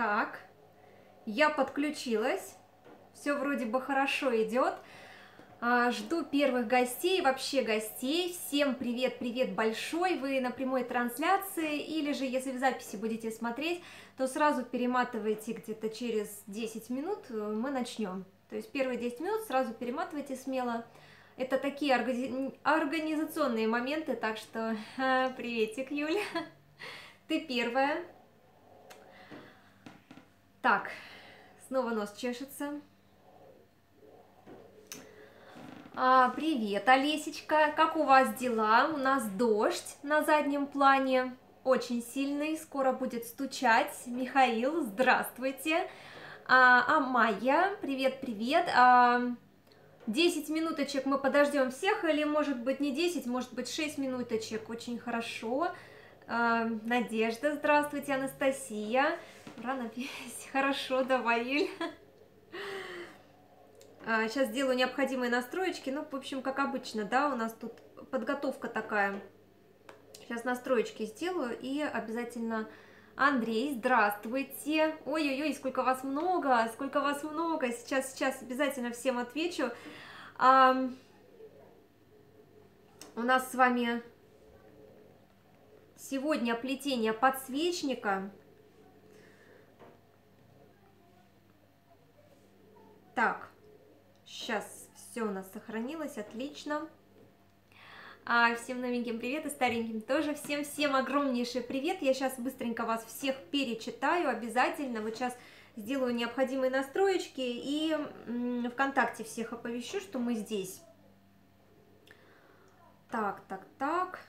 Так, я подключилась. Все вроде бы хорошо идет. А, жду первых гостей, вообще гостей. Всем привет, привет большой. Вы на прямой трансляции или же, если в записи будете смотреть, то сразу перематывайте где-то через 10 минут, э, мы начнем. То есть первые 10 минут сразу перематывайте смело. Это такие организационные моменты, так что приветик, Юля. Ты первая. Так, снова нос чешется. А, привет, Олесечка, как у вас дела? У нас дождь на заднем плане, очень сильный, скоро будет стучать. Михаил, здравствуйте. А, а Майя, привет-привет. А, 10 минуточек мы подождем всех, или может быть не 10, может быть 6 минуточек, очень хорошо. А, Надежда, здравствуйте, Анастасия. Рано петь, хорошо, давай, Юль. А, сейчас сделаю необходимые настроечки, ну, в общем, как обычно, да, у нас тут подготовка такая. Сейчас настроечки сделаю и обязательно... Андрей, здравствуйте. Ой-ой-ой, сколько вас много, сколько вас много. Сейчас, сейчас обязательно всем отвечу. А, у нас с вами сегодня плетение подсвечника. Так, сейчас все у нас сохранилось, отлично. А, всем новеньким привет и стареньким тоже. Всем-всем огромнейший привет. Я сейчас быстренько вас всех перечитаю обязательно. Вот сейчас сделаю необходимые настроечки и ВКонтакте всех оповещу, что мы здесь. Так, так, так.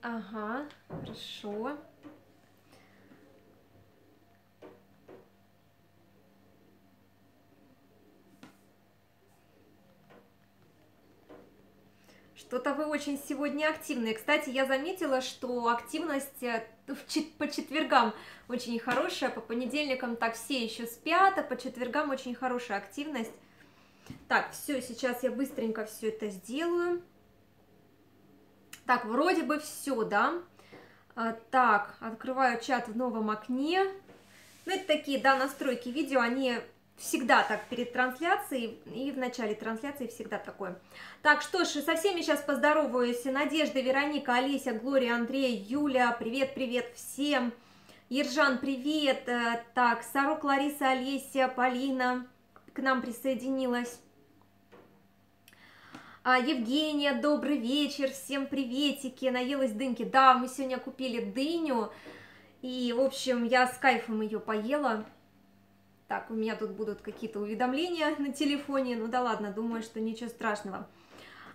Ага, хорошо. Что-то вы очень сегодня активные. Кстати, я заметила, что активность э, по четвергам очень хорошая, по понедельникам так все еще спят, а по четвергам очень хорошая активность. Так, все, сейчас я быстренько все это сделаю. Так, вроде бы все, да? А, так, открываю чат в новом окне. Ну, это такие, да, настройки видео, они всегда так перед трансляцией и в начале трансляции всегда такое. Так, что ж, со всеми сейчас поздороваюсь. Надежда, Вероника, Олеся, Глория, Андрей, Юля, привет-привет всем. Ержан, привет. Э, так, Сарок, Лариса, Олеся, Полина к нам присоединилась. А, Евгения, добрый вечер, всем приветики, наелась дыньки. Да, мы сегодня купили дыню, и, в общем, я с кайфом ее поела. Так, у меня тут будут какие-то уведомления на телефоне. Ну да ладно, думаю, что ничего страшного.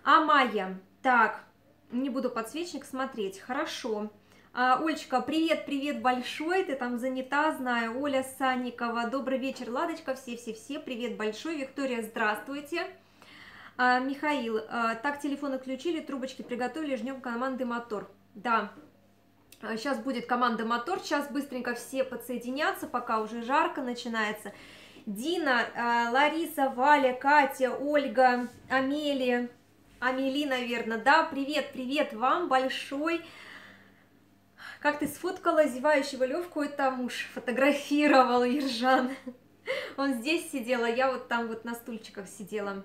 А Майя, так, не буду подсвечник смотреть. Хорошо. А, Олечка, привет, привет большой, ты там занята, знаю. Оля Санникова, добрый вечер, Ладочка, все-все-все, привет большой. Виктория, здравствуйте. А, Михаил, а, так телефоны включили, трубочки приготовили, ждем команды мотор. Да, Сейчас а, будет команда мотор, сейчас быстренько все подсоединятся, пока уже жарко начинается. Дина, а, Лариса, Валя, Катя, Ольга, Амелия, Амели, наверное, да, привет, привет вам большой. Как ты сфоткала зевающего Левку, это муж фотографировал, Ержан. Он здесь сидел, а я вот там вот на стульчиках сидела.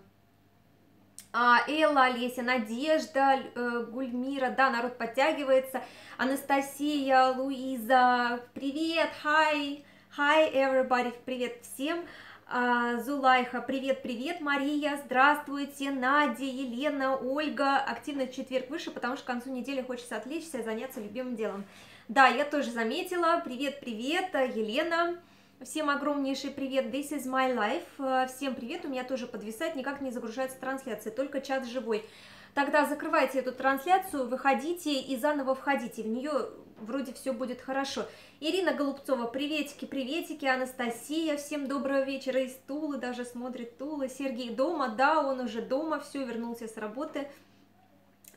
А, Элла, Олеся, Надежда, э, Гульмира, да, народ подтягивается, Анастасия, Луиза, привет, hi, hi everybody, привет всем, а, Зулайха, привет-привет, Мария, здравствуйте, Надя, Елена, Ольга, активно четверг выше, потому что к концу недели хочется отвлечься и заняться любимым делом. Да, я тоже заметила, привет-привет, Елена, Всем огромнейший привет, this is my life. Э, всем привет, у меня тоже подвисает, никак не загружается трансляция, только чат живой. Тогда закрывайте эту трансляцию, выходите и заново входите, в нее вроде все будет хорошо. Ирина Голубцова, приветики, приветики, Анастасия, всем доброго вечера из Тулы, даже смотрит Тулы. Сергей дома, да, он уже дома, все, вернулся с работы.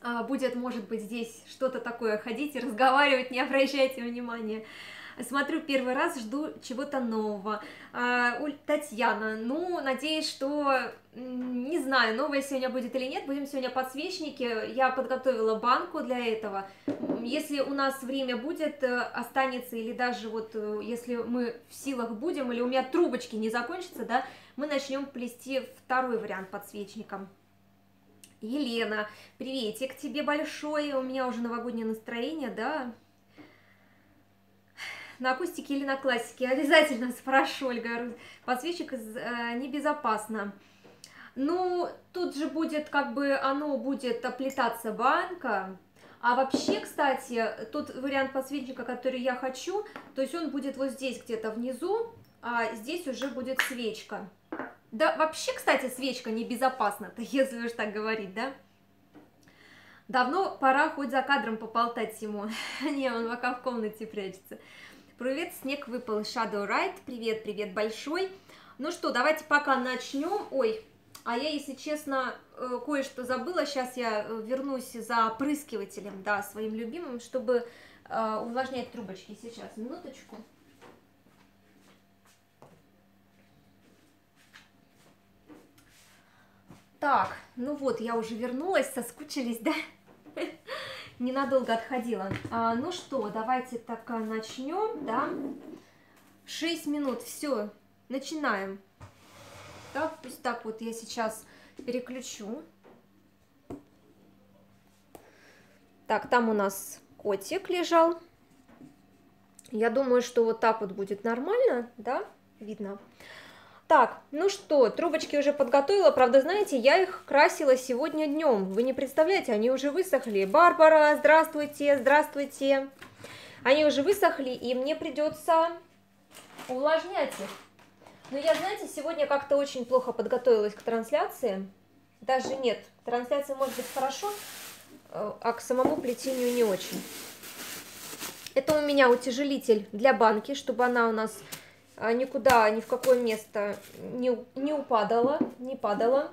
А, будет, может быть, здесь что-то такое ходить и разговаривать, не обращайте внимания. Смотрю первый раз, жду чего-то нового. А, Татьяна, ну, надеюсь, что, не знаю, новое сегодня будет или нет, будем сегодня подсвечники. Я подготовила банку для этого. Если у нас время будет, э, останется, или даже вот, э, если мы в силах будем, или у меня трубочки не закончатся, да, мы начнем плести второй вариант подсвечника. Елена, приветик тебе большое, у меня уже новогоднее настроение, да, на акустике или на классике? Обязательно спрошу, Ольга. Подсвечник э, небезопасно. Ну, тут же будет, как бы, оно будет оплетаться банка. А вообще, кстати, тот вариант подсвечника, который я хочу, то есть он будет вот здесь где-то внизу, а здесь уже будет свечка. Да, вообще, кстати, свечка небезопасна-то, если уж так говорить, да? Давно пора хоть за кадром поболтать ему. Не, он пока в комнате прячется. Привет, снег выпал, Shadow Ride, привет, привет большой. Ну что, давайте пока начнем. Ой, а я, если честно, э, кое-что забыла. Сейчас я э, вернусь за опрыскивателем, да, своим любимым, чтобы э, увлажнять трубочки. Сейчас, минуточку. Так, ну вот, я уже вернулась, соскучились, да? ненадолго отходила. А, ну что, давайте так начнем, да? 6 минут, все, начинаем. Так, пусть так вот я сейчас переключу. Так, там у нас котик лежал. Я думаю, что вот так вот будет нормально, да, видно. Так, ну что, трубочки уже подготовила, правда, знаете, я их красила сегодня днем, вы не представляете, они уже высохли. Барбара, здравствуйте, здравствуйте. Они уже высохли, и мне придется увлажнять их. Но я, знаете, сегодня как-то очень плохо подготовилась к трансляции. Даже нет, трансляция может быть хорошо, э, а к самому плетению не очень. Это у меня утяжелитель для банки, чтобы она у нас никуда, ни в какое место не, не упадала, не падала.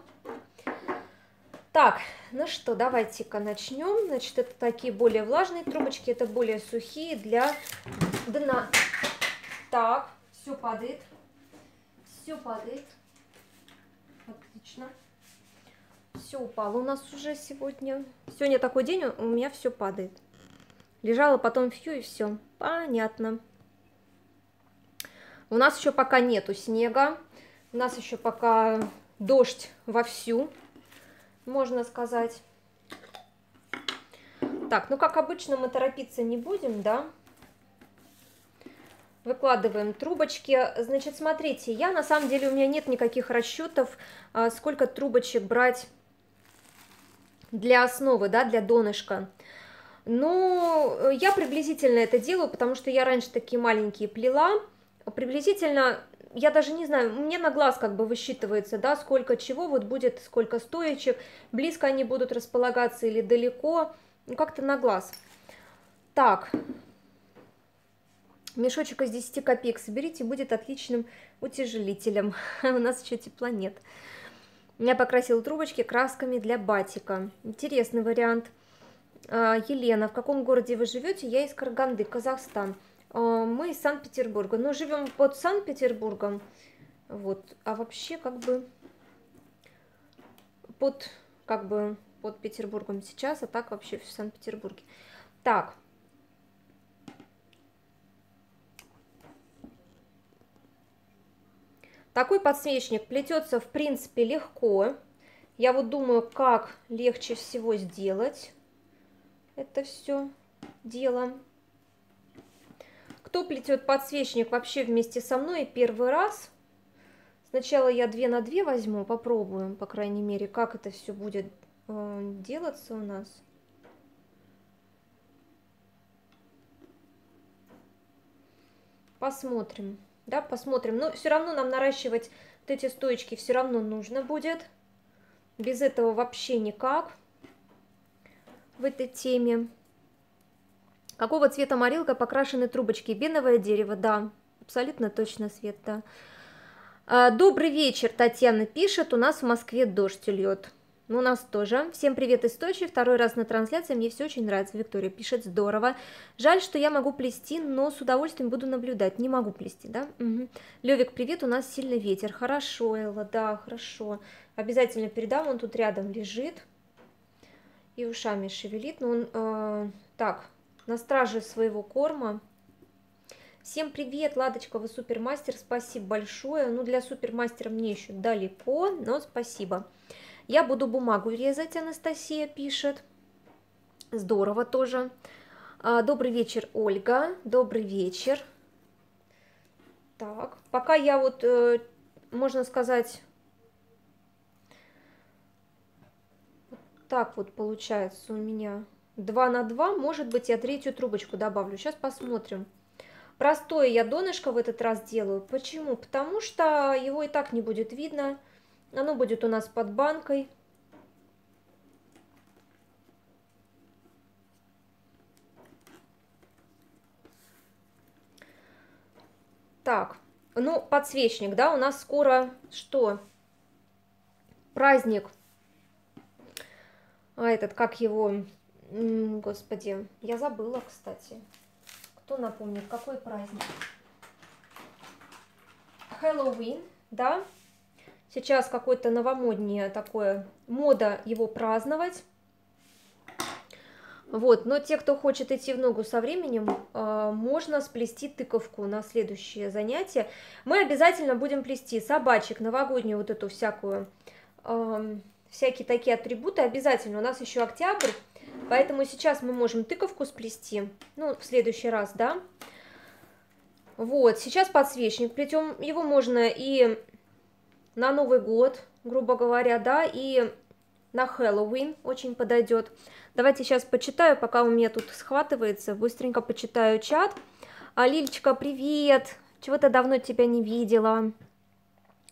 Так, ну что, давайте-ка начнем. Значит, это такие более влажные трубочки, это более сухие для дна. Так, все падает. Все падает. Отлично. Все упало у нас уже сегодня. Сегодня такой день, у меня все падает. Лежала потом фью и все. Понятно. У нас еще пока нету снега, у нас еще пока дождь вовсю, можно сказать. Так, ну как обычно мы торопиться не будем, да? Выкладываем трубочки. Значит, смотрите, я на самом деле, у меня нет никаких расчетов, а, сколько трубочек брать для основы, да, для донышка. Ну, я приблизительно это делаю, потому что я раньше такие маленькие плела, приблизительно, я даже не знаю, мне на глаз как бы высчитывается, да, сколько чего вот будет, сколько стоечек, близко они будут располагаться или далеко, ну, как-то на глаз. Так, мешочек из 10 копеек соберите, будет отличным утяжелителем. У нас еще тепла нет. Я покрасила трубочки красками для батика. Интересный вариант. А, Елена, в каком городе вы живете? Я из Караганды, Казахстан. А, мы из Санкт-Петербурга, но живем под Санкт-Петербургом, вот, а вообще как бы под, как бы под Петербургом сейчас, а так вообще в Санкт-Петербурге. Так. Такой подсвечник плетется в принципе легко. Я вот думаю, как легче всего сделать это все дело. Кто плетет подсвечник вообще вместе со мной первый раз? Сначала я 2 на 2 возьму, попробуем, по крайней мере, как это все будет э, делаться у нас. Посмотрим, да, посмотрим. Но все равно нам наращивать вот эти стоечки все равно нужно будет. Без этого вообще никак в этой теме. Какого цвета морилка покрашены трубочки? Беновое дерево, да, абсолютно точно свет, да. А, добрый вечер, Татьяна пишет, у нас в Москве дождь льет. Ну, у нас тоже. Всем привет из Сочи. Второй раз на трансляции. Мне все очень нравится. Виктория пишет. Здорово. Жаль, что я могу плести, но с удовольствием буду наблюдать. Не могу плести, да? Угу. Левик, привет. У нас сильный ветер. Хорошо, Элла, да, хорошо. Обязательно передам. Он тут рядом лежит. И ушами шевелит. Но он э, так, на страже своего корма. Всем привет, Ладочка, вы супермастер, спасибо большое. Ну, для супермастера мне еще далеко, но спасибо. Я буду бумагу резать, Анастасия пишет. Здорово тоже. А, добрый вечер, Ольга. Добрый вечер. Так, пока я вот, э, можно сказать, так вот получается у меня 2 на 2, может быть, я третью трубочку добавлю. Сейчас посмотрим. Простое я донышко в этот раз делаю. Почему? Потому что его и так не будет видно. Оно будет у нас под банкой. Так, ну, подсвечник, да, у нас скоро что? Праздник. А этот, как его, господи, я забыла, кстати. Кто напомнит, какой праздник? Хэллоуин, да? Сейчас какое-то новомоднее такое, мода его праздновать. Вот, но те, кто хочет идти в ногу со временем, э, можно сплести тыковку на следующее занятие. Мы обязательно будем плести собачек, новогоднюю вот эту всякую, всякие такие атрибуты обязательно. У нас еще октябрь, поэтому сейчас мы можем тыковку сплести, ну, в следующий раз, да. Вот, сейчас подсвечник плетем, его можно и на Новый год, грубо говоря, да, и на Хэллоуин очень подойдет. Давайте сейчас почитаю, пока у меня тут схватывается, быстренько почитаю чат. А, Лилечка, привет! Чего-то давно тебя не видела.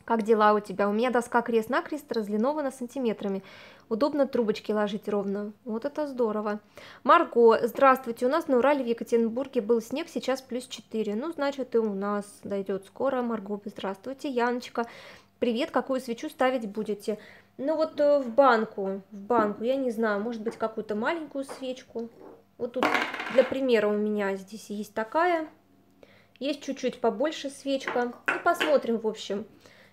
Как дела у тебя? У меня доска крест-накрест разлинована сантиметрами. Удобно трубочки ложить ровно. Вот это здорово. Марго, здравствуйте. У нас на Урале в Екатеринбурге был снег, сейчас плюс 4. Ну, значит, и у нас дойдет скоро. Марго, здравствуйте. Яночка, Привет, какую свечу ставить будете? Ну вот э, в банку, в банку, я не знаю, может быть какую-то маленькую свечку. Вот тут для примера у меня здесь есть такая. Есть чуть-чуть побольше свечка. И посмотрим, в общем.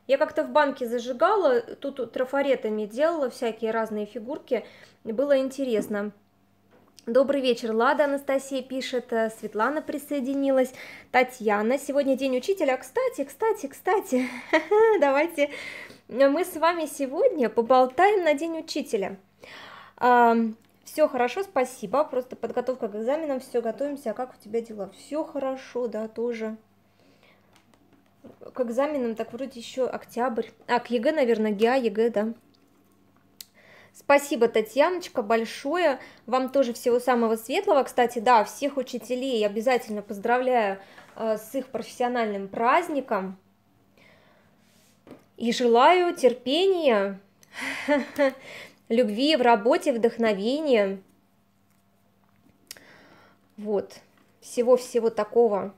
Я как-то в банке зажигала, тут трафаретами делала всякие разные фигурки. Было интересно. Добрый вечер, Лада Анастасия пишет, э, Светлана присоединилась, Татьяна, сегодня день учителя, кстати, кстати, кстати, давайте мы с вами сегодня поболтаем на день учителя. Все хорошо, спасибо, просто подготовка к экзаменам, все, готовимся, а как у тебя дела? Все хорошо, да, тоже. К экзаменам так вроде еще октябрь, а к ЕГЭ, наверное, ГИА, ЕГЭ, да. Спасибо, Татьяночка, большое. Вам тоже всего самого светлого. Кстати, да, всех учителей обязательно поздравляю э, с их профессиональным праздником. И желаю терпения, любви в работе, вдохновения. Вот, всего-всего такого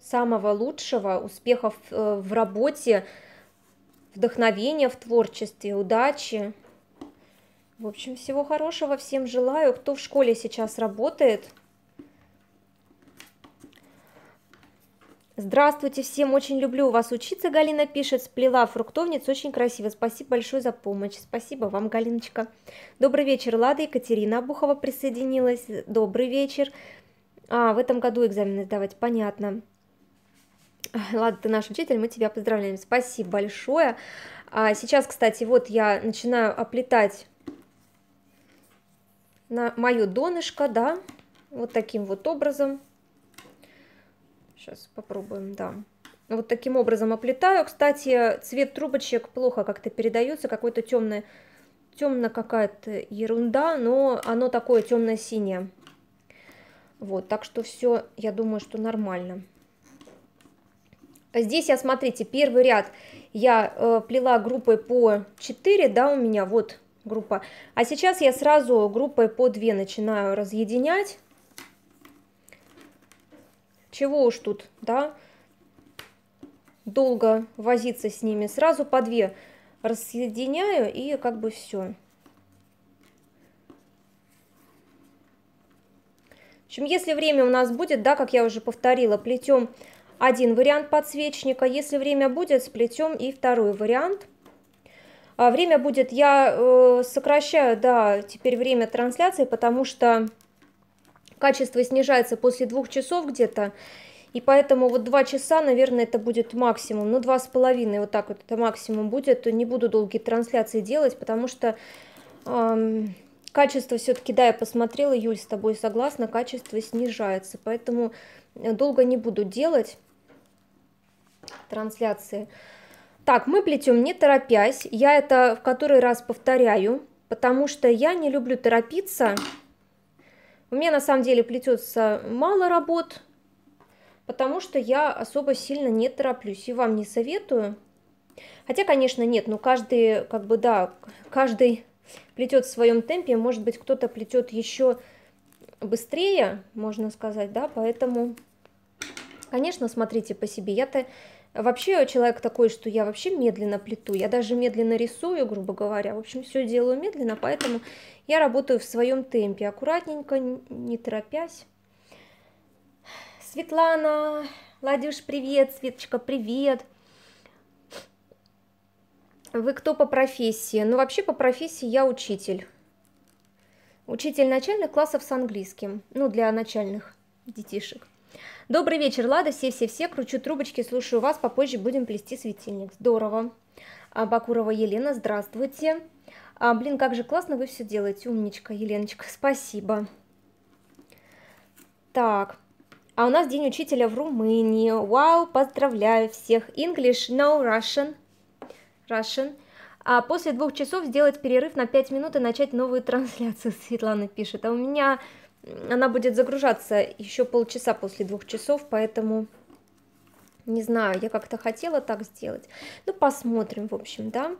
самого лучшего, успехов э, в работе, вдохновения в творчестве, удачи. В общем, всего хорошего всем желаю. Кто в школе сейчас работает, Здравствуйте всем, очень люблю вас учиться, Галина пишет, сплела фруктовниц, очень красиво, спасибо большое за помощь, спасибо вам, Галиночка. Добрый вечер, Лада, Екатерина Абухова присоединилась, добрый вечер. А, в этом году экзамены сдавать, понятно. Лада, ты наш учитель, мы тебя поздравляем, спасибо большое. А сейчас, кстати, вот я начинаю оплетать на мое донышко, да, вот таким вот образом. Сейчас попробуем, да. Вот таким образом оплетаю. Кстати, цвет трубочек плохо как-то передается, какой-то темный, темно какая-то ерунда, но оно такое темно-синее. Вот, так что все, я думаю, что нормально. Здесь я, смотрите, первый ряд я э, плела группой по 4, да, у меня вот группа. А сейчас я сразу группой по 2 начинаю разъединять. Чего уж тут, да, долго возиться с ними. Сразу по 2 разъединяю и как бы все. В общем, если время у нас будет, да, как я уже повторила, плетем один вариант подсвечника. Если время будет, сплетем и второй вариант. А время будет, я э, сокращаю, да, теперь время трансляции, потому что качество снижается после двух часов где-то. И поэтому вот два часа, наверное, это будет максимум. Ну, два с половиной, вот так вот это максимум будет. Не буду долгие трансляции делать, потому что эм, качество все-таки, да, я посмотрела, Юль, с тобой согласна, качество снижается. Поэтому долго не буду делать трансляции. Так, мы плетем не торопясь. Я это в который раз повторяю, потому что я не люблю торопиться. У меня на самом деле плетется мало работ, потому что я особо сильно не тороплюсь. И вам не советую. Хотя, конечно, нет, но каждый, как бы, да, каждый плетет в своем темпе. Может быть, кто-то плетет еще быстрее, можно сказать, да, поэтому, конечно, смотрите по себе. Я-то Вообще человек такой, что я вообще медленно плету, я даже медленно рисую, грубо говоря. В общем, все делаю медленно, поэтому я работаю в своем темпе, аккуратненько, не торопясь. Светлана, Ладюш, привет, Светочка, привет. Вы кто по профессии? Ну, вообще по профессии я учитель. Учитель начальных классов с английским, ну, для начальных детишек. Добрый вечер, Лада, все-все-все, кручу трубочки, слушаю вас, попозже будем плести светильник. Здорово. А, Бакурова Елена, здравствуйте. А, блин, как же классно вы все делаете, умничка, Еленочка, спасибо. Так, а у нас День учителя в Румынии. Вау, поздравляю всех. English, no Russian. Russian. А после двух часов сделать перерыв на 5 минут и начать новую трансляцию, Светлана пишет. А у меня она будет загружаться еще полчаса после двух часов, поэтому не знаю, я как-то хотела так сделать. Ну, посмотрим, в общем, да.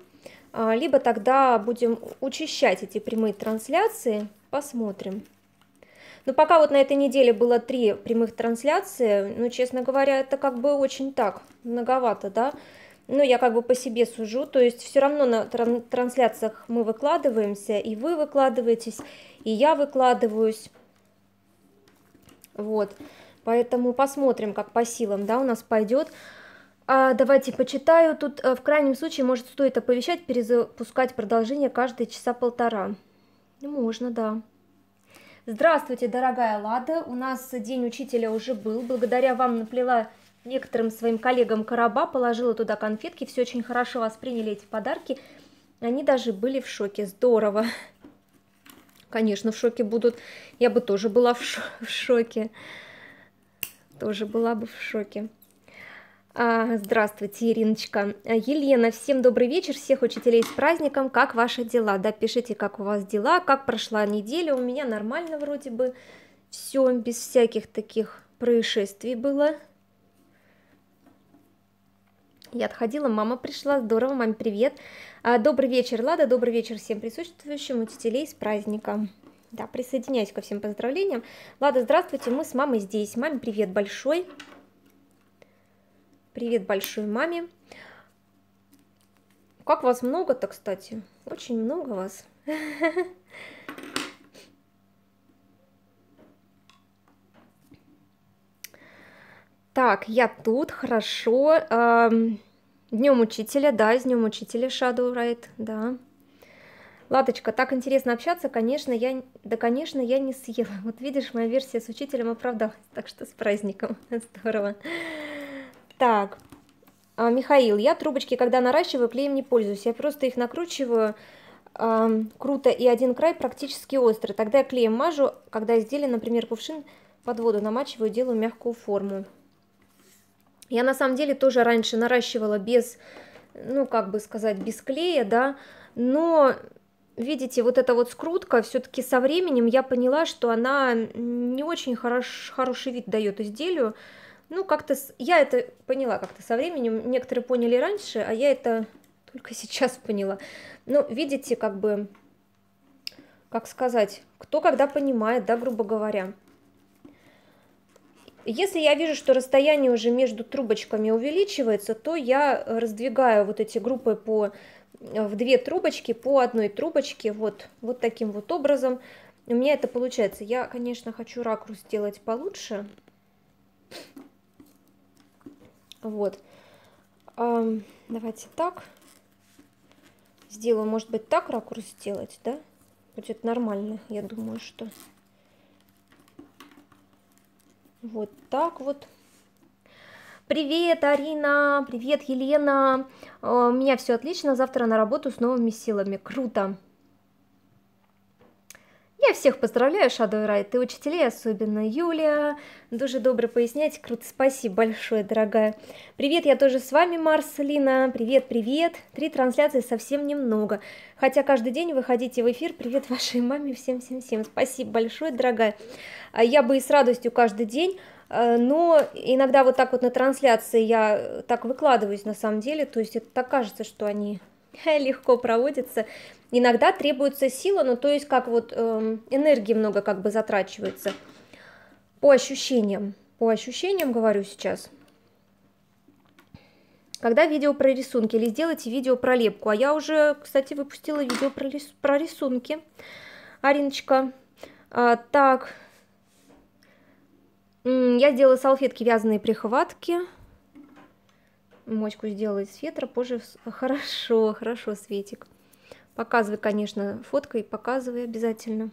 А, либо тогда будем учащать эти прямые трансляции, посмотрим. Но пока вот на этой неделе было три прямых трансляции, ну, честно говоря, это как бы очень так, многовато, да. Ну, я как бы по себе сужу, то есть все равно на трансляциях мы выкладываемся, и вы выкладываетесь, и я выкладываюсь. Вот, поэтому посмотрим, как по силам, да, у нас пойдет. А, давайте почитаю. Тут а, в крайнем случае, может, стоит оповещать, перезапускать продолжение каждые часа полтора. Можно, да. Здравствуйте, дорогая Лада. У нас День учителя уже был. Благодаря вам наплела некоторым своим коллегам короба, положила туда конфетки. Все очень хорошо восприняли эти подарки. Они даже были в шоке. Здорово конечно, в шоке будут. Я бы тоже была в, шоке. Тоже была бы в шоке. А, здравствуйте, Ириночка. Елена, всем добрый вечер, всех учителей с праздником. Как ваши дела? Да, пишите, как у вас дела, как прошла неделя. У меня нормально вроде бы. Все без всяких таких происшествий было. Я отходила, мама пришла, здорово, маме привет. А, добрый вечер, Лада, добрый вечер всем присутствующим учителей с праздником. Да, присоединяюсь ко всем поздравлениям. Лада, здравствуйте, мы с мамой здесь. Маме привет большой. Привет большой маме. Как вас много-то, кстати? Очень много вас. Так, я тут, хорошо. Днем учителя, да, с днем учителя Shadow Right, да. Ладочка, так интересно общаться, конечно, я, да, конечно, я не съела. Вот видишь, моя версия с учителем оправдалась, так что с праздником, здорово. Так, а, Михаил, я трубочки, когда наращиваю, клеем не пользуюсь, я просто их накручиваю э, круто, и один край практически острый. Тогда я клеем мажу, когда изделие, например, кувшин под воду намачиваю, делаю мягкую форму. Я на самом деле тоже раньше наращивала без, ну, как бы сказать, без клея, да, но видите, вот эта вот скрутка, все-таки со временем я поняла, что она не очень хорош, хороший вид дает изделию. Ну, как-то я это поняла как-то со временем. Некоторые поняли раньше, а я это только сейчас поняла. Ну, видите, как бы, как сказать, кто когда понимает, да, грубо говоря. Если я вижу, что расстояние уже между трубочками увеличивается, то я раздвигаю вот эти группы по, в две трубочки по одной трубочке, вот, вот таким вот образом. у меня это получается. Я, конечно, хочу ракурс сделать получше. Вот. Давайте так. Сделаю, может быть, так ракурс сделать, да? Будет нормально, я думаю, что... Вот так вот. Привет, Арина! Привет, Елена! А, у меня все отлично, завтра на работу с новыми силами. Круто! Я всех поздравляю, Shadow Райт, и учителей, особенно Юлия. Дуже добре пояснять, круто, спасибо большое, дорогая. Привет, я тоже с вами, Марселина. Привет, привет. Три трансляции совсем немного. Хотя каждый день выходите в эфир. Привет вашей маме, всем-всем-всем. Спасибо большое, дорогая. А я бы и с радостью каждый день э, но иногда вот так вот на трансляции я так выкладываюсь на самом деле, то есть это так кажется, что они легко проводятся. Иногда требуется сила, ну то есть как вот э, энергии много как бы затрачивается. По ощущениям, по ощущениям говорю сейчас. Когда видео про рисунки или сделайте видео про лепку. А я уже, кстати, выпустила видео про, рис, про рисунки. Ариночка. А, так. Я сделала салфетки вязаные прихватки. Мочку сделала из фетра, позже... Хорошо, хорошо, Светик. Показывай, конечно, фоткой, показывай обязательно.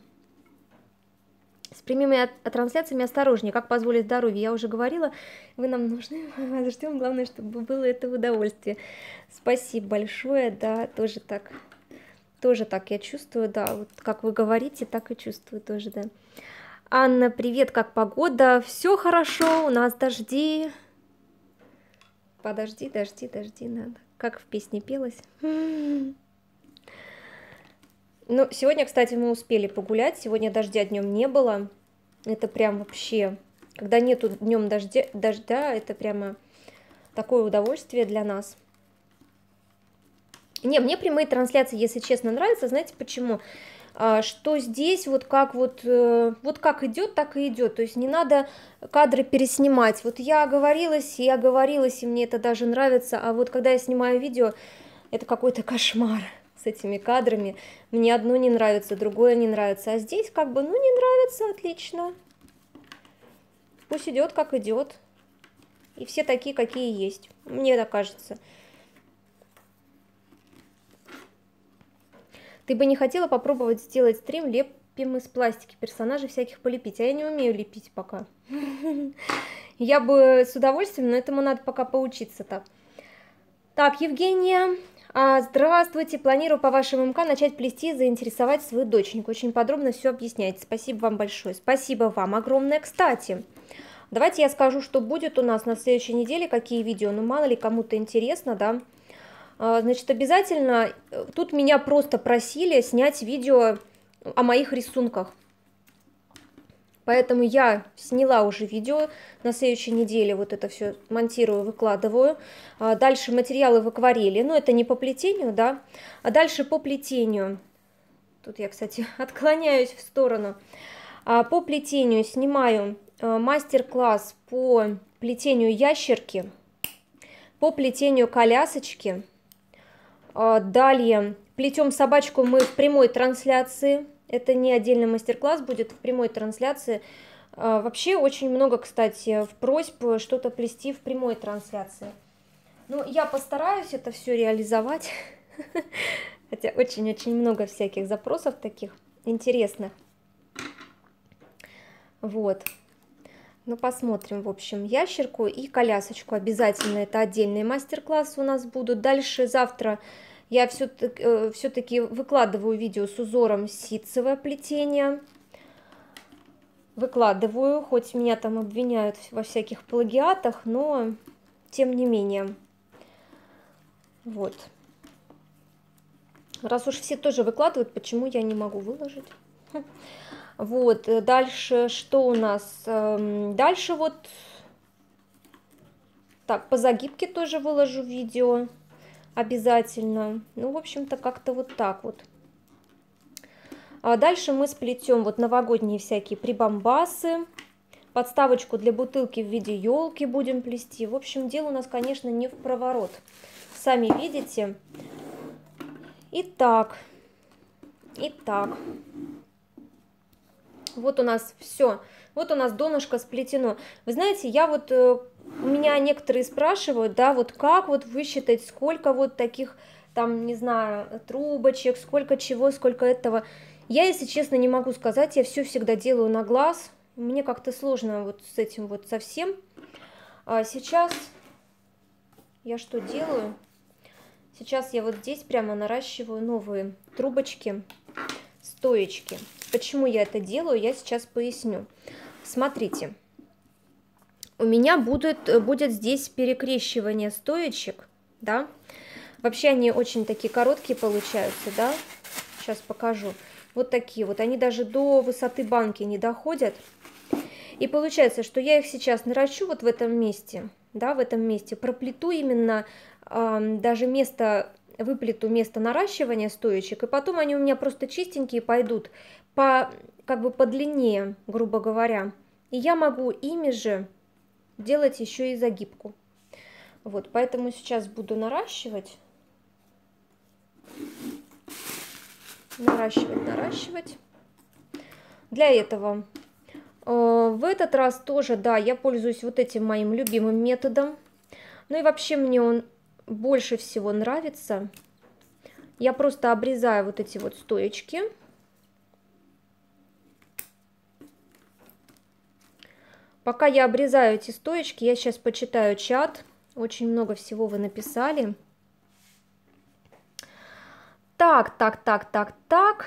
С прямыми трансляциями осторожнее, как позволит здоровье. Я уже говорила, вы нам нужны, ждем, главное, чтобы было это удовольствие. Спасибо большое, да, тоже так, тоже так я чувствую, да, вот как вы говорите, так и чувствую тоже, да. Анна, привет, как погода? Все хорошо, у нас дожди. Подожди, дожди, дожди, надо. Как в песне пелось. Ну, сегодня, кстати, мы успели погулять. Сегодня дождя днем не было. Это прям вообще... Когда нету днем дождя, дождя, это прямо такое удовольствие для нас. Не, мне прямые трансляции, если честно, нравятся. Знаете почему? А, что здесь вот как вот, э, вот как идет, так и идет. То есть не надо кадры переснимать. Вот я оговорилась, я оговорилась, и мне это даже нравится. А вот когда я снимаю видео, это какой-то кошмар с этими кадрами. Мне одно не нравится, другое не нравится. А здесь как бы, ну, не нравится, отлично. Пусть идет, как идет. И все такие, какие есть. Мне так кажется. Ты бы не хотела попробовать сделать стрим лепим из пластики персонажей всяких полепить, а я не умею лепить пока. Я бы с удовольствием, но этому надо пока поучиться так. Так, Евгения, а, здравствуйте, планирую по вашему МК начать плести, заинтересовать свою доченьку. Очень подробно все объясняете. Спасибо вам большое. Спасибо вам огромное. Кстати, давайте я скажу, что будет у нас на следующей неделе, какие видео. Ну, мало ли кому-то интересно, да. А, значит, обязательно, э, тут меня просто просили снять видео о моих рисунках. Поэтому я сняла уже видео, на следующей неделе вот это все монтирую, выкладываю. А дальше материалы в акварели, но это не по плетению, да. А дальше по плетению, тут я, кстати, отклоняюсь в сторону. А по плетению снимаю а, мастер-класс по плетению ящерки, по плетению колясочки. А, далее плетем собачку мы в прямой трансляции это не отдельный мастер-класс будет в прямой трансляции. А, вообще очень много, кстати, в просьб что-то плести в прямой трансляции. Ну, я постараюсь это все реализовать. Хотя очень-очень много всяких запросов таких интересных. Вот. Ну, посмотрим, в общем, ящерку и колясочку обязательно. Это отдельные мастер-классы у нас будут. Дальше завтра я все-таки э, выкладываю видео с узором ситцевое плетение. Выкладываю, хоть меня там обвиняют во всяких плагиатах, но тем не менее. Вот. Раз уж все тоже выкладывают, почему я не могу выложить? Вот, э, дальше что у нас? Эм, дальше вот, так, по загибке тоже выложу видео обязательно. Ну, в общем-то, как-то вот так вот. А дальше мы сплетем вот новогодние всякие прибамбасы. Подставочку для бутылки в виде елки будем плести. В общем, дело у нас, конечно, не в проворот. Сами видите. Итак, итак. Вот у нас все. Вот у нас донышко сплетено. Вы знаете, я вот, э, у меня некоторые спрашивают, да, вот как вот высчитать, сколько вот таких, там, не знаю, трубочек, сколько чего, сколько этого. Я, если честно, не могу сказать, я все всегда делаю на глаз. Мне как-то сложно вот с этим вот совсем. А сейчас я что делаю? Сейчас я вот здесь прямо наращиваю новые трубочки, стоечки. Почему я это делаю, я сейчас поясню. Смотрите, у меня будет, будет здесь перекрещивание стоечек, да. Вообще они очень такие короткие получаются, да. Сейчас покажу. Вот такие вот, они даже до высоты банки не доходят. И получается, что я их сейчас наращу вот в этом месте, да, в этом месте, проплету именно э, даже место, выплету место наращивания стоечек, и потом они у меня просто чистенькие пойдут по, как бы по длине, грубо говоря. И я могу ими же делать еще и загибку. Вот, поэтому сейчас буду наращивать. Наращивать, наращивать. Для этого Э, в этот раз тоже, да, я пользуюсь вот этим моим любимым методом. Ну и вообще мне он больше всего нравится. Я просто обрезаю вот эти вот стоечки. Пока я обрезаю эти стоечки, я сейчас почитаю чат. Очень много всего вы написали. Так, так, так, так, так.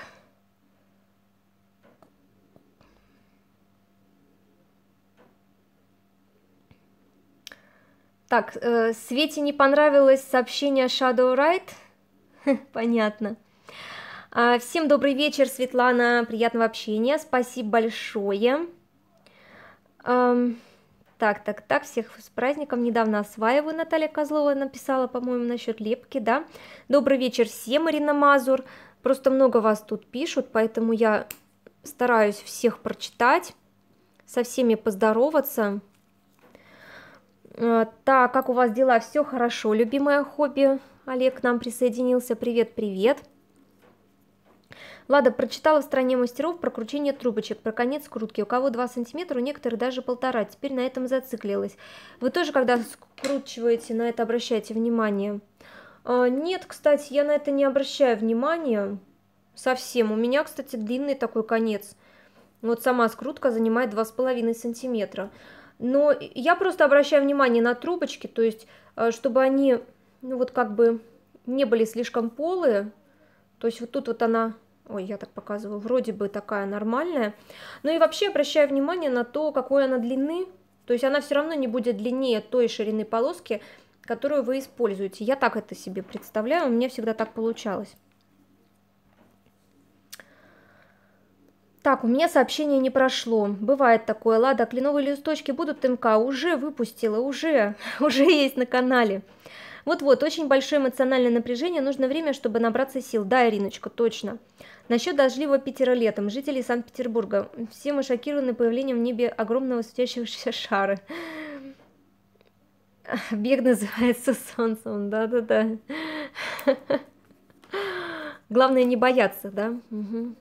Так, э, Свете не понравилось сообщение Shadow Right? Понятно. А, всем добрый вечер, Светлана, приятного общения, спасибо большое. Так, так, так, всех с праздником, недавно осваиваю, Наталья Козлова написала, по-моему, насчет лепки, да. Добрый вечер всем, Марина Мазур, просто много вас тут пишут, поэтому я стараюсь всех прочитать, со всеми поздороваться. Э, так, как у вас дела? Все хорошо, любимое хобби. Олег к нам присоединился. Привет, привет. Лада прочитала в стране мастеров про кручение трубочек, про конец скрутки. У кого 2 сантиметра, у некоторых даже полтора. Теперь на этом зациклилась. Вы тоже, когда скручиваете, на это обращаете внимание? А, нет, кстати, я на это не обращаю внимания совсем. У меня, кстати, длинный такой конец. Вот сама скрутка занимает 2,5 сантиметра. Но я просто обращаю внимание на трубочки, то есть, э, чтобы они, ну вот как бы не были слишком полые. То есть вот тут вот она, ой, я так показываю, вроде бы такая нормальная. Ну и вообще обращаю внимание на то, какой она длины. То есть она все равно не будет длиннее той ширины полоски, которую вы используете. Я так это себе представляю, у меня всегда так получалось. Так, у меня сообщение не прошло. Бывает такое. Лада, кленовые листочки будут МК? Уже выпустила, уже, уже есть на канале. Вот-вот, очень большое эмоциональное напряжение, нужно время, чтобы набраться сил. Да, Ириночка, точно. Насчет дождливого Питера летом. Жители Санкт-Петербурга. Все мы шокированы появлением в небе огромного светящегося шара. Бег называется солнцем, да-да-да. Главное не бояться, да? Угу.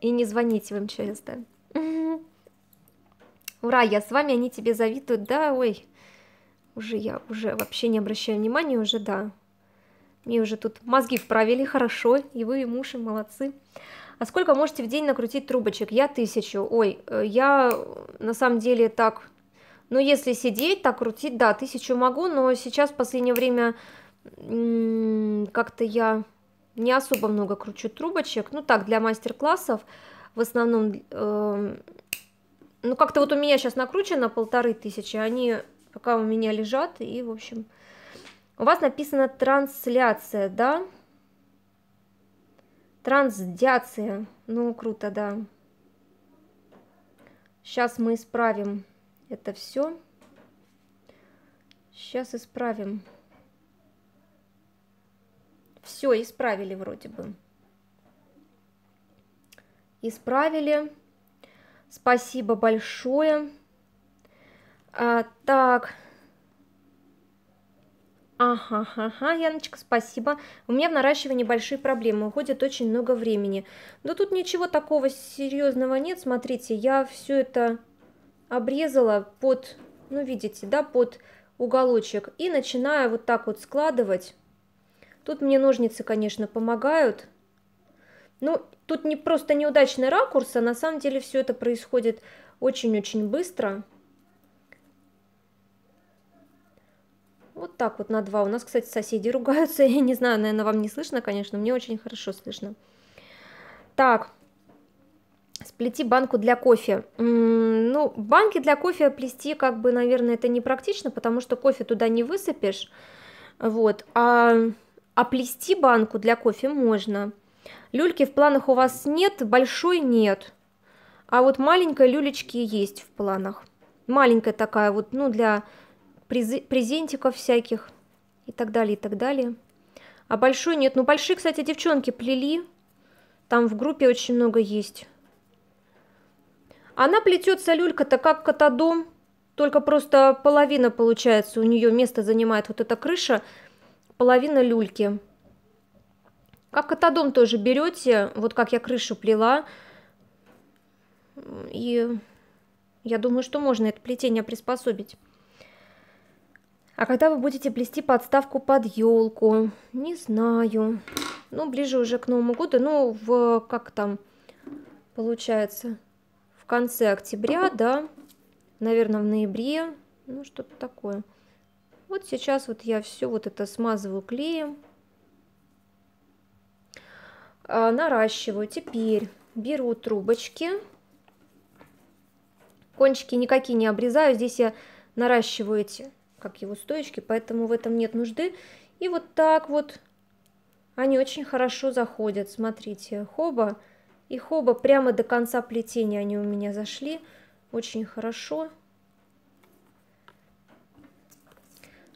И не звоните в МЧС, да. Ура, я с вами, они тебе завидуют, да, ой. Уже я уже вообще не обращаю внимания, уже да. Мне уже тут мозги вправили, хорошо, и вы, и муж, и молодцы. А сколько можете в день накрутить трубочек? Я тысячу. Ой, э, я на самом деле так, ну если сидеть, так крутить, да, тысячу могу, но сейчас в последнее время как-то я не особо много кручу трубочек, ну так, для мастер-классов, в основном, э, ну как-то вот у меня сейчас накручено полторы тысячи, они пока у меня лежат, и, в общем, у вас написано трансляция, да? Трансдяция, ну круто, да. Сейчас мы исправим это все. Сейчас исправим. Все, исправили вроде бы. Исправили. Спасибо большое. А, так. Ага, ага, Яночка, спасибо. У меня в наращивании большие проблемы, уходит очень много времени. Да тут ничего такого серьезного нет, смотрите, я все это обрезала под, ну видите, да, под уголочек и начинаю вот так вот складывать. Тут мне ножницы, конечно, помогают. Ну, тут не просто неудачный ракурс, а на самом деле все это происходит очень-очень быстро. Вот так вот на два. У нас, кстати, соседи ругаются. Я не знаю, наверное, вам не слышно, конечно. Мне очень хорошо слышно. Так. Сплети банку для кофе. Ну, банки для кофе плести, как бы, наверное, это не практично, потому что кофе туда не высыпешь. Вот. А, а плести банку для кофе можно. Люльки в планах у вас нет, большой нет. А вот маленькой люлечки есть в планах. Маленькая такая вот, ну, для презентиков всяких и так далее, и так далее. А большой нет. Ну, большие, кстати, девчонки плели. Там в группе очень много есть. Она плетется, люлька-то, как катадом. Только просто половина, получается, у нее место занимает вот эта крыша. Половина люльки. Как катадом тоже берете, вот как я крышу плела. И я думаю, что можно это плетение приспособить. А когда вы будете плести подставку под елку? Не знаю. Ну, ближе уже к Новому году. Ну, в как там получается? В конце октября, да? Наверное, в ноябре. Ну, что-то такое. Вот сейчас вот я все вот это смазываю клеем. А, наращиваю. Теперь беру трубочки. Кончики никакие не обрезаю. Здесь я наращиваю эти как его стоечки, поэтому в этом нет нужды. И вот так вот они очень хорошо заходят. Смотрите, хоба и хоба прямо до конца плетения они у меня зашли. Очень хорошо.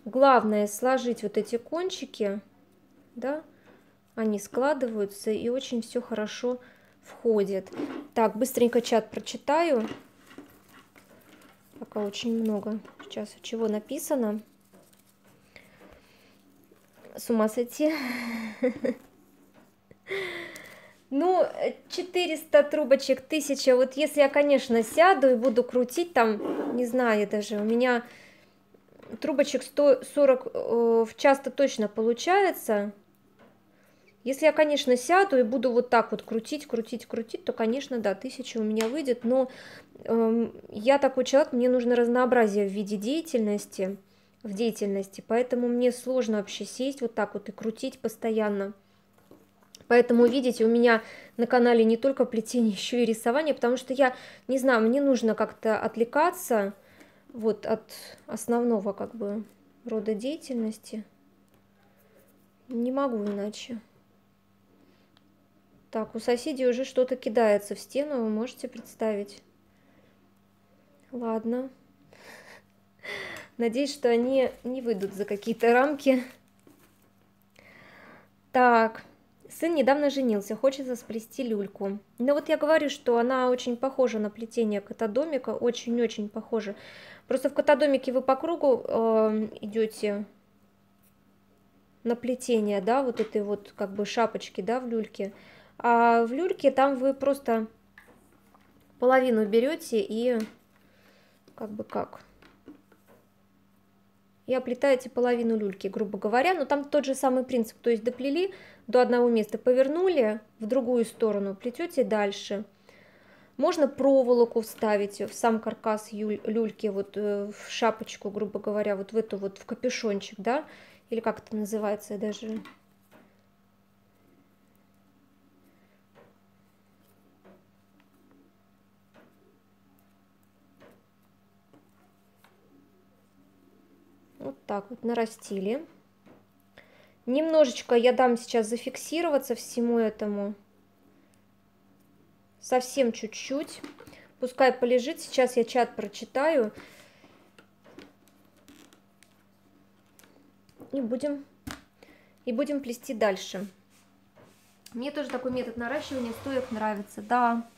Главное сложить вот эти кончики, да, они складываются и очень все хорошо входит. Так, быстренько чат прочитаю. Пока очень много. Сейчас чего написано. С ума сойти. Ну, 400 трубочек, 1000. Вот если я, конечно, сяду и буду крутить там, не знаю даже, у меня трубочек 140 э, в час-то точно получается. Если я, конечно, сяду и буду вот так вот крутить, крутить, крутить, то, конечно, да, тысяча у меня выйдет, но э, я такой человек, мне нужно разнообразие в виде деятельности, в деятельности, поэтому мне сложно вообще сесть вот так вот и крутить постоянно. Поэтому, видите, у меня на канале не только плетение, еще и рисование, потому что я, не знаю, мне нужно как-то отвлекаться вот от основного как бы рода деятельности. Не могу иначе. Так, у соседей уже что-то кидается в стену, вы можете представить? Ладно. Надеюсь, что они не выйдут за какие-то рамки. Так, сын недавно женился, хочется сплести люльку. Ну вот я говорю, что она очень похожа на плетение котодомика, очень-очень похожа. Просто в котодомике вы по кругу э, идете на плетение, да, вот этой вот как бы шапочки, да, в люльке. А в люльке там вы просто половину берете и как бы как? И оплетаете половину люльки, грубо говоря, но там тот же самый принцип, то есть доплели до одного места, повернули в другую сторону, плетете дальше. Можно проволоку вставить в сам каркас люльки, вот э, в шапочку, грубо говоря, вот в эту вот, в капюшончик, да, или как это называется, я даже Вот так вот нарастили. Немножечко я дам сейчас зафиксироваться всему этому. Совсем чуть-чуть. Пускай полежит. Сейчас я чат прочитаю. И будем, и будем плести дальше. Мне тоже такой метод наращивания стоек нравится. Да,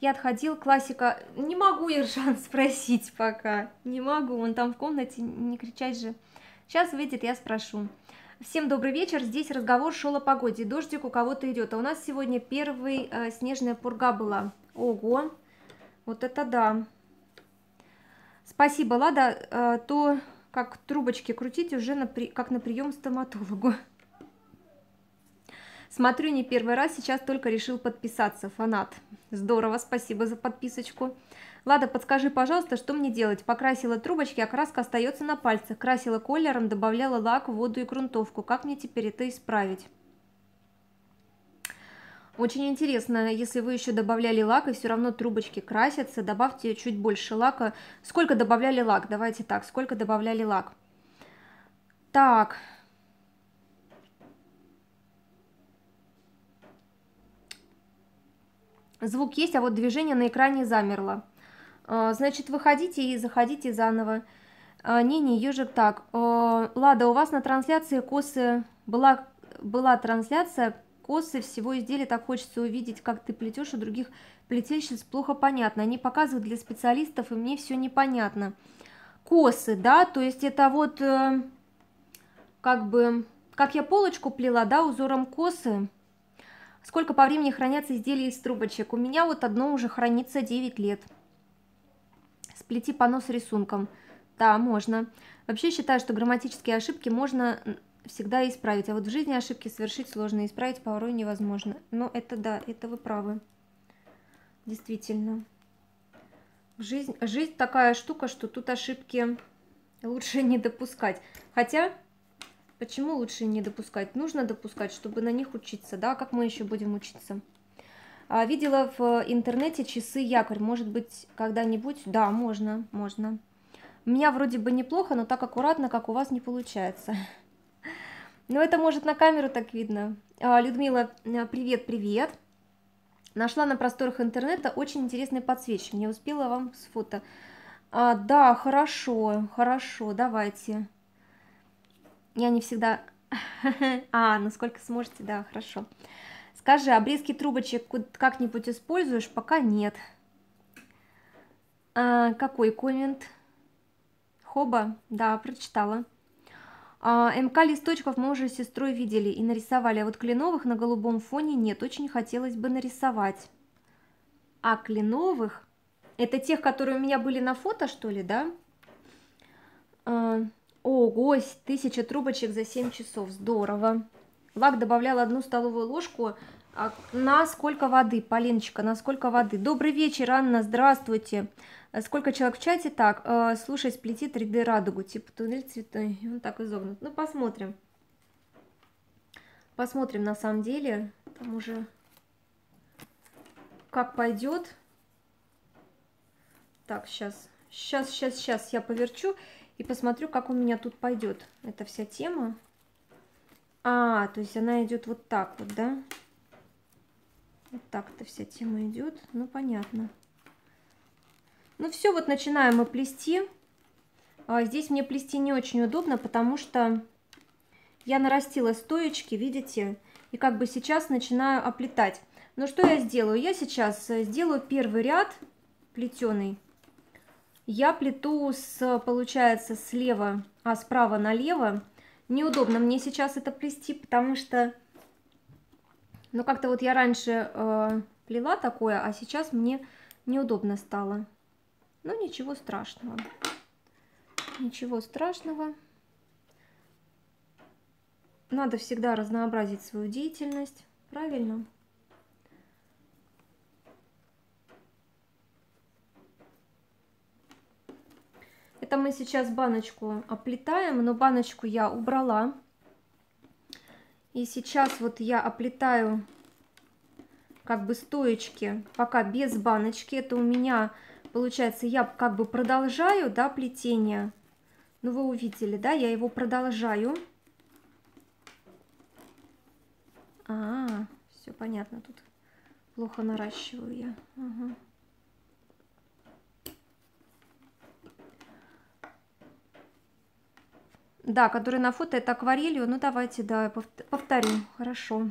я отходил, классика. Не могу Ержан спросить пока. Не могу, он там в комнате, не кричать же. Сейчас выйдет, я спрошу. Всем добрый вечер. Здесь разговор шел о погоде. Дождик у кого-то идет. А у нас сегодня первый э, снежная пурга была. Ого, вот это да. Спасибо, Лада. Э, то, как трубочки крутить, уже на при... как на прием стоматологу. Смотрю не первый раз, сейчас только решил подписаться. Фанат. Здорово, спасибо за подписочку. Лада, подскажи, пожалуйста, что мне делать? Покрасила трубочки, а краска остается на пальцах. Красила колером, добавляла лак, воду и грунтовку. Как мне теперь это исправить? Очень интересно, если вы еще добавляли лак, и все равно трубочки красятся, добавьте чуть больше лака. Сколько добавляли лак? Давайте так, сколько добавляли лак? Так, Звук есть, а вот движение на экране замерло. А, значит, выходите и заходите заново. А, не-не, ежик так. А, Лада, у вас на трансляции косы... Была, была трансляция косы всего изделия, так хочется увидеть, как ты плетешь, у других плетельщиц плохо понятно. Они показывают для специалистов, и мне все непонятно. Косы, да, то есть это вот э, как бы, как я полочку плела, да, узором косы, Сколько по времени хранятся изделия из трубочек? У меня вот одно уже хранится 9 лет. Сплети панно с рисунком. Да, можно. Вообще считаю, что грамматические ошибки можно всегда исправить, а вот в жизни ошибки совершить сложно, исправить порой невозможно. Но это да, это вы правы. Действительно. Жизнь, жизнь такая штука, что тут ошибки лучше не допускать. Хотя Почему лучше не допускать? Нужно допускать, чтобы на них учиться, да? Как мы еще будем учиться? А, видела в интернете часы якорь. Может быть, когда-нибудь? Да, можно, можно. У меня вроде бы неплохо, но так аккуратно, как у вас, не получается. Но это может на камеру так видно. А, Людмила, привет-привет. Нашла на просторах интернета очень интересный подсвечник. Не успела вам с фото. А, да, хорошо, хорошо, давайте. Я не всегда... А, насколько сможете, да, хорошо. Скажи, обрезки трубочек как-нибудь используешь? Пока нет. А, какой коммент? Хоба? Да, прочитала. А, МК листочков мы уже с сестрой видели и нарисовали, а вот кленовых на голубом фоне нет, очень хотелось бы нарисовать. А кленовых? Это тех, которые у меня были на фото, что ли, да? А, Ого, тысяча трубочек за 7 часов, здорово. Лак добавлял одну столовую ложку. А на сколько воды, Полиночка, на сколько воды? Добрый вечер, Анна, здравствуйте. Э, сколько человек в чате? Так, э, слушай, сплети 3D радугу, типа туннель цветной. Он так изогнут. Ну, посмотрим. Посмотрим на самом деле. Там уже как пойдет. Так, сейчас. Сейчас, сейчас, сейчас я поверчу и посмотрю, как у меня тут пойдет эта вся тема. А, то есть она идет вот так вот, да? Вот так эта вся тема идет. Ну, понятно. Ну, все, вот начинаем мы плести. А здесь мне плести не очень удобно, потому что я нарастила стоечки, видите? И как бы сейчас начинаю оплетать. Но что я сделаю? Я сейчас э, сделаю первый ряд плетеный я плету с, получается, слева, а справа налево. Неудобно мне сейчас это плести, потому что, ну, как-то вот я раньше э, плела такое, а сейчас мне неудобно стало. Ну, ничего страшного. Ничего страшного. Надо всегда разнообразить свою деятельность, правильно? Это мы сейчас баночку оплетаем, но баночку я убрала. И сейчас вот я оплетаю как бы стоечки, пока без баночки. Это у меня, получается, я как бы продолжаю, да, плетение. Ну, вы увидели, да, я его продолжаю. А, все понятно, тут плохо наращиваю я. Ага. Да, который на фото это акварелью. Ну, давайте, да, повторю. Хорошо.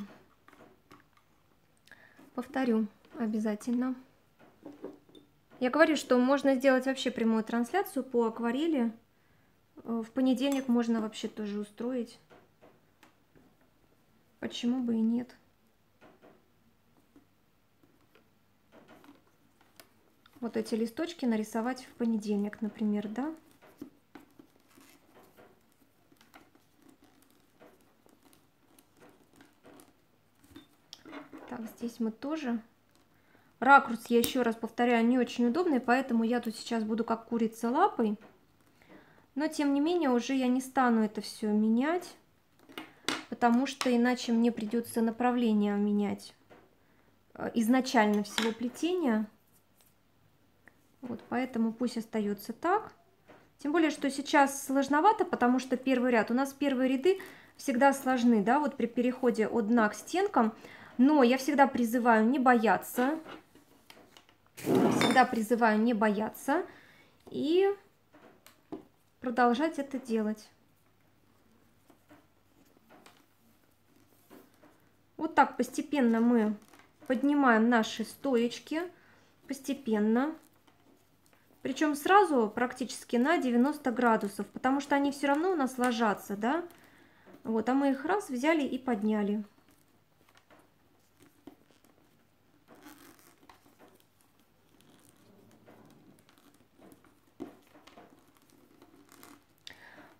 Повторю обязательно. Я говорю, что можно сделать вообще прямую трансляцию по акварели. э, в понедельник можно вообще тоже устроить. Почему бы и нет? Вот эти листочки нарисовать в понедельник, например, да? Так, здесь мы тоже Ракурс, я еще раз повторяю, не очень удобный, поэтому я тут сейчас буду как курица лапой. Но, тем не менее, уже я не стану это все менять, потому что иначе мне придется направление менять э, изначально всего плетения. Вот, поэтому пусть остается так. Тем более, что сейчас сложновато, потому что первый ряд, у нас первые ряды всегда сложны, да, вот при переходе от дна к стенкам. Но я всегда призываю не бояться, Всегда призываю не бояться и продолжать это делать. Вот так постепенно мы поднимаем наши стоечки, постепенно. Причем сразу практически на 90 градусов, потому что они все равно у нас ложатся, да? Вот, а мы их раз взяли и подняли.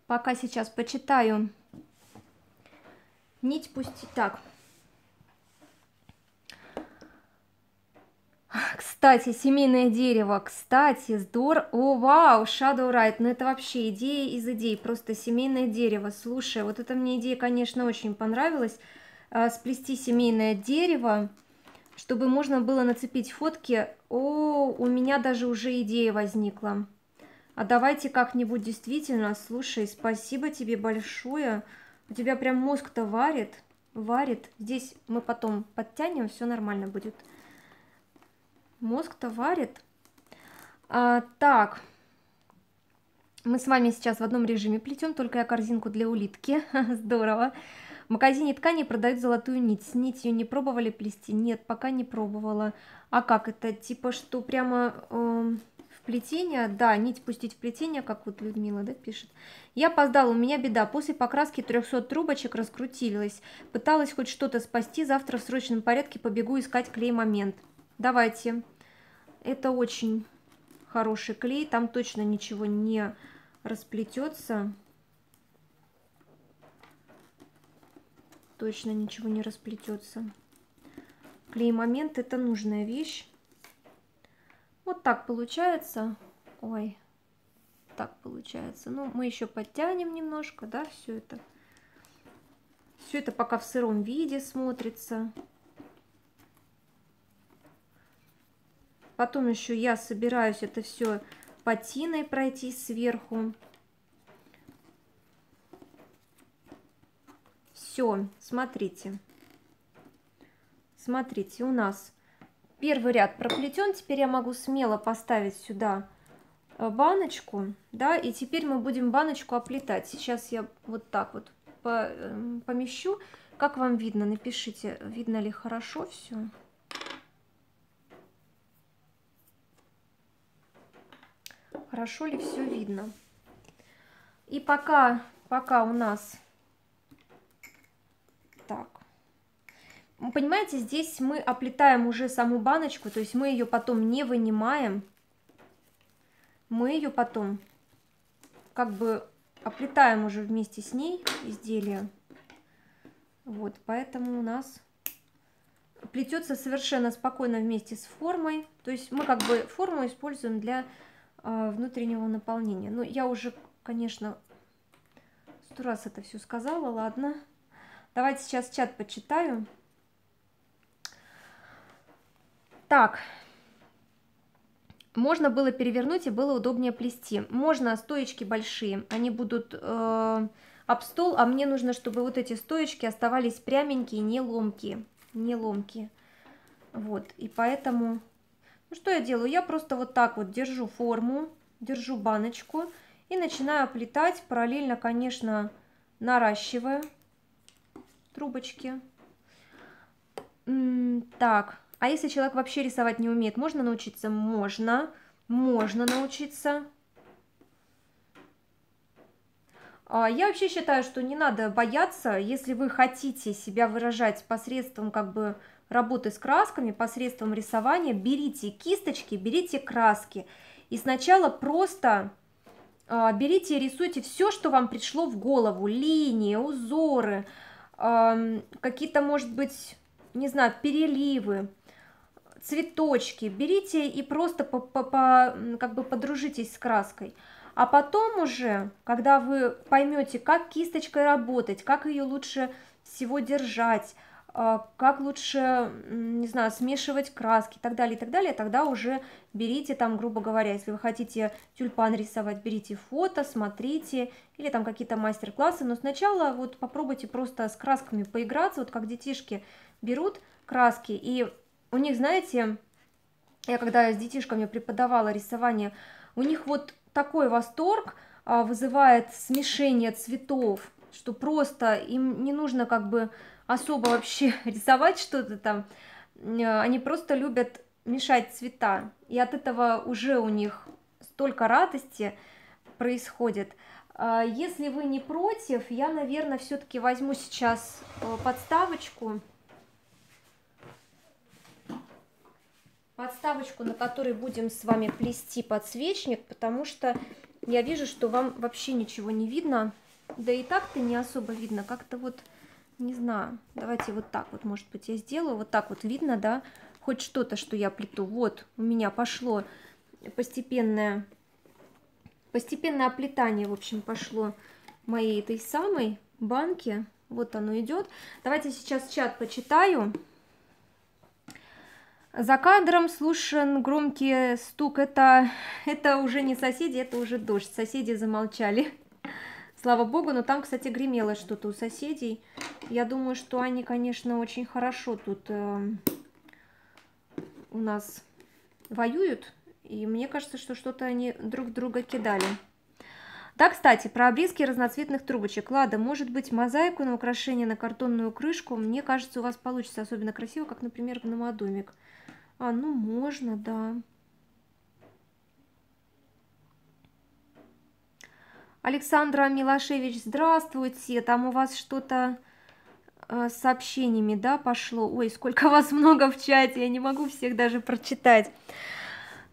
Пока сейчас почитаю. Нить пусть так. Кстати, семейное дерево, кстати, здорово. О, вау, Shadow Right, ну это вообще идея из идей, просто семейное дерево. Слушай, вот эта мне идея, конечно, очень понравилась. А, сплести семейное дерево, чтобы можно было нацепить фотки. О, у меня даже уже идея возникла. А давайте как-нибудь действительно, слушай, спасибо тебе большое. У тебя прям мозг-то варит, варит. Здесь мы потом подтянем, все нормально будет. Мозг-то варит. А, так, мы с вами сейчас в одном режиме плетем, только я корзинку для улитки. Здорово. В магазине ткани продают золотую нить. С нитью не пробовали плести? Нет, пока не пробовала. А как это? Типа, что прямо... Э плетение, да, нить пустить в плетение, как вот Людмила, да, пишет. Я опоздала, у меня беда, после покраски 300 трубочек раскрутилась, пыталась хоть что-то спасти, завтра в срочном порядке побегу искать клей-момент. Давайте, это очень хороший клей, там точно ничего не расплетется. Точно ничего не расплетется. Клей-момент это нужная вещь. Вот так получается. Ой, так получается. Ну, мы еще подтянем немножко, да, все это. Все это пока в сыром виде смотрится. Потом еще я собираюсь это все патиной пройти сверху. Все, смотрите. Смотрите, у нас Первый ряд проплетен, теперь я могу смело поставить сюда э, баночку, да, и теперь мы будем баночку оплетать. Сейчас я вот так вот эм, помещу. Как вам видно? Напишите, видно ли хорошо все. Хорошо ли все видно? И пока, пока у нас Понимаете, здесь мы оплетаем уже саму баночку, то есть мы ее потом не вынимаем. Мы ее потом как бы оплетаем уже вместе с ней изделие. Вот, поэтому у нас плетется совершенно спокойно вместе с формой. То есть мы как бы форму используем для э, внутреннего наполнения. Ну, я уже, конечно, сто раз это все сказала, ладно. Давайте сейчас чат почитаю. Так, можно было перевернуть и было удобнее плести. Можно стоечки большие, они будут э, об стол, а мне нужно, чтобы вот эти стоечки оставались пряменькие, не ломкие, не ломкие. Вот, и поэтому, ну что я делаю? Я просто вот так вот держу форму, держу баночку и начинаю оплетать, параллельно, конечно, наращивая трубочки. Так, а если человек вообще рисовать не умеет, можно научиться? Можно. Можно научиться. А, я вообще считаю, что не надо бояться, если вы хотите себя выражать посредством как бы работы с красками, посредством рисования, берите кисточки, берите краски. И сначала просто а, берите и рисуйте все, что вам пришло в голову. Линии, узоры, какие-то, может быть, не знаю, переливы, цветочки. Берите и просто по, по, по, как бы подружитесь с краской. А потом уже, когда вы поймете, как кисточкой работать, как ее лучше всего держать, а, как лучше, не знаю, смешивать краски и так далее, и так далее, тогда уже берите там, грубо говоря, если вы хотите тюльпан рисовать, берите фото, смотрите, или там какие-то мастер-классы, но сначала вот попробуйте просто с красками поиграться, вот как детишки берут краски, и у них, знаете, я когда с детишками преподавала рисование, у них вот такой восторг а, вызывает смешение цветов, что просто им не нужно как бы особо вообще рисовать что-то там, а, они просто любят мешать цвета, и от этого уже у них столько радости происходит. А, если вы не против, я, наверное, все-таки возьму сейчас э, подставочку, подставочку, на которой будем с вами плести подсвечник, потому что я вижу, что вам вообще ничего не видно. Да и так-то не особо видно, как-то вот, не знаю, давайте вот так вот, может быть, я сделаю, вот так вот видно, да, хоть что-то, что я плету. Вот, у меня пошло постепенное, постепенное оплетание, в общем, пошло моей этой самой банки. Вот оно идет. Давайте сейчас чат почитаю. За кадром слушан громкий стук. Это, это уже не соседи, это уже дождь. Соседи замолчали. Слава богу, но там, кстати, гремело что-то у соседей. Я думаю, что они, конечно, очень хорошо тут э, у нас воюют. И мне кажется, что что-то они друг друга кидали. Да, кстати, про обрезки разноцветных трубочек. Лада, может быть, мозаику на украшение на картонную крышку? Мне кажется, у вас получится особенно красиво, как, например, гномодомик. А, ну можно, да. Александра Милошевич, здравствуйте. Там у вас что-то э, с сообщениями, да, пошло. Ой, сколько вас много в чате, я не могу всех даже прочитать.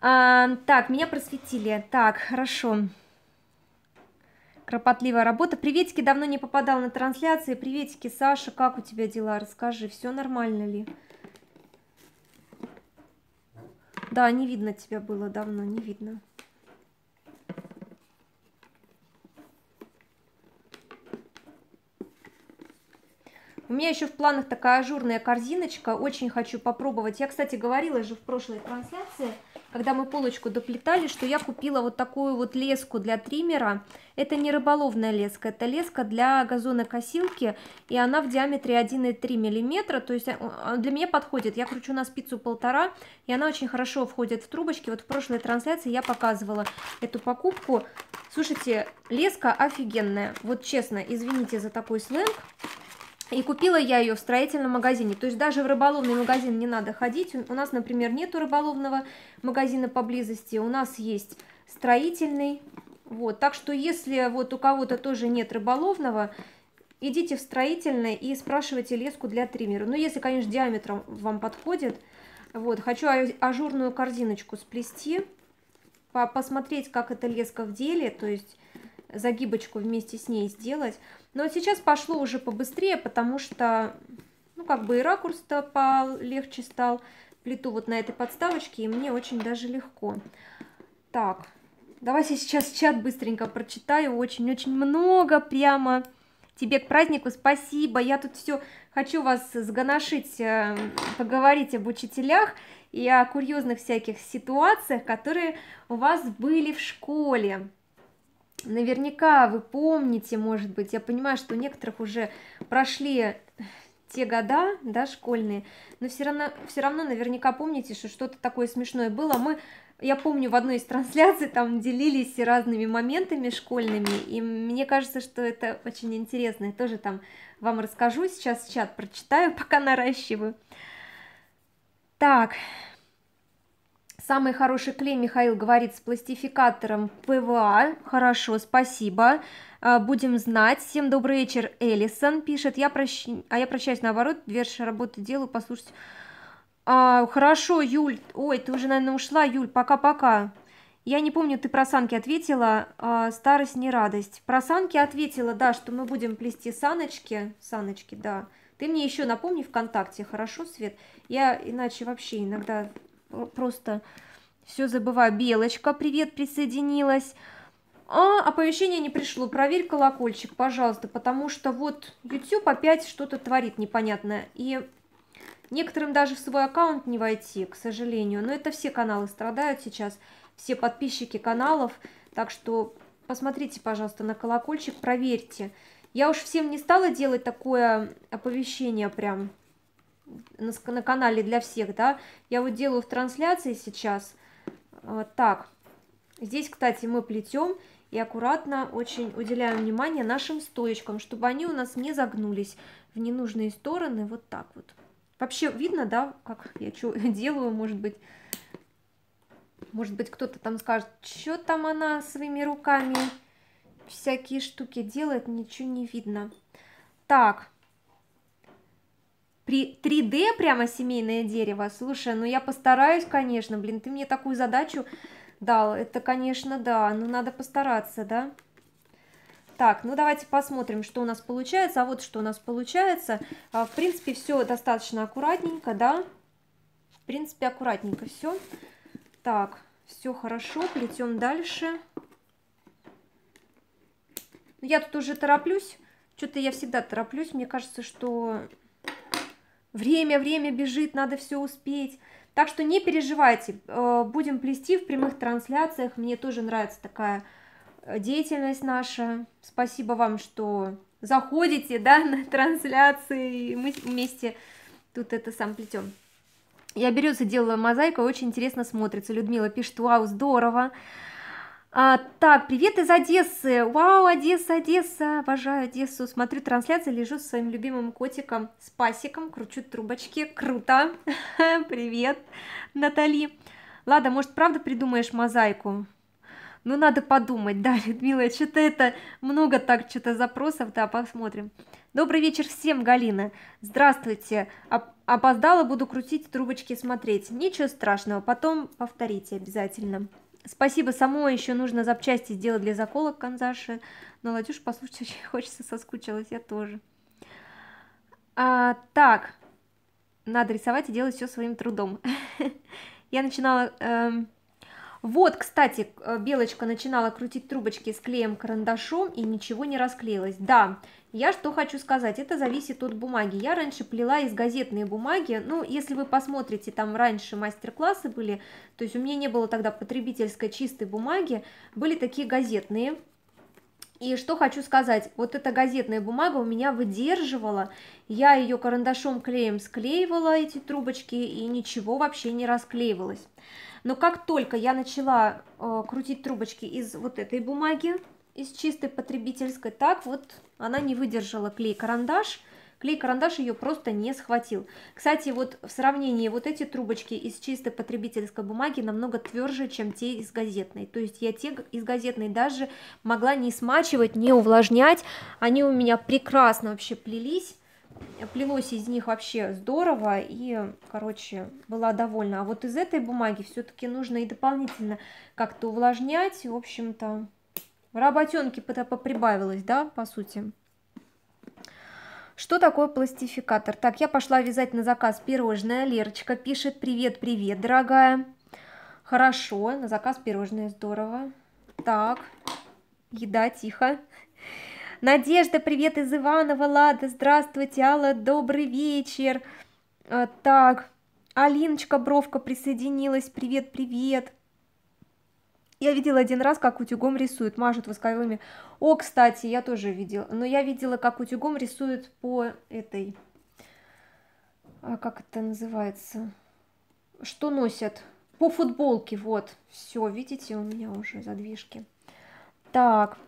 А, так, меня просветили. Так, хорошо. Кропотливая работа. Приветики, давно не попадал на трансляции. Приветики, Саша, как у тебя дела? Расскажи, все нормально ли? Да, не видно тебя было давно, не видно. У меня еще в планах такая ажурная корзиночка, очень хочу попробовать. Я, кстати, говорила же в прошлой трансляции, когда мы полочку доплетали, что я купила вот такую вот леску для триммера. Это не рыболовная леска, это леска для газонокосилки, и она в диаметре 1,3 миллиметра, то есть э, для меня подходит. Я кручу на спицу полтора, и она очень хорошо входит в трубочки. Вот в прошлой трансляции я показывала эту покупку. Слушайте, леска офигенная, вот честно, извините за такой сленг. И купила я ее в строительном магазине. То есть даже в рыболовный магазин не надо ходить. У нас, например, нету рыболовного магазина поблизости. У нас есть строительный. Вот. Так что если вот у кого-то тоже нет рыболовного, идите в строительный и спрашивайте леску для триммера. Ну, если, конечно, диаметром вам подходит. Вот. Хочу ажурную корзиночку сплести. Посмотреть, как эта леска в деле. То есть загибочку вместе с ней сделать. Но сейчас пошло уже побыстрее, потому что, ну, как бы и ракурс-то полегче стал. Плиту вот на этой подставочке, и мне очень даже легко. Так, давайте сейчас чат быстренько прочитаю. Очень-очень много прямо. Тебе к празднику спасибо. Я тут все хочу вас сгоношить, э, поговорить об учителях и о курьезных всяких ситуациях, которые у вас были в школе наверняка вы помните, может быть, я понимаю, что у некоторых уже прошли те года, да, школьные, но все равно, все равно наверняка помните, что что-то такое смешное было. Мы, я помню, в одной из трансляций там делились разными моментами школьными, и мне кажется, что это очень интересно. Я тоже там вам расскажу, сейчас чат прочитаю, пока наращиваю. Так, Самый хороший клей, Михаил говорит, с пластификатором ПВА. Хорошо, спасибо. А, будем знать. Всем добрый вечер, Элисон пишет. Я прощ... А я прощаюсь наоборот, верш работу делаю, послушать. А, хорошо, Юль. Ой, ты уже, наверное, ушла, Юль. Пока-пока. Я не помню, ты про санки ответила. А, старость не радость. Про санки ответила, да, что мы будем плести саночки. Саночки, да. Ты мне еще напомни ВКонтакте, хорошо, Свет? Я иначе вообще иногда просто все забываю. Белочка, привет, присоединилась. А, оповещение не пришло. Проверь колокольчик, пожалуйста, потому что вот YouTube опять что-то творит непонятное. И некоторым даже в свой аккаунт не войти, к сожалению. Но это все каналы страдают сейчас, все подписчики каналов. Так что посмотрите, пожалуйста, на колокольчик, проверьте. Я уж всем не стала делать такое оповещение прям на, на канале для всех, да. Я вот делаю в трансляции сейчас. Вот так. Здесь, кстати, мы плетем и аккуратно очень уделяем внимание нашим стоечкам, чтобы они у нас не загнулись в ненужные стороны, вот так вот. Вообще видно, да, как я что делаю, может быть, может быть, кто-то там скажет, что там она своими руками всякие штуки делает, ничего не видно. Так, при 3D прямо семейное дерево. Слушай, ну я постараюсь, конечно, блин, ты мне такую задачу дал. Это, конечно, да, но надо постараться, да. Так, ну давайте посмотрим, что у нас получается. А вот что у нас получается. А, в принципе, все достаточно аккуратненько, да. В принципе, аккуратненько все. Так, все хорошо, плетем дальше. Я тут уже тороплюсь. Что-то я всегда тороплюсь. Мне кажется, что Время, время бежит, надо все успеть. Так что не переживайте, э, будем плести в прямых трансляциях. Мне тоже нравится такая э, деятельность наша. Спасибо вам, что заходите да, на трансляции, мы вместе тут это сам плетем. Я берется делала мозаику, очень интересно смотрится. Людмила пишет, вау, здорово. А, так, привет из Одессы. Вау, Одесса, Одесса. Обожаю Одессу. Смотрю трансляцию, лежу со своим любимым котиком, с пасиком, кручу трубочки. Круто. Привет, Натали. Лада, может, правда придумаешь мозаику? Ну, надо подумать, да, Людмила, что-то это много так, что-то запросов, да, посмотрим. Добрый вечер всем, Галина. Здравствуйте. Опоздала, буду крутить трубочки, смотреть. Ничего страшного, потом повторите обязательно. Спасибо, самой еще нужно запчасти сделать для заколок канзаши. Но Ладюш, послушать очень хочется, соскучилась, я тоже. А, так, надо рисовать и делать все своим трудом. Я начинала... Вот, кстати, Белочка начинала крутить трубочки с клеем карандашом и ничего не расклеилось. Да, я что хочу сказать, это зависит от бумаги. Я раньше плела из газетной бумаги, ну, если вы посмотрите, там раньше мастер-классы были, то есть у меня не было тогда потребительской чистой бумаги, были такие газетные. И что хочу сказать, вот эта газетная бумага у меня выдерживала, я ее карандашом клеем склеивала, эти трубочки, и ничего вообще не расклеивалось. Но как только я начала э, крутить трубочки из вот этой бумаги, из чистой потребительской, так вот она не выдержала клей-карандаш, клей-карандаш ее просто не схватил. Кстати, вот в сравнении вот эти трубочки из чистой потребительской бумаги намного тверже, чем те из газетной. То есть я те из газетной даже могла не смачивать, не увлажнять, они у меня прекрасно вообще плелись, плелось из них вообще здорово и, короче, была довольна. А вот из этой бумаги все-таки нужно и дополнительно как-то увлажнять, в общем-то, Работенки-то поприбавилось, да, по сути. Что такое пластификатор? Так, я пошла вязать на заказ пирожное. Лерочка пишет, привет, привет, дорогая. Хорошо, на заказ пирожное, здорово. Так, еда, тихо. Надежда, привет из Иванова, Лада, здравствуйте, Алла, добрый вечер. А, так, Алиночка Бровка присоединилась, привет, привет. Я видела один раз, как утюгом рисуют, мажут восковыми. О, кстати, я тоже видела. Но я видела, как утюгом рисуют по этой... А как это называется? Что носят? По футболке, вот. Все, видите, у меня уже задвижки. Так.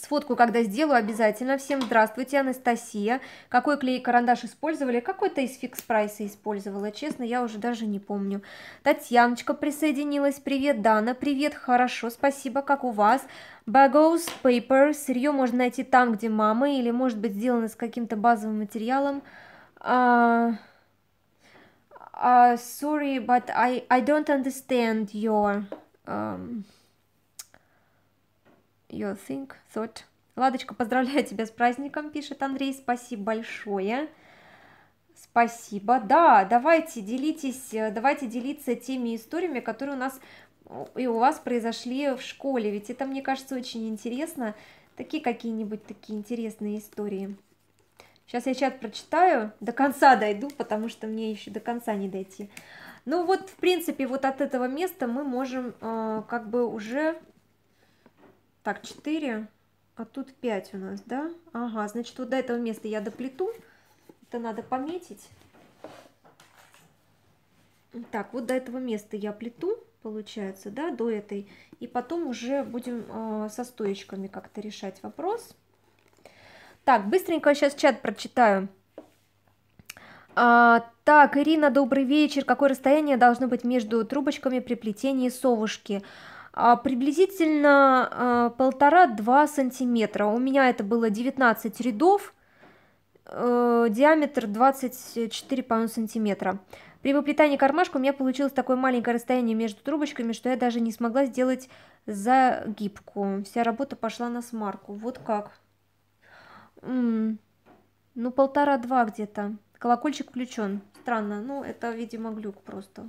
Сфотку, когда сделаю, обязательно. Всем здравствуйте, Анастасия. Какой клей-карандаш использовали? Какой-то из фикс прайса использовала. Честно, я уже даже не помню. Татьяночка присоединилась. Привет, Дана. Привет, хорошо, спасибо. Как у вас? Bagos Paper. Сырье можно найти там, где мама, или может быть сделано с каким-то базовым материалом. Uh, uh, sorry, but I, I don't understand your... Um, your think, thought. Ладочка, поздравляю тебя с праздником, пишет Андрей, спасибо большое. Спасибо. Да, давайте делитесь, давайте делиться теми историями, которые у нас и у вас произошли в школе, ведь это, мне кажется, очень интересно. Такие какие-нибудь такие интересные истории. Сейчас я чат прочитаю, до конца дойду, потому что мне еще до конца не дойти. Ну вот, в принципе, вот от этого места мы можем э, как бы уже так, 4, а тут 5 у нас, да? Ага, значит, вот до этого места я доплету. Это надо пометить. Так, вот до этого места я плету, получается, да, до этой. И потом уже будем э, со стоечками как-то решать вопрос. Так, быстренько сейчас чат прочитаю. А, так, Ирина, добрый вечер. Какое расстояние должно быть между трубочками при плетении совушки? Приблизительно а, полтора-два сантиметра. У меня это было 19 рядов, э, диаметр 24, по сантиметра. При выплетании кармашка у меня получилось такое маленькое расстояние между трубочками, что я даже не смогла сделать загибку. Вся работа пошла на смарку. Вот как. М -м, ну, полтора-два где-то. Колокольчик включен. Странно. Ну, это, видимо, глюк просто.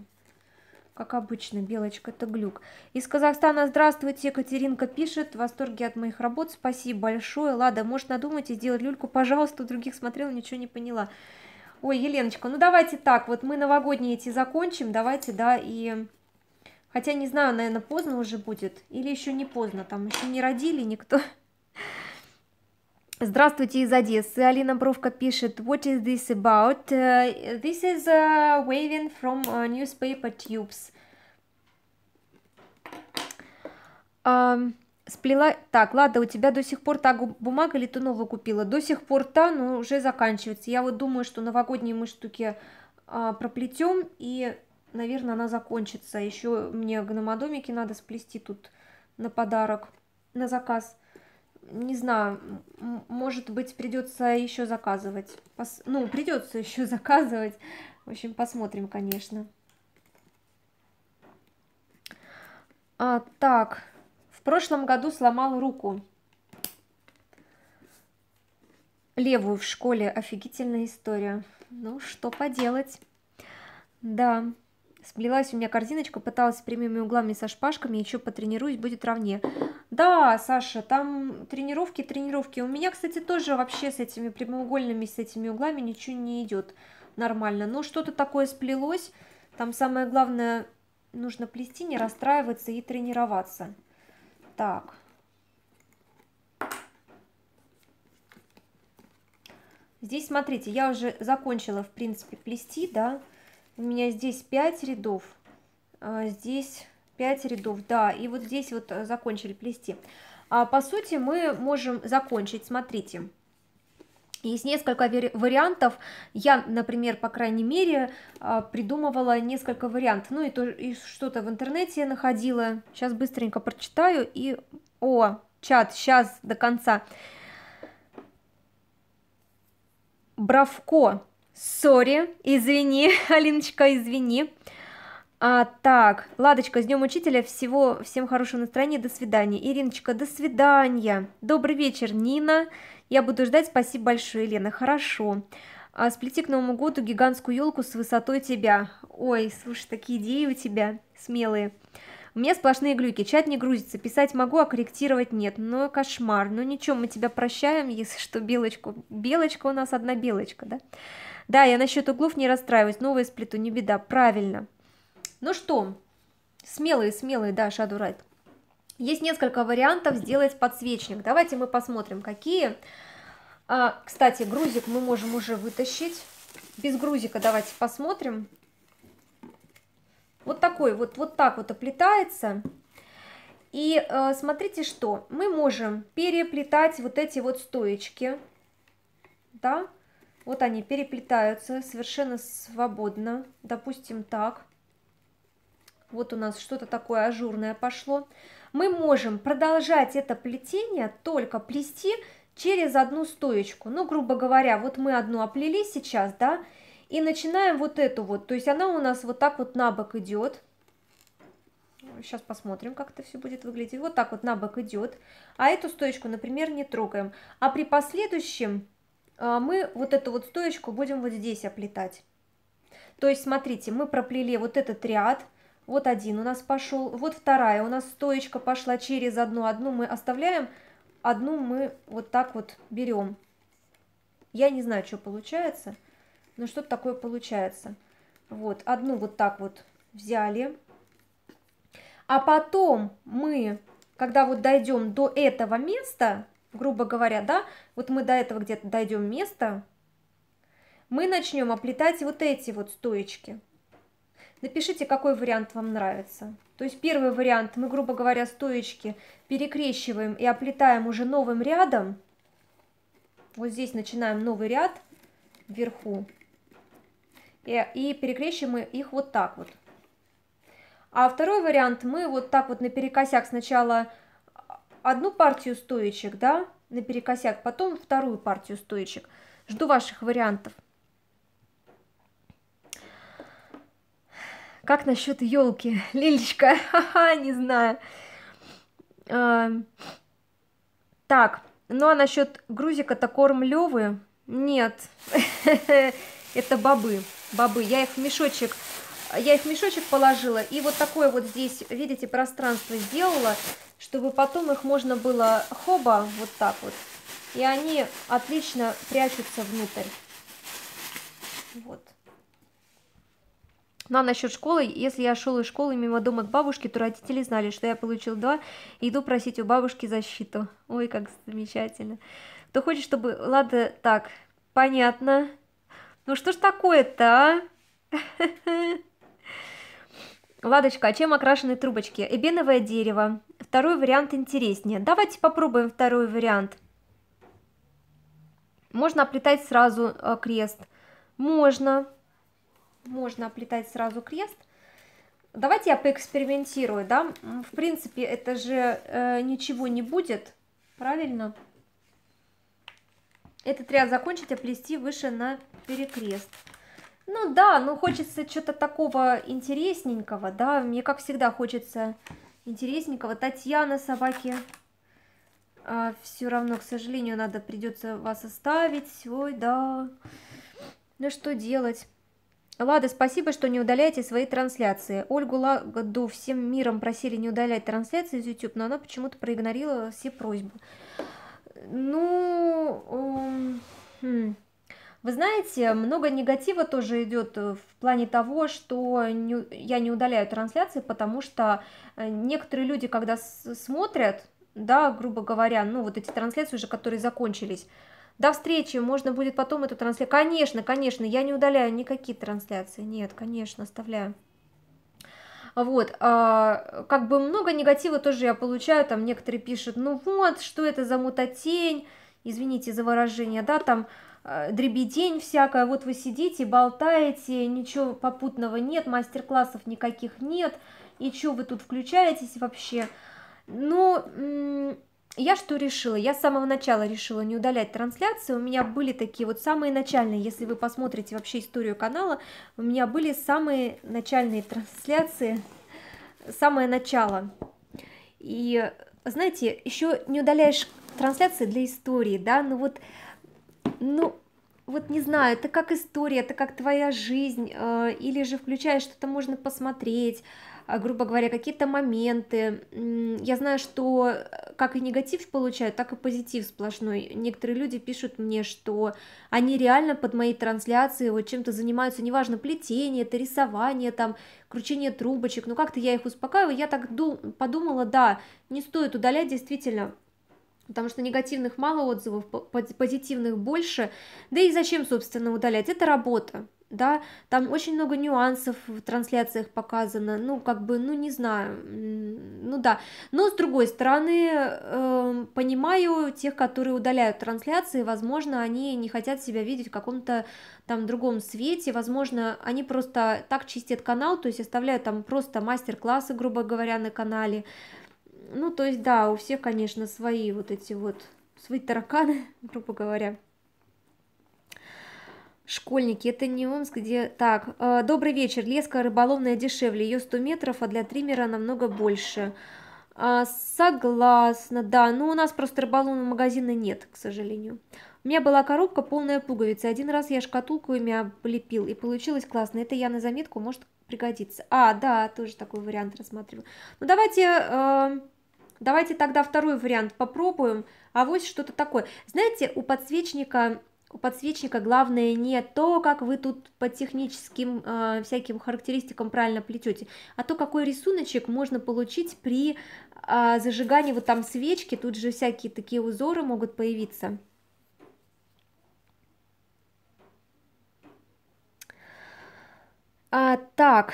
Как обычно, Белочка, это глюк. Из Казахстана здравствуйте, Екатеринка пишет. В восторге от моих работ, спасибо большое. Лада, может, надумайте сделать люльку, пожалуйста. У других смотрела, ничего не поняла. Ой, Еленочка, ну давайте так, вот мы новогодние эти закончим, давайте, да, и... Хотя не знаю, наверное, поздно уже будет, или еще не поздно, там еще не родили никто. Здравствуйте из Одессы. Алина Бровка пишет, what is this about? Uh, this is uh, waving from uh, newspaper tubes. Um, сплела... Так, ладно, у тебя до сих пор та бумага новую купила? До сих пор та, но уже заканчивается. Я вот думаю, что новогодние мы штуки uh, проплетем, и, наверное, она закончится. Еще мне гномодомики надо сплести тут на подарок, на заказ не знаю, может быть, придется еще заказывать. Пос... Ну, придется еще заказывать. В общем, посмотрим, конечно. А, так, в прошлом году сломал руку. Левую в школе. Офигительная история. Ну, что поделать. Да. Сплелась у меня корзиночка, пыталась с прямыми углами со шпажками, еще потренируюсь, будет ровнее. Да, Саша, там тренировки, тренировки. У меня, кстати, тоже вообще с этими прямоугольными, с этими углами ничего не идет нормально. Но что-то такое сплелось. Там самое главное, нужно плести, не расстраиваться и тренироваться. Так. Здесь, смотрите, я уже закончила, в принципе, плести, да. У меня здесь 5 рядов, а здесь 5 рядов, да, и вот здесь вот э, закончили плести. А, по сути, мы можем закончить, смотрите, есть несколько вариантов. Я, например, по крайней мере, а, придумывала несколько вариантов. Ну и, и что-то в интернете находила. Сейчас быстренько прочитаю. И, о, чат, сейчас до конца. Бравко. Сори, извини, Алиночка, извини. А, так, Ладочка, с Днем Учителя, всего, всем хорошего настроения, до свидания. Ириночка, до свидания. Добрый вечер, Нина. Я буду ждать, спасибо большое, Елена, хорошо. А, сплети к Новому году гигантскую елку с высотой тебя. Ой, слушай, такие идеи у тебя смелые. У меня сплошные глюки, чат не грузится, писать могу, а корректировать нет. Ну, кошмар. Ну, ничего, мы тебя прощаем, если что, белочку. Белочка у нас одна белочка, да? Да, я насчет углов не расстраиваюсь, новые сплету, не беда, правильно. Ну что, смелые, смелые, да, Шадурайт. Есть несколько вариантов сделать подсвечник. Давайте мы посмотрим, какие. А, кстати, грузик мы можем уже вытащить. Без грузика давайте посмотрим. Вот такой, вот, вот так вот оплетается. И э, смотрите, что мы можем переплетать вот эти вот стоечки, да, вот они переплетаются совершенно свободно, допустим, так. Вот у нас что-то такое ажурное пошло. Мы можем продолжать это плетение, только плести через одну стоечку. Ну, грубо говоря, вот мы одну оплели сейчас, да, и начинаем вот эту вот. То есть она у нас вот так вот на бок идет. Сейчас посмотрим, как это все будет выглядеть. Вот так вот на бок идет. А эту стоечку, например, не трогаем. А при последующем мы вот эту вот стоечку будем вот здесь оплетать. То есть, смотрите, мы проплели вот этот ряд, вот один у нас пошел, вот вторая у нас стоечка пошла через одну, одну мы оставляем, одну мы вот так вот берем. Я не знаю, что получается, но что-то такое получается. Вот, одну вот так вот взяли, а потом мы, когда вот дойдем до этого места, грубо говоря, да, вот мы до этого где-то дойдем места, мы начнем оплетать вот эти вот стоечки. Напишите, какой вариант вам нравится. То есть первый вариант, мы, грубо говоря, стоечки перекрещиваем и оплетаем уже новым рядом. Вот здесь начинаем новый ряд вверху. И, и перекрещиваем их вот так вот. А второй вариант, мы вот так вот наперекосяк сначала одну партию стоечек, да, наперекосяк, потом вторую партию стоечек. Жду ваших вариантов. Как насчет елки, Лилечка? Ха-ха, не знаю. А, так, ну а насчет грузика-то корм Левы? Нет, это бобы, бобы. Я их в мешочек, я их в мешочек положила и вот такое вот здесь, видите, пространство сделала чтобы потом их можно было хоба вот так вот, и они отлично прячутся внутрь. Вот. Ну а насчет школы, если я шел из школы мимо дома к бабушке, то родители знали, что я получил два, и иду просить у бабушки защиту. Ой, как замечательно. Кто хочет, чтобы... Ладно, так, понятно. Ну что ж такое-то, а? Ладочка, а чем окрашены трубочки? Эбеновое дерево. Второй вариант интереснее. Давайте попробуем второй вариант. Можно оплетать сразу э, крест. Можно. Можно оплетать сразу крест. Давайте я поэкспериментирую, да? В принципе, это же э, ничего не будет, правильно? Этот ряд закончить, оплести выше на перекрест. Ну да, ну хочется что-то такого интересненького, да, мне как всегда хочется интересненького. Татьяна, собаки, а, все равно, к сожалению, надо, придется вас оставить, ой, да, ну что делать? Лада, спасибо, что не удаляете свои трансляции. Ольгу Лагоду всем миром просили не удалять трансляции из YouTube, но она почему-то проигнорировала все просьбы. Ну, хм. Вы знаете, много негатива тоже идет э, в плане того, что не, я не удаляю трансляции, потому что э, некоторые люди, когда смотрят, да, грубо говоря, ну вот эти трансляции уже, которые закончились, до встречи, можно будет потом эту трансляцию. Конечно, конечно, я не удаляю никакие трансляции, нет, конечно, оставляю. Вот, а, как бы много негатива тоже я получаю, там некоторые пишут, ну вот, что это за мутатень, извините за выражение, да, там, дребедень всякая, вот вы сидите, болтаете, ничего попутного нет, мастер-классов никаких нет, и что вы тут включаетесь вообще? Ну, я что решила? Я с самого начала решила не удалять трансляции, у меня были такие вот самые начальные, если вы посмотрите вообще историю канала, у меня были самые начальные трансляции, самое начало. И, знаете, еще не удаляешь трансляции для истории, да, ну вот ну, вот не знаю, это как история, это как твоя жизнь, э, или же включаешь что-то можно посмотреть, а, грубо говоря, какие-то моменты. Я знаю, что э, как и негатив получают, так и позитив сплошной. Некоторые люди пишут мне, что они реально под моей трансляцией вот чем-то занимаются, неважно, плетение, это рисование, там, кручение трубочек, но как-то я их успокаиваю. Я так подумала, да, не стоит удалять, действительно, потому что негативных мало отзывов, позитивных больше. Да и зачем, собственно, удалять? Это работа. да, там очень много нюансов в трансляциях показано, ну, как бы, ну, не знаю, ну, да, но, с другой стороны, э, понимаю тех, которые удаляют трансляции, возможно, они не хотят себя видеть в каком-то там другом свете, возможно, они просто так чистят канал, то есть оставляют там просто мастер-классы, грубо говоря, на канале, ну, то есть, да, у всех, конечно, свои вот эти вот, свои тараканы, грубо говоря. Школьники, это не Омск, где... Так, э, добрый вечер, леска рыболовная дешевле, ее 100 метров, а для триммера намного больше. Э, согласна, да, но у нас просто рыболовного магазина нет, к сожалению. У меня была коробка полная пуговицы, один раз я шкатулку ими облепил, и получилось классно. Это я на заметку, может пригодиться. А, да, тоже такой вариант рассматриваю. Ну, давайте... Э, давайте тогда второй вариант попробуем. А вот что-то такое. Знаете, у подсвечника у подсвечника главное не то, как вы тут по техническим э, всяким характеристикам правильно плетете, а то, какой рисуночек можно получить при э, зажигании вот там свечки, тут же всякие такие узоры могут появиться. А, так,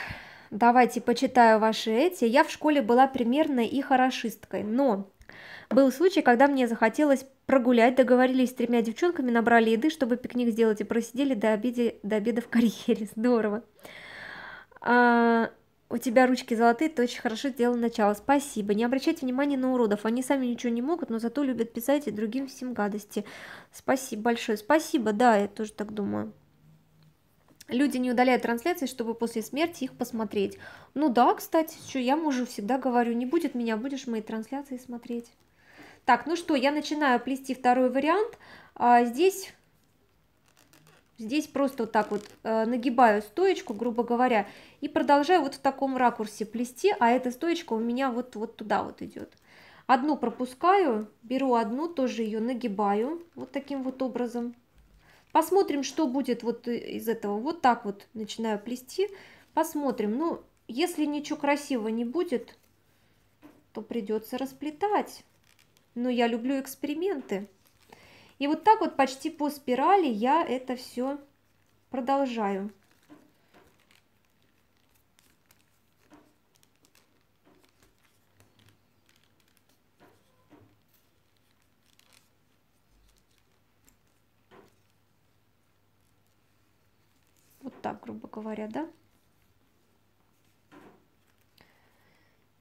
давайте почитаю ваши эти. Я в школе была примерно и хорошисткой, но был случай, когда мне захотелось прогулять, договорились с тремя девчонками, набрали еды, чтобы пикник сделать, и просидели до, обеде, до обеда в карьере. Здорово. А, у тебя ручки золотые, ты очень хорошо сделал начало. Спасибо. Не обращайте внимания на уродов. Они сами ничего не могут, но зато любят писать и другим всем гадости. Спасибо большое. Спасибо, да, я тоже так думаю. Люди не удаляют трансляции, чтобы после смерти их посмотреть. Ну да, кстати, что я мужу всегда говорю, не будет меня, будешь мои трансляции смотреть. Так, ну что, я начинаю плести второй вариант. А, здесь, здесь просто вот так вот э, нагибаю стоечку, грубо говоря, и продолжаю вот в таком ракурсе плести, а эта стоечка у меня вот, вот туда вот идет. Одну пропускаю, беру одну, тоже ее нагибаю вот таким вот образом. Посмотрим, что будет вот из этого. Вот так вот начинаю плести. Посмотрим. Ну, если ничего красивого не будет, то придется расплетать но я люблю эксперименты. И вот так вот почти по спирали я это все продолжаю. Вот так, грубо говоря, да?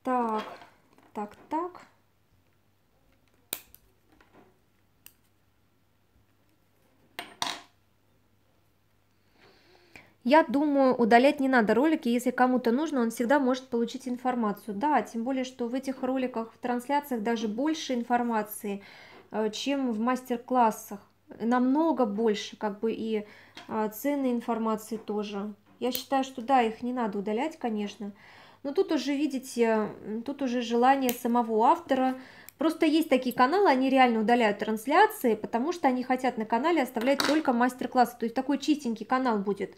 Так, так, так. Я думаю, удалять не надо ролики, если кому-то нужно, он всегда может получить информацию. Да, тем более, что в этих роликах, в трансляциях даже больше информации, э, чем в мастер-классах. Намного больше, как бы и э, ценной информации тоже. Я считаю, что да, их не надо удалять, конечно. Но тут уже, видите, тут уже желание самого автора. Просто есть такие каналы, они реально удаляют трансляции, потому что они хотят на канале оставлять только мастер-классы. То есть такой чистенький канал будет.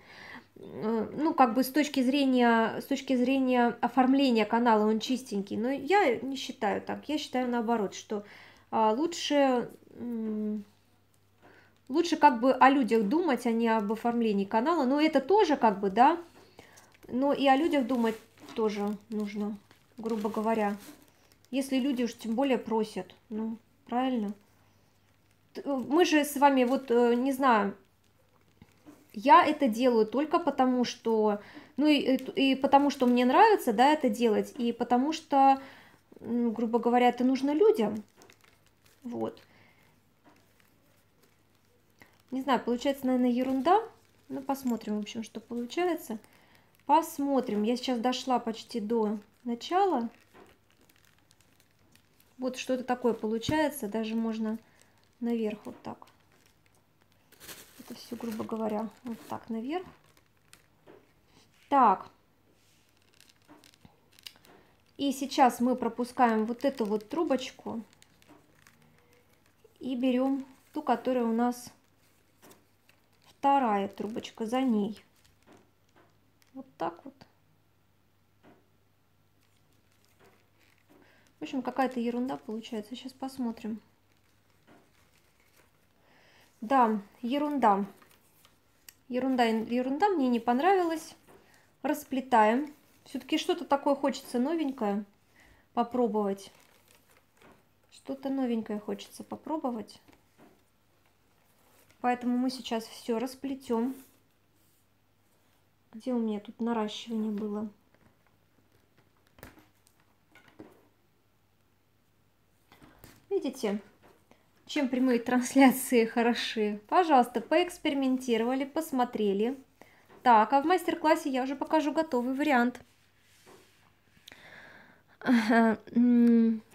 Э, ну, как бы с точки зрения, с точки зрения оформления канала он чистенький, но я не считаю так, я считаю наоборот, что а, лучше, лучше как бы о людях думать, а не об оформлении канала, но это тоже как бы, да, но и о людях думать тоже нужно, грубо говоря, если люди уж тем более просят, ну, правильно? Мы же с вами, вот, э, не знаю, я это делаю только потому, что, ну и, и потому, что мне нравится, да, это делать, и потому что, грубо говоря, это нужно людям, вот. Не знаю, получается, наверное, ерунда, ну, посмотрим, в общем, что получается. Посмотрим, я сейчас дошла почти до начала. Вот что-то такое получается, даже можно наверх вот так это все, грубо говоря, вот так наверх. Так. И сейчас мы пропускаем вот эту вот трубочку и берем ту, которая у нас вторая трубочка за ней. Вот так вот. В общем, какая-то ерунда получается. Сейчас посмотрим. Да, ерунда. Ерунда, ерунда, мне не понравилось. Расплетаем. Все-таки что-то такое хочется новенькое попробовать. Что-то новенькое хочется попробовать. Поэтому мы сейчас все расплетем. Где у меня тут наращивание было? Видите, чем прямые трансляции хороши? Пожалуйста, поэкспериментировали, посмотрели. Так, а в мастер-классе я уже покажу готовый вариант.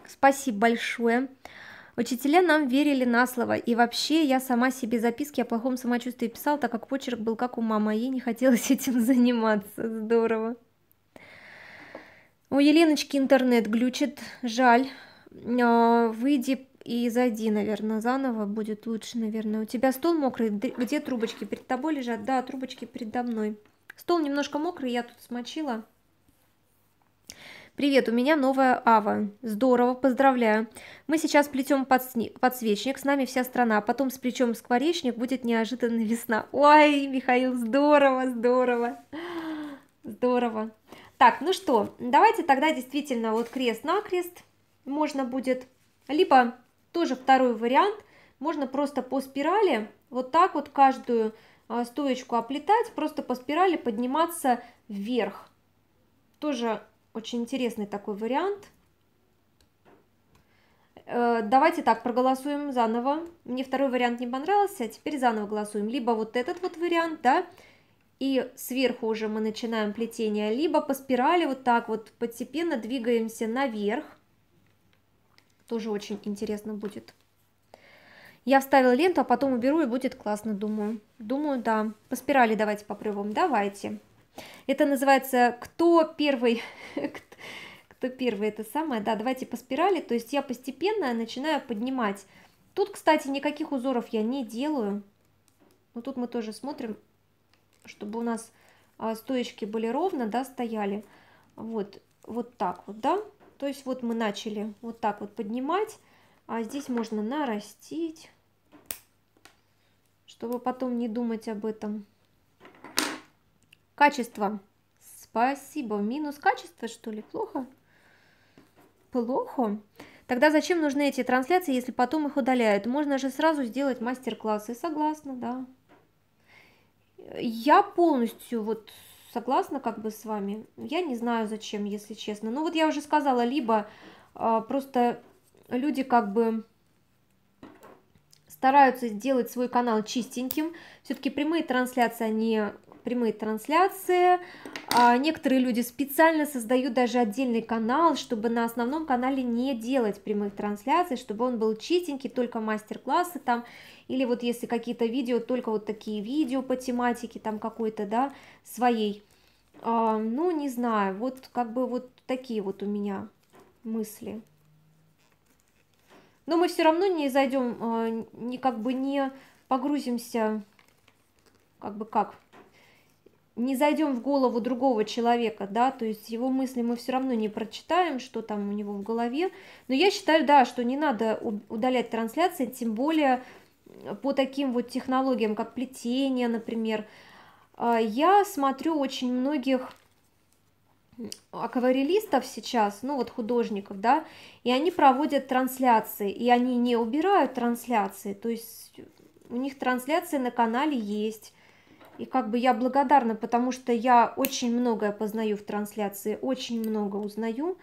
Спасибо большое. Учителя нам верили на слово, и вообще я сама себе записки о плохом самочувствии писала, так как почерк был как у мамы, а ей не хотелось этим заниматься. Здорово. У Еленочки интернет глючит, жаль. А, выйди и зайди, наверное, заново, будет лучше, наверное. У тебя стол мокрый, где трубочки? Перед тобой лежат? Да, трубочки передо мной. Стол немножко мокрый, я тут смочила. Привет, у меня новая Ава. Здорово, поздравляю. Мы сейчас плетем подсвечник, с нами вся страна, а потом сплечем скворечник, будет неожиданно весна. Ой, Михаил, здорово, здорово, здорово. Так, ну что, давайте тогда действительно вот крест-накрест можно будет, либо тоже второй вариант, можно просто по спирали вот так вот каждую а, стоечку оплетать, просто по спирали подниматься вверх. Тоже очень интересный такой вариант. Э, давайте так, проголосуем заново. Мне второй вариант не понравился, теперь заново голосуем. Либо вот этот вот вариант, да, и сверху уже мы начинаем плетение, либо по спирали вот так вот постепенно двигаемся наверх. Тоже очень интересно будет. Я вставила ленту, а потом уберу, и будет классно, думаю. Думаю, да. По спирали давайте попробуем. Давайте. Это называется «Кто первый?» Кто первый, это самое. Да, давайте по спирали. То есть я постепенно начинаю поднимать. Тут, кстати, никаких узоров я не делаю. Но тут мы тоже смотрим, чтобы у нас а, стоечки были ровно, да, стояли. Вот, вот так вот, да. То есть вот мы начали вот так вот поднимать, а здесь можно нарастить, чтобы потом не думать об этом. Качество. Спасибо. Минус качество, что ли? Плохо? Плохо? Тогда зачем нужны эти трансляции, если потом их удаляют? Можно же сразу сделать мастер-классы. Согласна, да. Я полностью вот согласна как бы с вами. Я не знаю зачем, если честно. Ну вот я уже сказала, либо а, просто люди как бы стараются сделать свой канал чистеньким. Все-таки прямые трансляции, они прямые трансляции. А некоторые люди специально создают даже отдельный канал, чтобы на основном канале не делать прямых трансляций, чтобы он был чистенький, только мастер-классы там, или вот если какие-то видео, только вот такие видео по тематике там какой-то, да, своей. А, ну, не знаю, вот как бы вот такие вот у меня мысли. Но мы все равно не зайдем, а, не как бы не погрузимся, как бы как, не зайдем в голову другого человека, да, то есть его мысли мы все равно не прочитаем, что там у него в голове. Но я считаю, да, что не надо удалять трансляции, тем более по таким вот технологиям, как плетение, например. А, я смотрю очень многих акварелистов сейчас, ну вот художников, да, и они проводят трансляции, и они не убирают трансляции, то есть у них трансляции на канале есть, и как бы я благодарна, потому что я очень многое познаю в трансляции, очень много узнаю.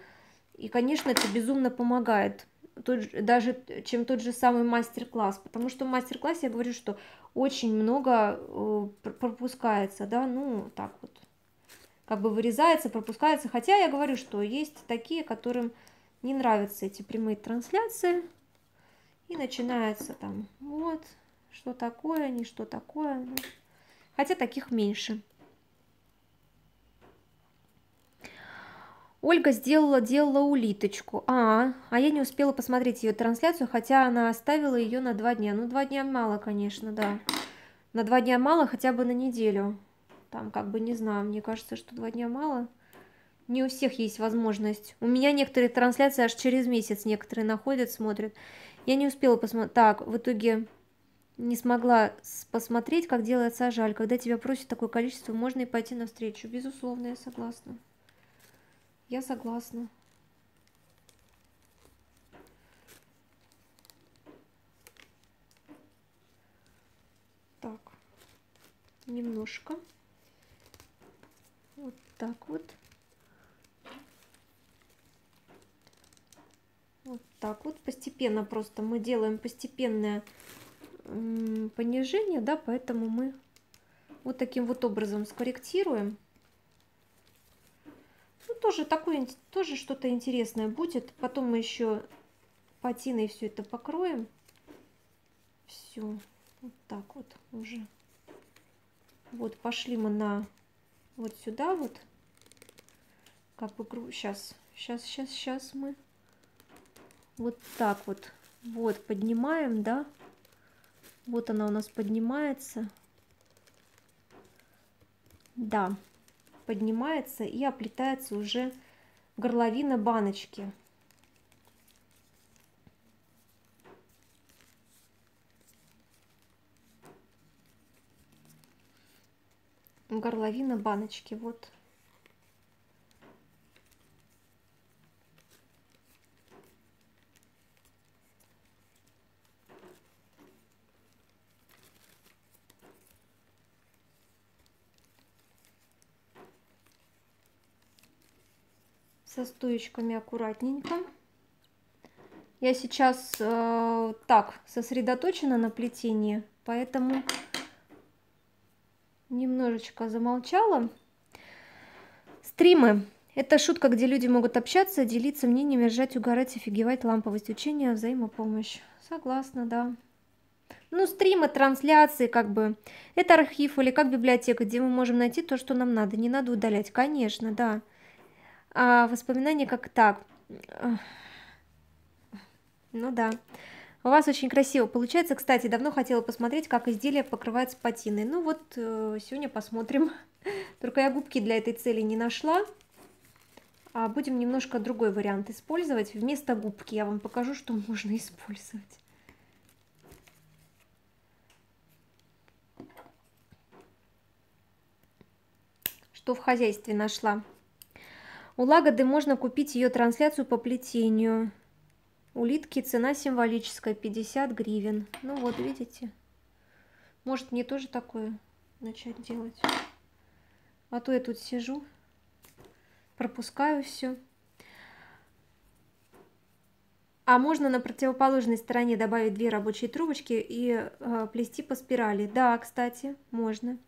И, конечно, это безумно помогает. Тот, даже чем тот же самый мастер-класс. Потому что в мастер-классе я говорю, что очень много э, пропускается, да, ну, так вот. Как бы вырезается, пропускается. Хотя я говорю, что есть такие, которым не нравятся эти прямые трансляции. И начинается там, вот, что такое, не что такое. Ну хотя таких меньше. Ольга сделала, делала улиточку. А, а я не успела посмотреть ее трансляцию, хотя она оставила ее на два дня. Ну, два дня мало, конечно, да. На два дня мало, хотя бы на неделю. Там, как бы, не знаю, мне кажется, что два дня мало. Не у всех есть возможность. У меня некоторые трансляции аж через месяц некоторые находят, смотрят. Я не успела посмотреть. Так, в итоге не смогла посмотреть, как делается жаль. Когда тебя просят такое количество, можно и пойти навстречу. Безусловно, я согласна. Я согласна. Так, немножко. Вот так вот. Вот так вот постепенно просто мы делаем постепенное понижение, да, поэтому мы вот таким вот образом скорректируем. Ну, тоже такое, тоже что-то интересное будет. Потом мы еще патиной все это покроем. Все, вот так вот уже. Вот, пошли мы на вот сюда вот. Как бы, сейчас, сейчас, сейчас, сейчас мы вот так вот. Вот, поднимаем, да. Вот она у нас поднимается. Да, поднимается и оплетается уже горловина баночки. Горловина баночки, вот. Со стоечками аккуратненько. Я сейчас э, так сосредоточена на плетении, поэтому немножечко замолчала. Стримы. Это шутка, где люди могут общаться, делиться мнениями, ржать, угорать, офигевать, ламповость учения, взаимопомощь. Согласна, да. Ну, стримы, трансляции, как бы. Это архив или как библиотека, где мы можем найти то, что нам надо. Не надо удалять, конечно, да а воспоминания как так. Ну да. У вас очень красиво получается. Кстати, давно хотела посмотреть, как изделие покрывается патиной. Ну вот, э, сегодня посмотрим. Только я губки для этой цели не нашла. А будем немножко другой вариант использовать. Вместо губки я вам покажу, что можно использовать. Что в хозяйстве нашла. У Лагоды можно купить ее трансляцию по плетению. Улитки цена символическая, 50 гривен. Ну вот, видите. Может мне тоже такое начать делать. А то я тут сижу, пропускаю все. А можно на противоположной стороне добавить две рабочие трубочки и э, плести по спирали. Да, кстати, можно.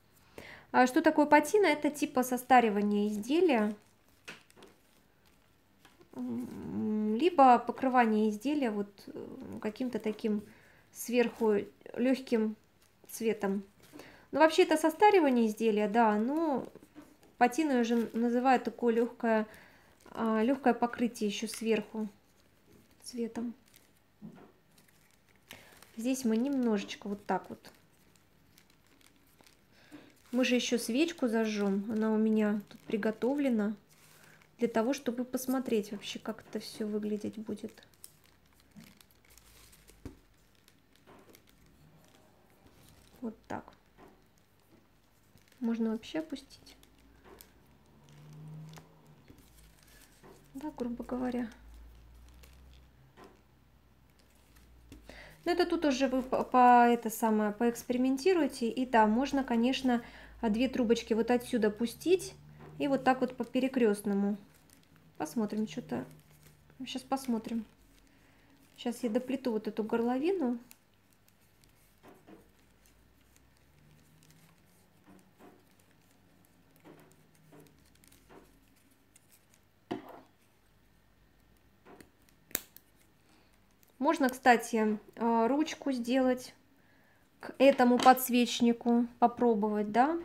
А что такое патина? Это типа состаривания изделия либо покрывание изделия вот э, каким-то таким сверху легким цветом. Ну, вообще это состаривание изделия, да, но патиной уже называют такое легкое, а, легкое покрытие еще сверху цветом. Здесь мы немножечко вот так вот. Мы же еще свечку зажжем, она у меня тут приготовлена для того, чтобы посмотреть вообще, как это все выглядеть будет. Вот так. Можно вообще опустить. Да, грубо говоря. Но это тут уже вы по, по это самое поэкспериментируйте. И да, можно, конечно, две трубочки вот отсюда пустить и вот так вот по перекрестному Посмотрим, что-то. Сейчас посмотрим. Сейчас я доплету вот эту горловину. Можно, кстати, э, ручку сделать к этому подсвечнику, попробовать, да?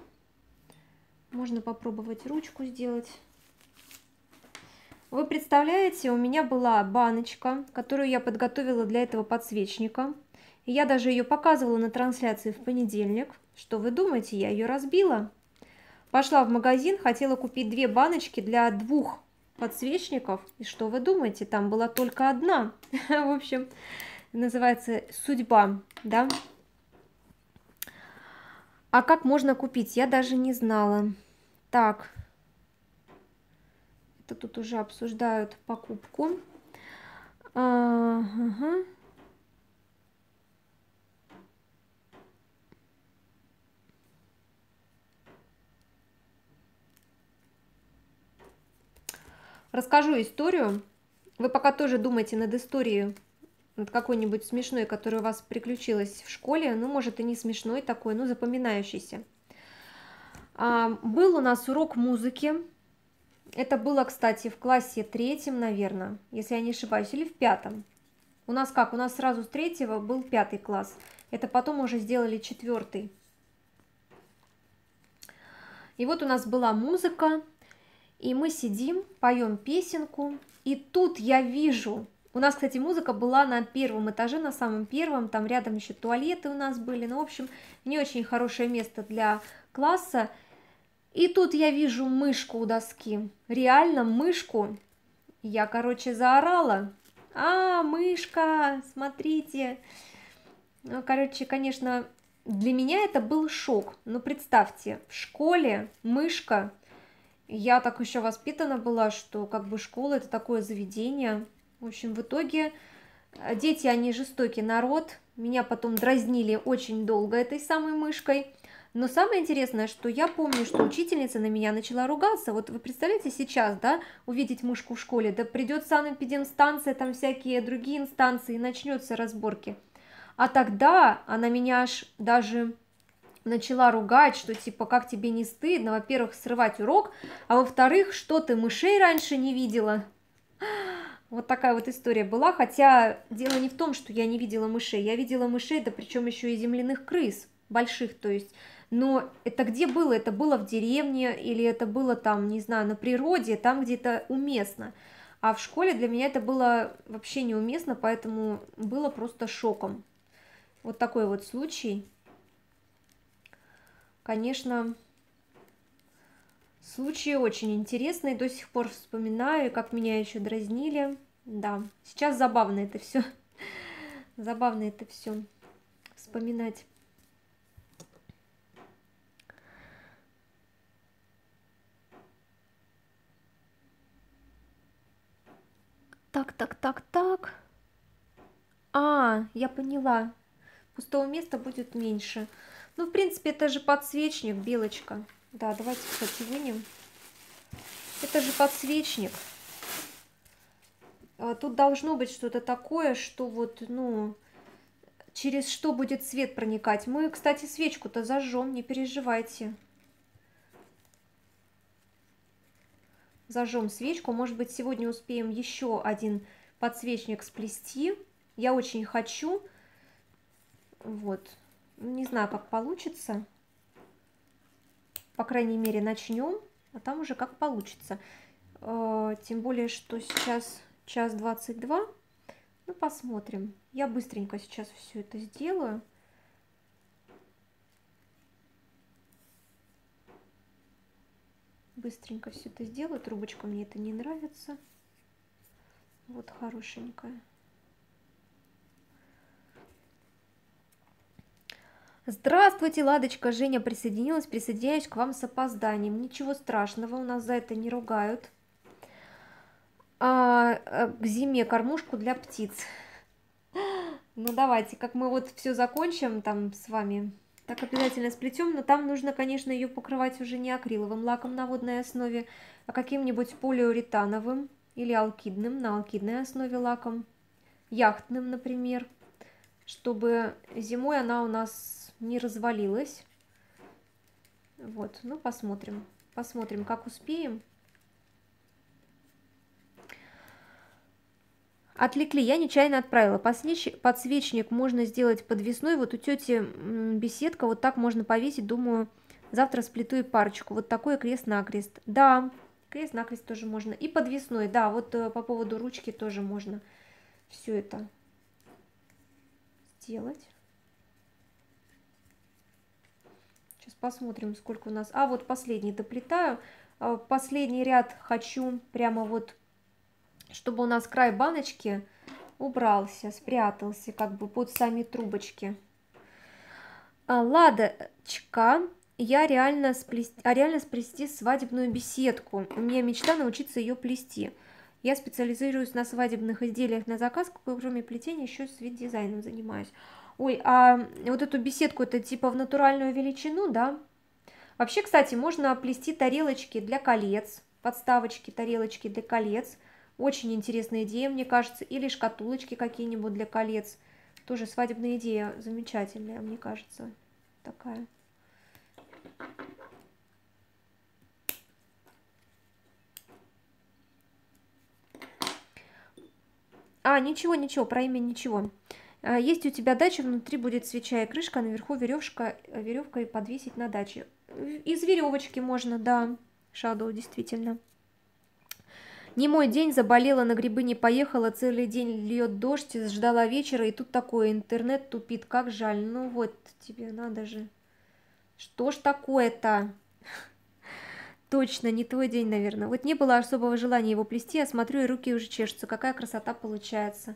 Можно попробовать ручку сделать. Вы представляете, у меня была баночка, которую я подготовила для этого подсвечника. Я даже ее показывала на трансляции в понедельник. Что вы думаете, я ее разбила? Пошла в магазин, хотела купить две баночки для двух подсвечников. И что вы думаете, там была только одна. В общем, называется «Судьба», да? А как можно купить? Я даже не знала. Так. Это тут уже обсуждают покупку. Ага. Расскажу историю. Вы пока тоже думаете над историей, над какой-нибудь смешной, которая у вас приключилась в школе. Ну, может, и не смешной такой, но запоминающийся. А, был у нас урок музыки. Это было, кстати, в классе третьем, наверное, если я не ошибаюсь, или в пятом. У нас как? У нас сразу с третьего был пятый класс. Это потом уже сделали четвертый. И вот у нас была музыка, и мы сидим, поем песенку, и тут я вижу, у нас, кстати, музыка была на первом этаже, на самом первом, там рядом еще туалеты у нас были, ну, в общем, не очень хорошее место для класса, и тут я вижу мышку у доски, реально мышку, я, короче, заорала, а, мышка, смотрите, ну, короче, конечно, для меня это был шок, но представьте, в школе мышка я так еще воспитана была, что как бы школа это такое заведение. В общем, в итоге э, дети, они жестокий народ. Меня потом дразнили очень долго этой самой мышкой. Но самое интересное, что я помню, что учительница на меня начала ругаться. Вот вы представляете сейчас, да, увидеть мышку в школе, да придет санэпидемстанция, там всякие другие инстанции, и начнется разборки. А тогда она меня аж даже начала ругать, что типа, как тебе не стыдно, во-первых, срывать урок, а во-вторых, что ты мышей раньше не видела. Вот такая вот история была, хотя дело не в том, что я не видела мышей, я видела мышей, да причем еще и земляных крыс, больших, то есть, но это где было? Это было в деревне или это было там, не знаю, на природе, там где-то уместно. А в школе для меня это было вообще неуместно, поэтому было просто шоком. Вот такой вот случай. Конечно, случаи очень интересные, до сих пор вспоминаю, как меня еще дразнили. Да, сейчас забавно это все. Забавно это все вспоминать. Так, так, так, так. А, я поняла. Пустого места будет меньше. Ну, в принципе, это же подсвечник, белочка. Да, давайте, кстати, вынем. Это же подсвечник. А, тут должно быть что-то такое, что вот, ну, через что будет свет проникать. Мы, кстати, свечку-то зажжем, не переживайте. Зажжем свечку. Может быть, сегодня успеем еще один подсвечник сплести. Я очень хочу. Вот. Не знаю, как получится. По крайней мере, начнем, а там уже как получится. Э, тем более, что сейчас час 22. Ну, посмотрим. Я быстренько сейчас все это сделаю. Быстренько все это сделаю. Трубочка мне это не нравится. Вот хорошенькая. Здравствуйте, Ладочка, Женя присоединилась, присоединяюсь к вам с опозданием. Ничего страшного, у нас за это не ругают. А, а, к зиме кормушку для птиц. Ну давайте, как мы вот все закончим там с вами, так обязательно сплетем, но там нужно, конечно, ее покрывать уже не акриловым лаком на водной основе, а каким-нибудь полиуретановым или алкидным, на алкидной основе лаком, яхтным, например, чтобы зимой она у нас не развалилась. Вот, ну посмотрим. Посмотрим, как успеем. Отвлекли, я нечаянно отправила. Подсвечник можно сделать подвесной. Вот у тети беседка, вот так можно повесить. Думаю, завтра сплету и парочку. Вот такой крест-накрест. Да, крест-накрест тоже можно. И подвесной, да, вот э, по поводу ручки тоже можно все это сделать. посмотрим, сколько у нас. А, вот последний доплетаю. А, последний ряд хочу прямо вот, чтобы у нас край баночки убрался, спрятался как бы под сами трубочки. А, Ладочка, я реально сплести, а реально сплести свадебную беседку. У меня мечта научиться ее плести. Я специализируюсь на свадебных изделиях на заказ, кроме плетения еще свит дизайном занимаюсь. Ой, а вот эту беседку это типа в натуральную величину, да? Вообще, кстати, можно плести тарелочки для колец, подставочки, тарелочки для колец. Очень интересная идея, мне кажется. Или шкатулочки какие-нибудь для колец. Тоже свадебная идея замечательная, мне кажется. Такая. А, ничего, ничего, про имя ничего. А, есть у тебя дача, внутри будет свеча и крышка, а наверху веревка, веревкой подвесить на даче. Из веревочки можно, да, Шадоу, действительно. Не мой день, заболела, на грибы не поехала, целый день льет дождь, ждала вечера, и тут такое, интернет тупит, как жаль. Ну вот, тебе надо же. Что ж такое-то? Точно, не твой день, наверное. Вот не было особого желания его плести, а смотрю, и руки уже чешутся. Какая красота получается.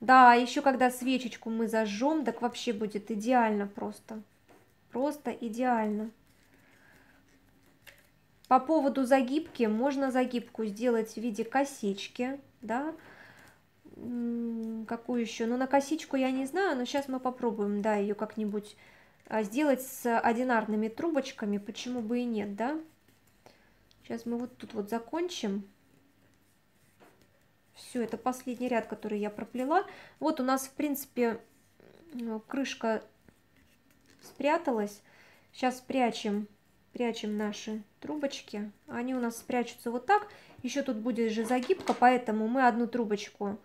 Да, еще когда свечечку мы зажжем, так вообще будет идеально просто. Просто идеально. По поводу загибки, можно загибку сделать в виде косички, да, какую еще, ну на косичку я не знаю, но сейчас мы попробуем, да, ее как-нибудь а, сделать с одинарными трубочками, почему бы и нет, да. Сейчас мы вот тут вот закончим. Все, это последний ряд, который я проплела. Вот у нас, в принципе, крышка спряталась. Сейчас спрячем, прячем наши трубочки. Они у нас спрячутся вот так. Еще тут будет же загибка, поэтому мы одну трубочку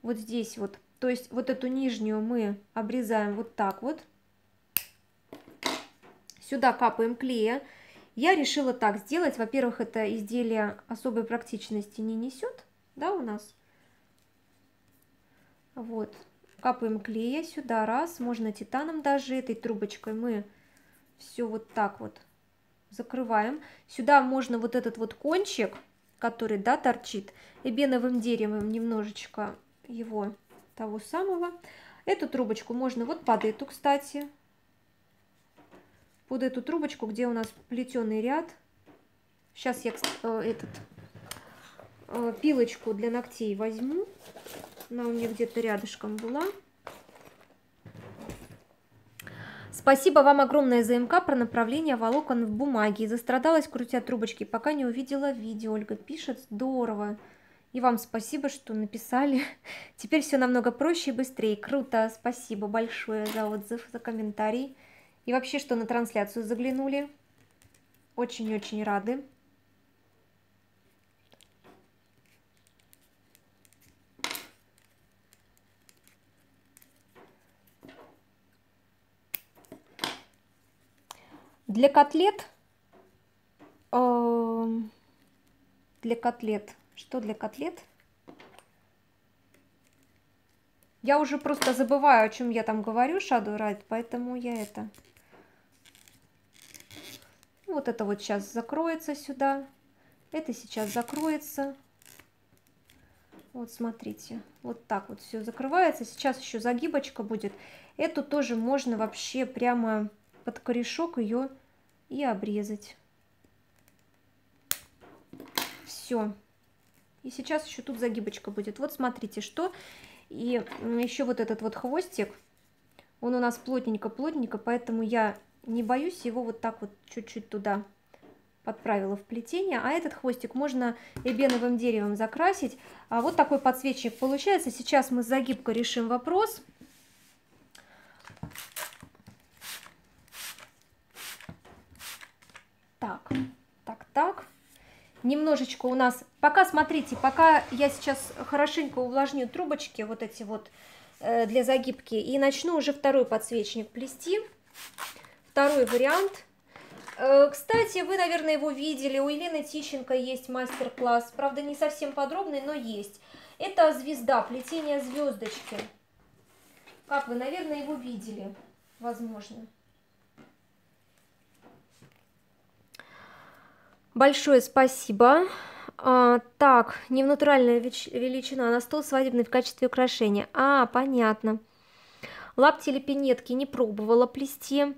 вот здесь вот, то есть вот эту нижнюю мы обрезаем вот так вот. Сюда капаем клея. Я решила так сделать. Во-первых, это изделие особой практичности не несет да, у нас. Вот, капаем клея сюда, раз, можно титаном даже, этой трубочкой мы все вот так вот закрываем. Сюда можно вот этот вот кончик, который, да, торчит, эбеновым деревом немножечко его того самого. Эту трубочку можно вот под эту, кстати, под эту трубочку, где у нас плетеный ряд. Сейчас я э, этот Э, пилочку для ногтей возьму. Она у меня где-то рядышком была. Спасибо вам огромное за МК про направление волокон в бумаге. Застрадалась, крутя трубочки, пока не увидела видео. Ольга пишет, здорово. И вам спасибо, что написали. Теперь все намного проще и быстрее. Круто, спасибо большое за отзыв, за комментарий. И вообще, что на трансляцию заглянули. Очень-очень рады. Для котлет, э, для котлет, что для котлет? Я уже просто забываю, о чем я там говорю, Shadow Ride, поэтому я это... Вот это вот сейчас закроется сюда. Это сейчас закроется. Вот смотрите, вот так вот все закрывается. Сейчас еще загибочка будет. Эту тоже можно вообще прямо под корешок ее и обрезать. Все. И сейчас еще тут загибочка будет. Вот смотрите, что. И еще вот этот вот хвостик, он у нас плотненько-плотненько, поэтому я не боюсь его вот так вот чуть-чуть туда подправила в плетение. А этот хвостик можно эбеновым деревом закрасить. А вот такой подсвечник получается. Сейчас мы с загибкой решим вопрос. Так, так, так. Немножечко у нас, пока, смотрите, пока я сейчас хорошенько увлажню трубочки, вот эти вот, э, для загибки, и начну уже второй подсвечник плести. Второй вариант. Э, кстати, вы, наверное, его видели, у Елены Тищенко есть мастер-класс, правда, не совсем подробный, но есть. Это звезда, плетение звездочки. Как вы, наверное, его видели, возможно. Большое спасибо. А, так, не в натуральная величина, на стол свадебный в качестве украшения. А, понятно. Лапти или пинетки не пробовала плести.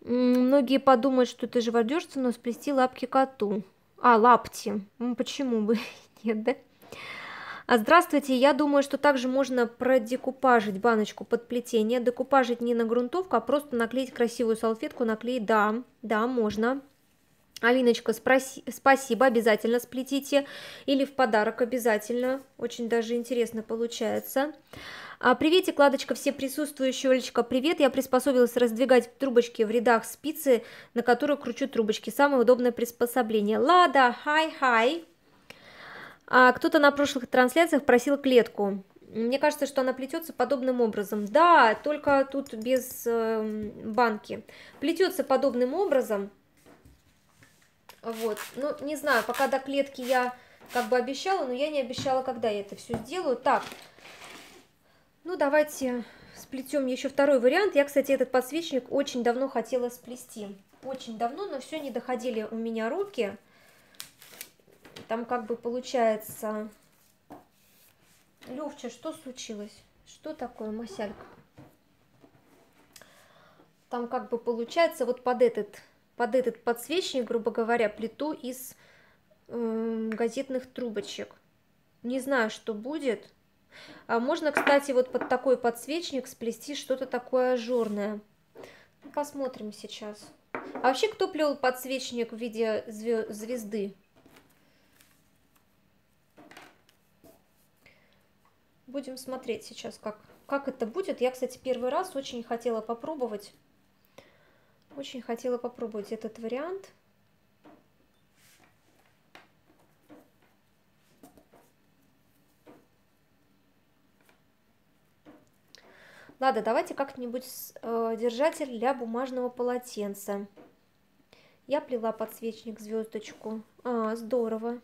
Многие подумают, что это живодерство, но сплести лапки коту. А, лапти. Почему бы нет, да? А здравствуйте, я думаю, что также можно продекупажить баночку под плетение. Декупажить не на грунтовку, а просто наклеить красивую салфетку, наклеить, да, да, можно. Алиночка, спроси, спасибо, обязательно сплетите. Или в подарок обязательно. Очень даже интересно получается. А, приветик, Ладочка, все присутствующие, Олечка, привет. Я приспособилась раздвигать трубочки в рядах спицы, на которую кручу трубочки. Самое удобное приспособление. Лада, хай-хай. А, Кто-то на прошлых трансляциях просил клетку. Мне кажется, что она плетется подобным образом. Да, только тут без э, банки. Плетется подобным образом. Вот, ну, не знаю, пока до клетки я как бы обещала, но я не обещала, когда я это все сделаю. Так, ну, давайте сплетем еще второй вариант. Я, кстати, этот подсвечник очень давно хотела сплести. Очень давно, но все не доходили у меня руки. Там как бы получается... Левча, что случилось? Что такое, Масялька? Там как бы получается вот под этот под этот подсвечник, грубо говоря, плиту из э, газетных трубочек. Не знаю, что будет. А можно, кстати, вот под такой подсвечник сплести что-то такое ажурное. Посмотрим сейчас. А вообще, кто плел подсвечник в виде звезды? Будем смотреть сейчас, как, как это будет. Я, кстати, первый раз очень хотела попробовать. Очень хотела попробовать этот вариант. Ладно, давайте как-нибудь э, держатель для бумажного полотенца. Я плела подсвечник звездочку. А, здорово.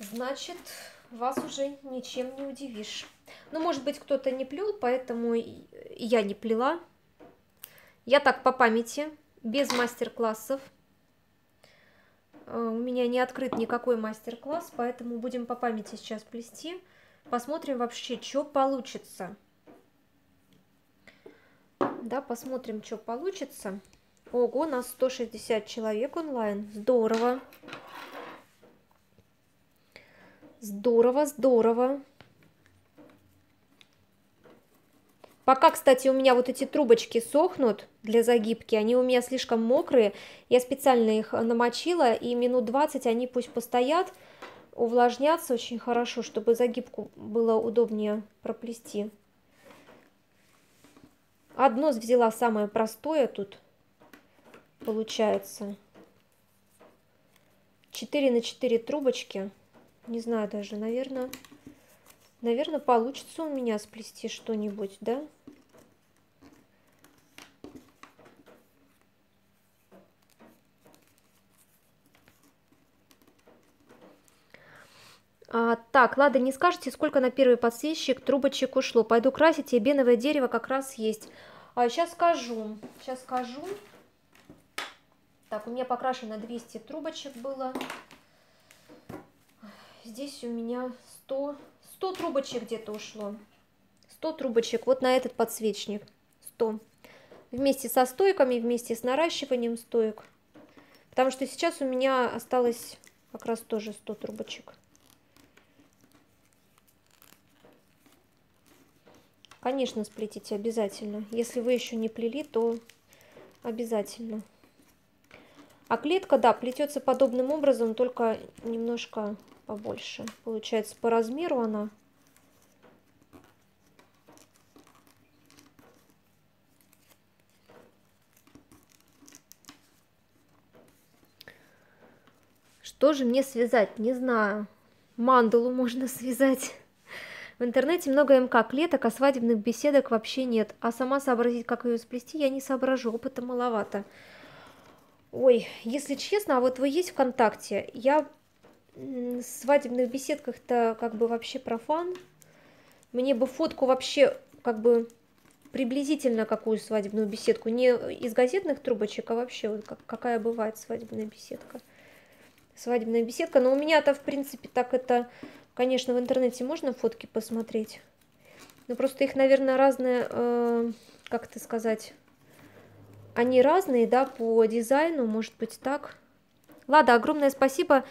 Значит, вас уже ничем не удивишь. Ну, может быть, кто-то не плел, поэтому я не плела. Я так по памяти, без мастер-классов. Э, у меня не открыт никакой мастер-класс, поэтому будем по памяти сейчас плести. Посмотрим вообще, что получится. Да, посмотрим, что получится. Ого, нас 160 человек онлайн. Здорово. Здорово, здорово. Пока, кстати, у меня вот эти трубочки сохнут для загибки, они у меня слишком мокрые, я специально их намочила, и минут 20 они пусть постоят, увлажнятся очень хорошо, чтобы загибку было удобнее проплести. Одно взяла самое простое тут, получается. 4 на 4 трубочки, не знаю даже, наверное... Наверное, получится у меня сплести что-нибудь, да? А, так, ладно, не скажете, сколько на первый подсвечник трубочек ушло. Пойду красить, и беновое дерево как раз есть. А, сейчас скажу, сейчас скажу. Так, у меня покрашено 200 трубочек было. Здесь у меня 100, 100 трубочек где-то ушло. 100 трубочек вот на этот подсвечник. 100. Вместе со стойками, вместе с наращиванием стоек. Потому что сейчас у меня осталось как раз тоже 100 трубочек. Конечно, сплетите обязательно. Если вы еще не плели, то обязательно. А клетка, да, плетется подобным образом, только немножко побольше. Получается, по размеру она. Что же мне связать? Не знаю. Мандалу можно связать. В интернете много МК клеток, а свадебных беседок вообще нет. А сама сообразить, как ее сплести, я не соображу, опыта маловато. Ой, если честно, а вот вы есть ВКонтакте, я в свадебных беседках-то как бы вообще профан. Мне бы фотку вообще как бы приблизительно какую свадебную беседку, не из газетных трубочек, а вообще вот как, какая бывает свадебная беседка. Свадебная беседка, но у меня-то в принципе так это Конечно, в интернете можно фотки посмотреть. Но просто их, наверное, разные, э, как это сказать, они разные, да, по дизайну, может быть, так. Ладно, огромное спасибо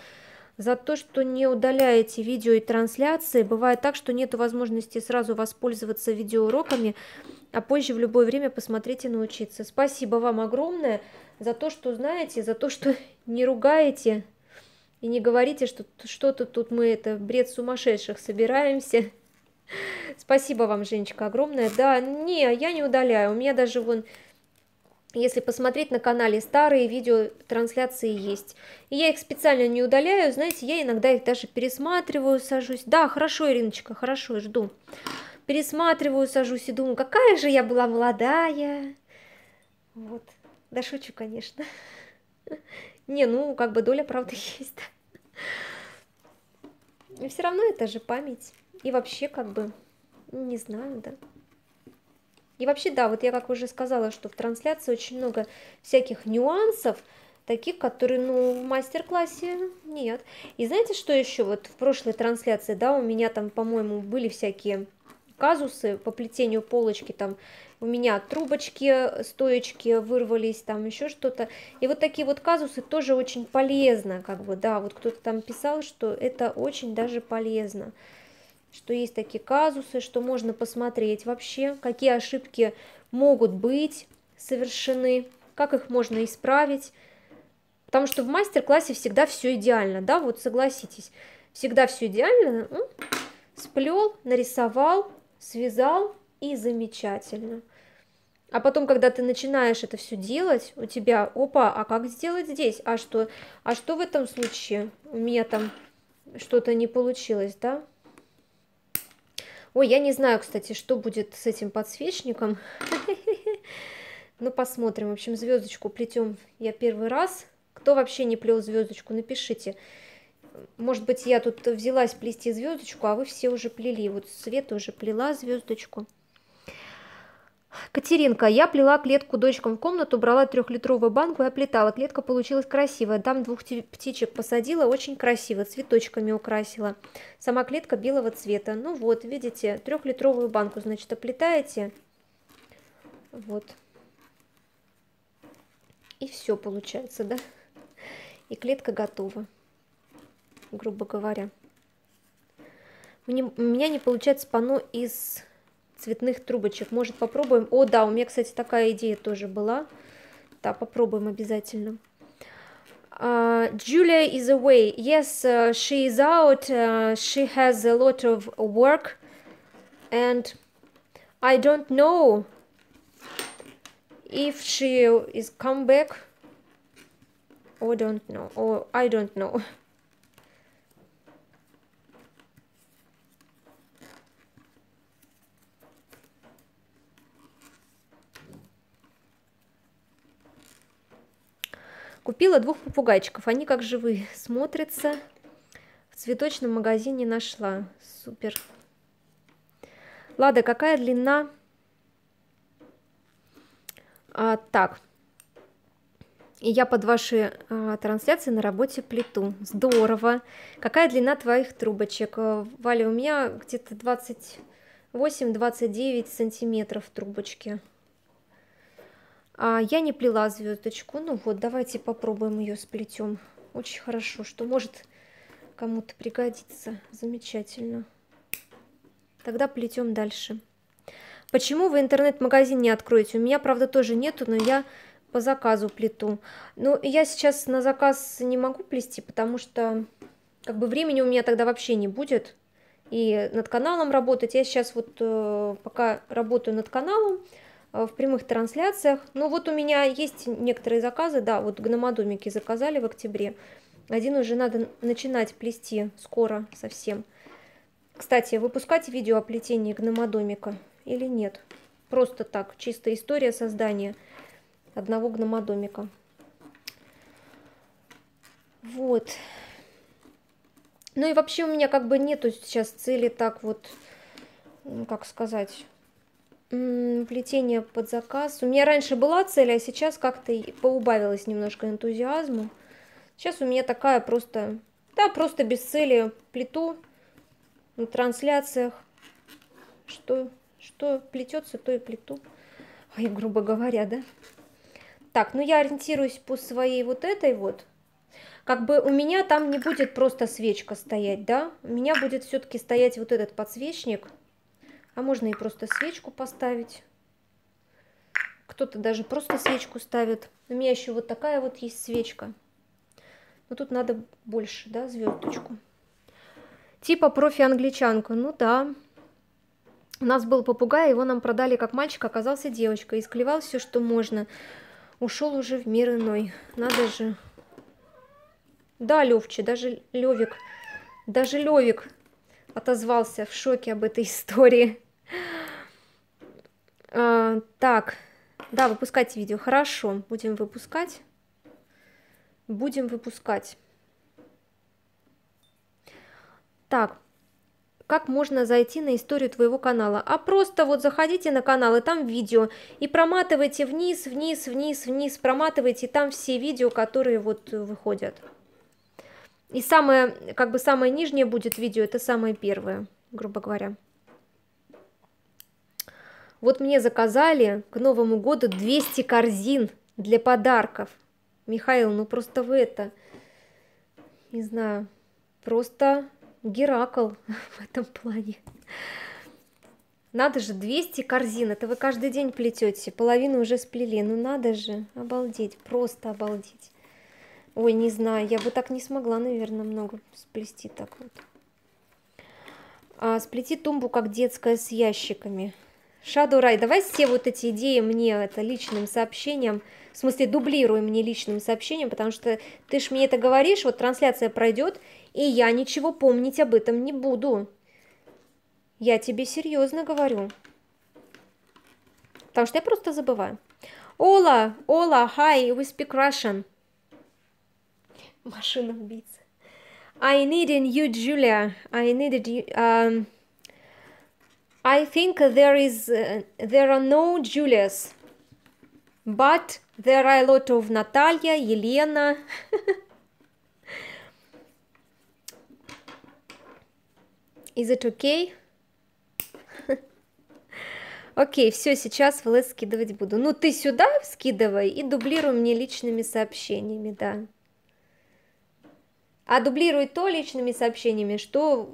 за то, что не удаляете видео и трансляции. Бывает так, что нет возможности сразу воспользоваться видеоуроками, а позже в любое время посмотреть и научиться. Спасибо вам огромное за то, что знаете, за то, что не ругаете и не говорите, что что-то тут мы это бред сумасшедших собираемся. Спасибо вам, Женечка, огромное. Да, не, я не удаляю. У меня даже вон если посмотреть на канале, старые видео трансляции есть. И я их специально не удаляю, знаете, я иногда их даже пересматриваю, сажусь. Да, хорошо, Ириночка, хорошо, жду. Пересматриваю, сажусь и думаю, какая же я была молодая. Вот, да шучу, конечно. Не, ну, как бы доля правды есть. И все равно это же память. И вообще, как бы, не знаю, да. И вообще, да, вот я как уже сказала, что в трансляции очень много всяких нюансов, таких, которые, ну, в мастер-классе нет. И знаете, что еще? Вот в прошлой трансляции, да, у меня там, по-моему, были всякие казусы по плетению полочки, там у меня трубочки, стоечки вырвались, там еще что-то. И вот такие вот казусы тоже очень полезно, как бы, да, вот кто-то там писал, что это очень даже полезно что есть такие казусы, что можно посмотреть вообще, какие ошибки могут быть совершены, как их можно исправить. Потому что в мастер-классе всегда все идеально, да, вот согласитесь, всегда все идеально. Сплел, нарисовал, связал и замечательно. А потом, когда ты начинаешь это все делать, у тебя, опа, а как сделать здесь? А что, а что в этом случае? У меня там что-то не получилось, да? Ой, я не знаю, кстати, что будет с этим подсвечником. Ну, посмотрим. В общем, звездочку плетем я первый раз. Кто вообще не плел звездочку, напишите. Может быть, я тут взялась плести звездочку, а вы все уже плели. Вот Света уже плела звездочку. Катеринка, я плела клетку дочкам в комнату, брала трехлитровую банку и оплетала. Клетка получилась красивая. Там двух птичек посадила, очень красиво, цветочками украсила. Сама клетка белого цвета. Ну вот, видите, трехлитровую банку, значит, оплетаете. Вот. И все получается, да? И клетка готова, грубо говоря. У меня не получается панно из цветных трубочек. Может, попробуем? О, да, у меня, кстати, такая идея тоже была. Да, попробуем обязательно. Uh, Julia is away. Yes, uh, she is out. Uh, she has a lot of work. And I don't know if she is come back or don't know. Or I don't know. Купила двух попугайчиков, они как живые смотрятся. В цветочном магазине нашла. Супер. Лада, какая длина? А, так. И я под ваши а, трансляции на работе плиту. Здорово. Какая длина твоих трубочек? А, Валя, у меня где-то 28-29 сантиметров трубочки. А я не плела звездочку. Ну вот, давайте попробуем ее сплетем. Очень хорошо, что может кому-то пригодиться. Замечательно. Тогда плетем дальше. Почему вы интернет-магазин не откроете? У меня, правда, тоже нету, но я по заказу плету. Ну, я сейчас на заказ не могу плести, потому что как бы времени у меня тогда вообще не будет. И над каналом работать. Я сейчас вот э, пока работаю над каналом, в прямых трансляциях. Ну вот у меня есть некоторые заказы, да, вот гномодомики заказали в октябре. Один уже надо начинать плести скоро совсем. Кстати, выпускать видео о плетении гномодомика или нет? Просто так, чисто история создания одного гномодомика. Вот. Ну и вообще у меня как бы нету сейчас цели так вот, как сказать, плетение под заказ. У меня раньше была цель, а сейчас как-то поубавилось немножко энтузиазму. Сейчас у меня такая просто, да, просто без цели плиту, на трансляциях. Что, что плетется, то и плету. Ой, грубо говоря, да? Так, ну я ориентируюсь по своей вот этой вот. Как бы у меня там не будет просто свечка стоять, да? У меня будет все-таки стоять вот этот подсвечник. А можно и просто свечку поставить. Кто-то даже просто свечку ставит. У меня еще вот такая вот есть свечка. Но тут надо больше, да, звездочку. Типа профи-англичанка. Ну да. У нас был попугай, его нам продали как мальчик, оказался девочка. Исклевал все, что можно. Ушел уже в мир иной. Надо же. Да, Левче, даже Левик, даже Левик отозвался в шоке об этой истории. А, так, да, выпускать видео. Хорошо, будем выпускать. Будем выпускать. Так, как можно зайти на историю твоего канала? А просто вот заходите на канал, и там видео, и проматывайте вниз, вниз, вниз, вниз, проматывайте, и там все видео, которые вот выходят. И самое, как бы самое нижнее будет видео, это самое первое, грубо говоря. Вот мне заказали к Новому году 200 корзин для подарков. Михаил, ну просто вы это, не знаю, просто Геракл в этом плане. Надо же, 200 корзин, это вы каждый день плетете, половину уже сплели, ну надо же, обалдеть, просто обалдеть. Ой, не знаю, я бы так не смогла, наверное, много сплести так вот. А, сплети тумбу как детская с ящиками. Shadow Рай, давай все вот эти идеи мне это личным сообщением, в смысле дублируй мне личным сообщением, потому что ты ж мне это говоришь, вот трансляция пройдет, и я ничего помнить об этом не буду. Я тебе серьезно говорю. Потому что я просто забываю. Ола, Ола, hi, we speak Russian. Машина убийца. I needed you, Julia. I needed you. Um, I think there is uh, there are no Julias, but there are a lot of Natalia, Елена. Is it okay? Окей, все, сейчас в ЛС скидывать буду. Ну, ты сюда скидывай и дублируй мне личными сообщениями, да а дублирует то личными сообщениями, что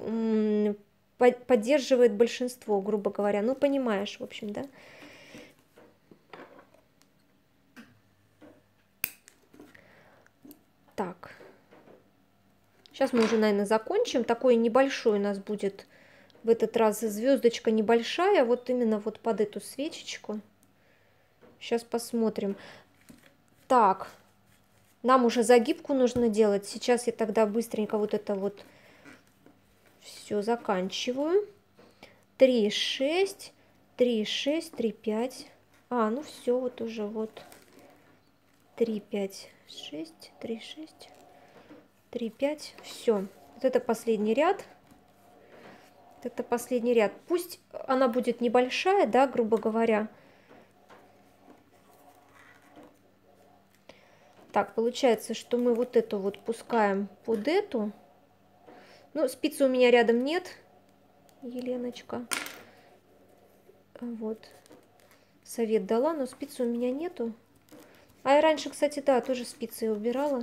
поддерживает большинство, грубо говоря. Ну, понимаешь, в общем, да? Так. Сейчас мы уже, наверное, закончим. Такой небольшой у нас будет в этот раз звездочка небольшая, вот именно вот под эту свечечку. Сейчас посмотрим. Так, нам уже загибку нужно делать. Сейчас я тогда быстренько вот это вот все заканчиваю. 3, 6, 3, 6, 3, 5. А, ну все, вот уже вот. 3, 5, 6, 3, 6, 3, 5. Все. Вот это последний ряд. Это последний ряд. Пусть она будет небольшая, да, грубо говоря. Так, получается, что мы вот эту вот пускаем под эту. Ну, спицы у меня рядом нет, Еленочка. Вот. Совет дала, но спицы у меня нету. А я раньше, кстати, да, тоже спицы убирала.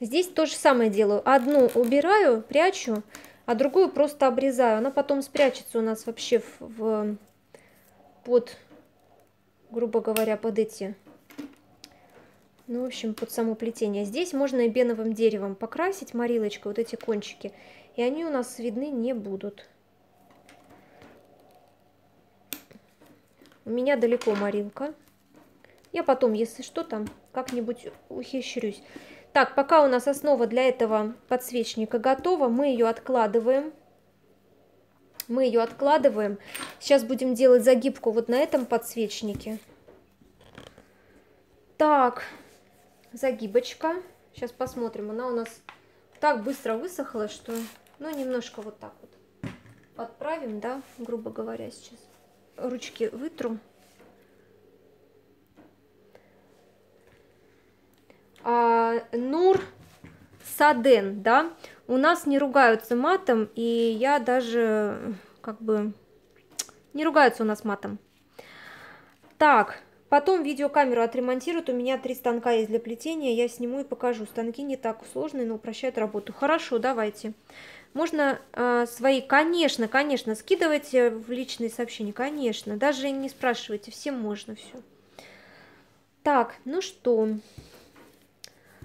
Здесь то же самое делаю. Одну убираю, прячу, а другую просто обрезаю. Она потом спрячется у нас вообще в, в под, грубо говоря, под эти ну, в общем, под само плетение. Здесь можно и беновым деревом покрасить морилочкой вот эти кончики, и они у нас видны не будут. У меня далеко морилка. Я потом, если что, там как-нибудь ухищрюсь. Так, пока у нас основа для этого подсвечника готова, мы ее откладываем. Мы ее откладываем. Сейчас будем делать загибку вот на этом подсвечнике. Так, загибочка. Сейчас посмотрим. Она у нас так быстро высохла, что, ну, немножко вот так вот подправим, да, грубо говоря, сейчас. Ручки вытру. А, Нур Саден, да, у нас не ругаются матом, и я даже как бы не ругаются у нас матом. Так, потом видеокамеру отремонтируют. У меня три станка есть для плетения. Я сниму и покажу. Станки не так сложные, но упрощают работу. Хорошо, давайте. Можно э, свои, конечно, конечно, скидывайте в личные сообщения, конечно. Даже не спрашивайте, всем можно все. Так, ну что,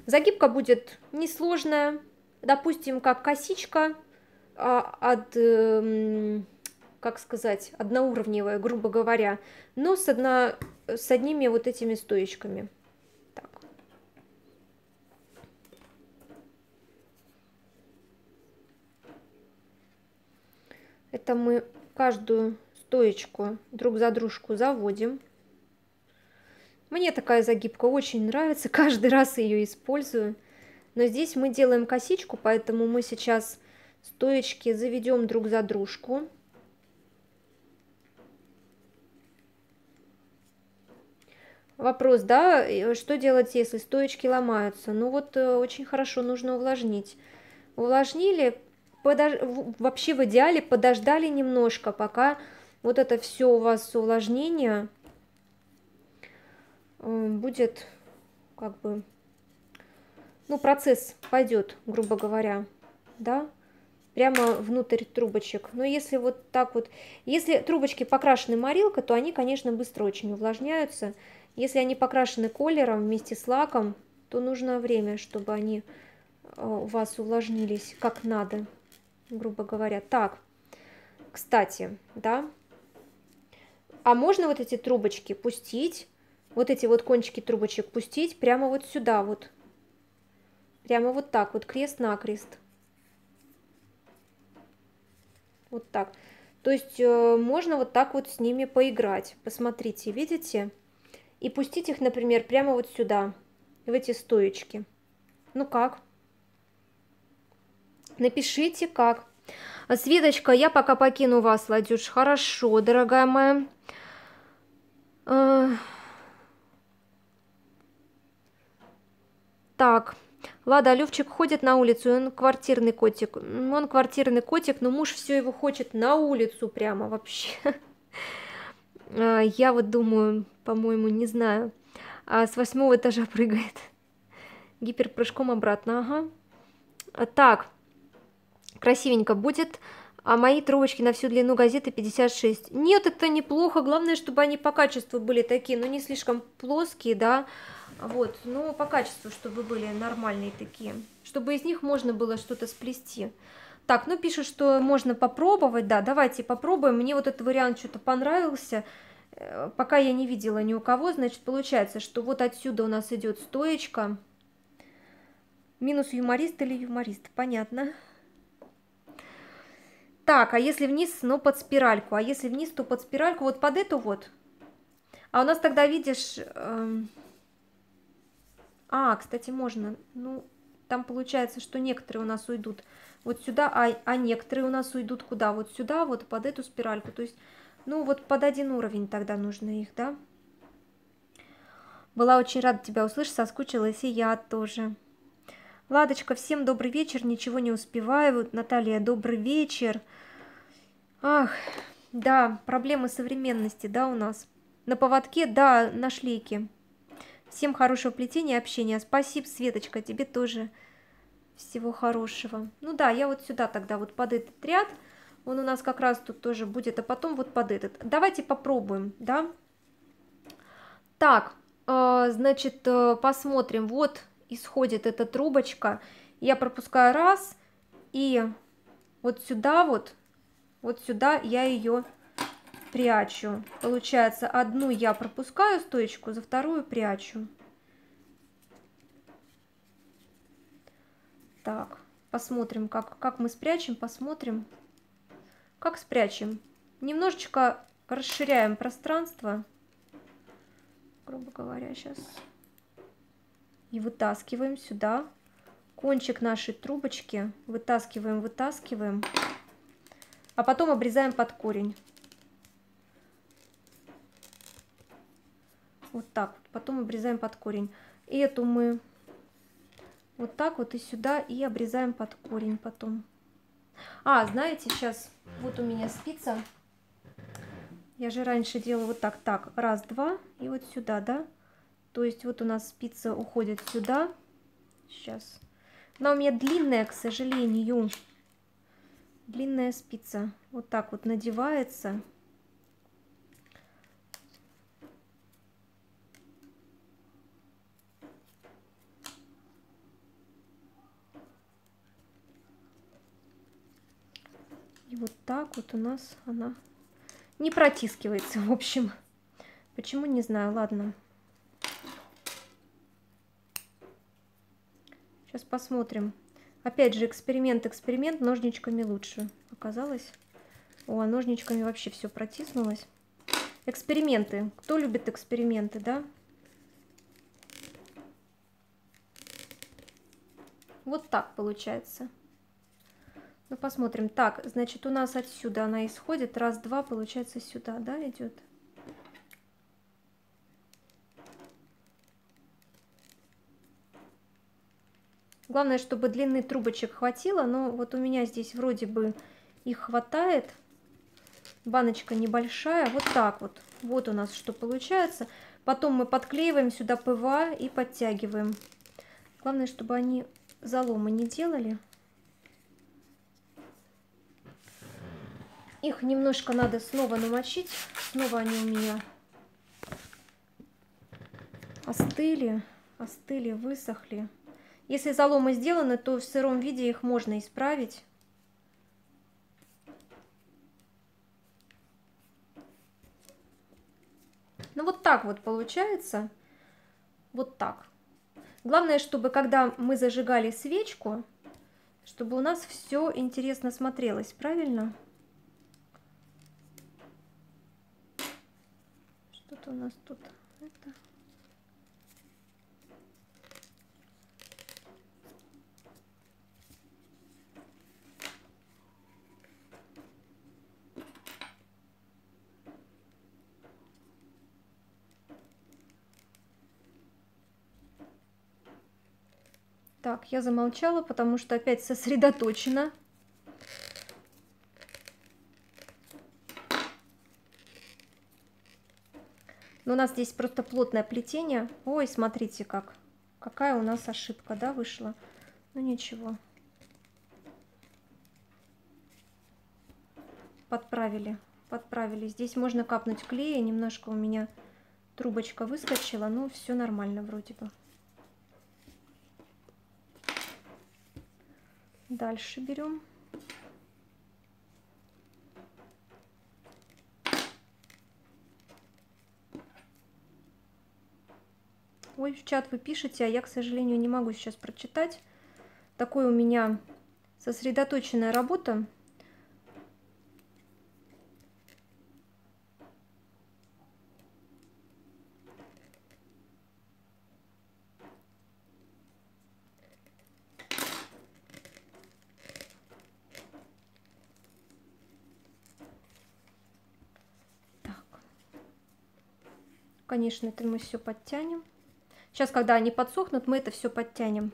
загибка будет несложная, допустим, как косичка а, от, э, как сказать, одноуровневая, грубо говоря, но с, одна, с одними вот этими стоечками. Так. Это мы каждую стоечку друг за дружку заводим. Мне такая загибка очень нравится, каждый раз ее использую. Но здесь мы делаем косичку, поэтому мы сейчас стоечки заведем друг за дружку. Вопрос, да, что делать, если стоечки ломаются? Ну вот э, очень хорошо нужно увлажнить. Увлажнили, подож... вообще в идеале подождали немножко, пока вот это все у вас увлажнение Э, будет как бы, ну, процесс пойдет, грубо говоря, да, прямо внутрь трубочек. Но если вот так вот, если трубочки покрашены морилкой, то они, конечно, быстро очень увлажняются. Если они покрашены колером вместе с лаком, то нужно время, чтобы они э, у вас увлажнились как надо, грубо говоря. Так, кстати, да, а можно вот эти трубочки пустить вот эти вот кончики трубочек пустить прямо вот сюда вот. Прямо вот так вот, крест-накрест. Вот так. То есть э, можно вот так вот с ними поиграть. Посмотрите, видите? И пустить их, например, прямо вот сюда, в эти стоечки. Ну как? Напишите, как. Светочка, я пока покину вас, Ладюш. Хорошо, дорогая моя. Э, Так, Лада, Левчик ходит на улицу, он квартирный котик. Он квартирный котик, но муж все его хочет на улицу прямо вообще. А, я вот думаю, по-моему, не знаю. А с восьмого этажа прыгает. Гиперпрыжком обратно, ага. А, так, красивенько будет. А мои трубочки на всю длину газеты 56. Нет, это неплохо. Главное, чтобы они по качеству были такие, но не слишком плоские, да. Вот, ну, по качеству, чтобы были нормальные такие, чтобы из них можно было что-то сплести. Так, ну, пишут, что можно попробовать, да, давайте попробуем. Мне вот этот вариант что-то понравился, э, пока я не видела ни у кого, значит, получается, что вот отсюда у нас идет стоечка. Минус юморист или юморист, понятно. Так, а если вниз, ну, под спиральку, а если вниз, то под спиральку, вот под эту вот. А у нас тогда, видишь... Э а, кстати, можно. Ну, там получается, что некоторые у нас уйдут вот сюда, а, а некоторые у нас уйдут куда? Вот сюда, вот под эту спиральку. То есть, ну, вот под один уровень тогда нужно их, да? Была очень рада тебя услышать, соскучилась и я тоже. Ладочка, всем добрый вечер, ничего не успеваю. Наталья, добрый вечер. Ах, да, проблемы современности, да, у нас. На поводке, да, на шлейке. Всем хорошего плетения и общения. Спасибо, Светочка, тебе тоже всего хорошего. Ну да, я вот сюда тогда вот под этот ряд, он у нас как раз тут тоже будет, а потом вот под этот. Давайте попробуем, да? Так, э, значит, э, посмотрим. Вот исходит эта трубочка. Я пропускаю раз, и вот сюда вот, вот сюда я ее прячу. Получается, одну я пропускаю стоечку, за вторую прячу. Так, посмотрим, как, как мы спрячем, посмотрим. Как спрячем? Немножечко расширяем пространство, грубо говоря, сейчас. И вытаскиваем сюда кончик нашей трубочки. Вытаскиваем, вытаскиваем. А потом обрезаем под корень. Вот так. Потом обрезаем под корень. И эту мы Вот так вот и сюда, и обрезаем под корень потом. А, знаете, сейчас вот у меня спица. Я же раньше делала вот так, так, раз, два, и вот сюда, да? То есть вот у нас спица уходит сюда. Сейчас. Она у меня длинная, к сожалению. Длинная спица. Вот так вот надевается. Вот так вот у нас она не протискивается, в общем. Почему, не знаю, ладно. Сейчас посмотрим. Опять же, эксперимент, эксперимент, ножничками лучше оказалось. О, а ножничками вообще все протиснулось. Эксперименты. Кто любит эксперименты, да? Вот так получается. Ну, посмотрим. Так, значит, у нас отсюда она исходит. Раз, два, получается, сюда, да, идет? Главное, чтобы длины трубочек хватило, но вот у меня здесь вроде бы их хватает. Баночка небольшая, вот так вот. Вот у нас что получается. Потом мы подклеиваем сюда ПВА и подтягиваем. Главное, чтобы они заломы не делали. Их немножко надо снова намочить. Снова они у меня остыли, остыли, высохли. Если заломы сделаны, то в сыром виде их можно исправить. Ну вот так вот получается. Вот так. Главное, чтобы когда мы зажигали свечку, чтобы у нас все интересно смотрелось, правильно? Правильно. Что-то у нас тут это... Так, я замолчала, потому что опять сосредоточена. Но у нас здесь просто плотное плетение. Ой, смотрите как. Какая у нас ошибка, да, вышла. Ну ничего. Подправили, подправили. Здесь можно капнуть клея. Немножко у меня трубочка выскочила. Но все нормально вроде бы. Дальше берем. Ой, в чат вы пишете, а я, к сожалению, не могу сейчас прочитать. Такой у меня сосредоточенная работа. Конечно, это мы все подтянем. Сейчас, когда они подсохнут, мы это все подтянем.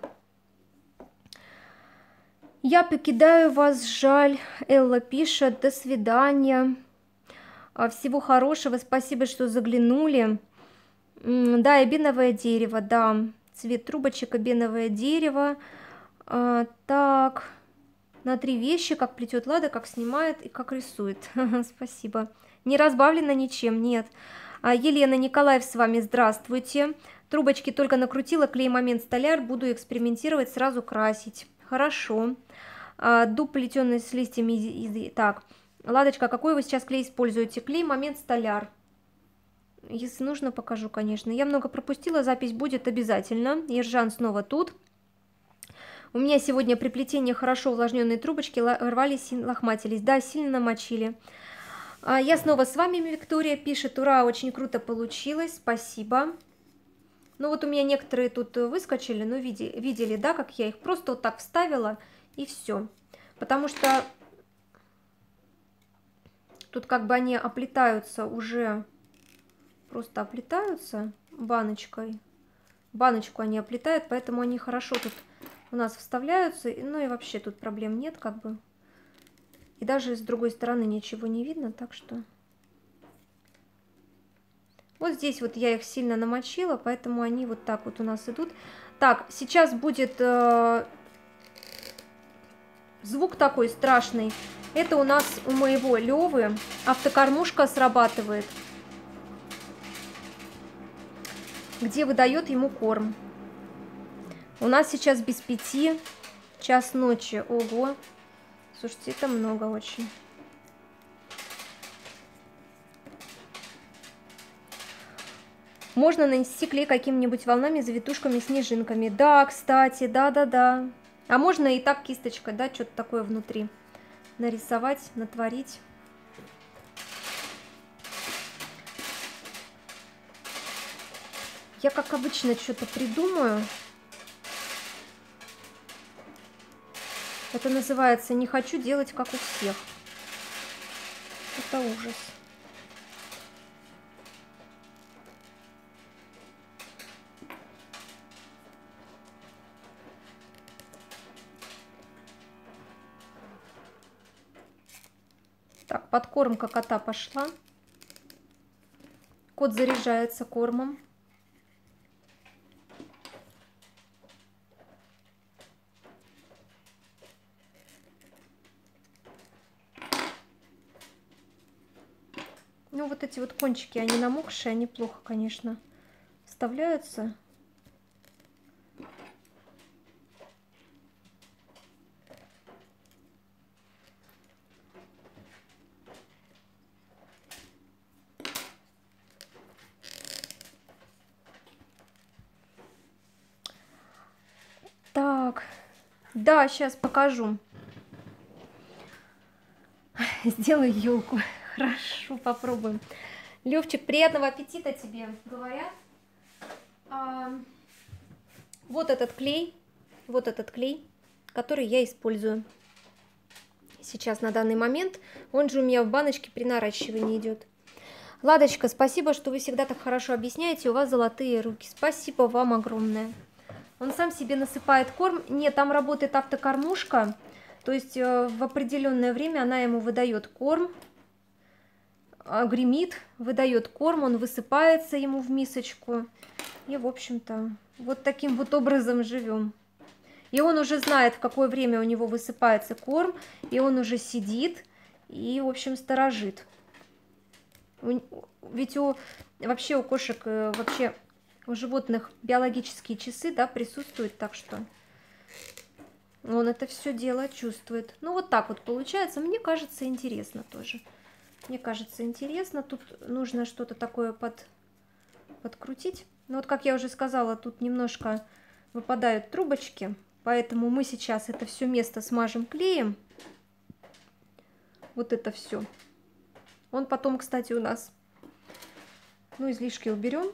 Я покидаю вас, жаль. Элла пишет, до свидания. А, всего хорошего, спасибо, что заглянули. Да, эбеновое дерево, да. Цвет трубочек, эбеновое дерево. А, так, на три вещи, как плетет Лада, как снимает и как рисует. Спасибо. Не разбавлено ничем, нет. А, Елена Николаев с вами, здравствуйте. Трубочки только накрутила, клей момент столяр, буду экспериментировать, сразу красить. Хорошо. А, дуб плетеный с листьями. Так, Ладочка, какой вы сейчас клей используете? Клей момент столяр. Если нужно, покажу, конечно. Я много пропустила, запись будет обязательно. Ержан снова тут. У меня сегодня при плетении хорошо увлажненные трубочки рвались, лохматились. Да, сильно намочили. А, я снова с вами, Виктория пишет. Ура, очень круто получилось, спасибо. Ну вот у меня некоторые тут выскочили, ну види, видели, да, как я их просто вот так вставила и все. Потому что тут как бы они оплетаются уже, просто оплетаются баночкой. Баночку они оплетают, поэтому они хорошо тут у нас вставляются, ну и вообще тут проблем нет, как бы. И даже с другой стороны ничего не видно, так что... Вот здесь вот я их сильно намочила, поэтому они вот так вот у нас идут. Так, сейчас будет э, звук такой страшный. Это у нас у моего Левы автокормушка срабатывает, где выдает ему корм. У нас сейчас без пяти, час ночи. Ого, слушайте, это много очень. Можно нанести клей какими-нибудь волнами, завитушками, снежинками. Да, кстати, да-да-да. А можно и так кисточкой, да, что-то такое внутри нарисовать, натворить. Я, как обычно, что-то придумаю. Это называется «не хочу делать, как у всех». Это ужас. Так, подкормка кота пошла. Кот заряжается кормом. Ну, вот эти вот кончики, они намокшие, они плохо, конечно, вставляются. Так, да, сейчас покажу. Сделаю елку. Хорошо, попробуем. Левчик, приятного аппетита тебе, говорят. А, вот этот клей, вот этот клей, который я использую сейчас на данный момент. Он же у меня в баночке при наращивании идет. Ладочка, спасибо, что вы всегда так хорошо объясняете, у вас золотые руки. Спасибо вам огромное. Он сам себе насыпает корм. Нет, там работает автокормушка. То есть э, в определенное время она ему выдает корм, а, гремит, выдает корм, он высыпается ему в мисочку. И, в общем-то, вот таким вот образом живем. И он уже знает, в какое время у него высыпается корм, и он уже сидит и, в общем, сторожит. Ведь у, вообще у кошек, э, вообще у животных биологические часы, да, присутствуют, так что он это все дело чувствует. Ну, вот так вот получается. Мне кажется, интересно тоже. Мне кажется, интересно. Тут нужно что-то такое под, подкрутить. Но вот, как я уже сказала, тут немножко выпадают трубочки. Поэтому мы сейчас это все место смажем клеем. Вот это все. Он потом, кстати, у нас, ну, излишки уберем.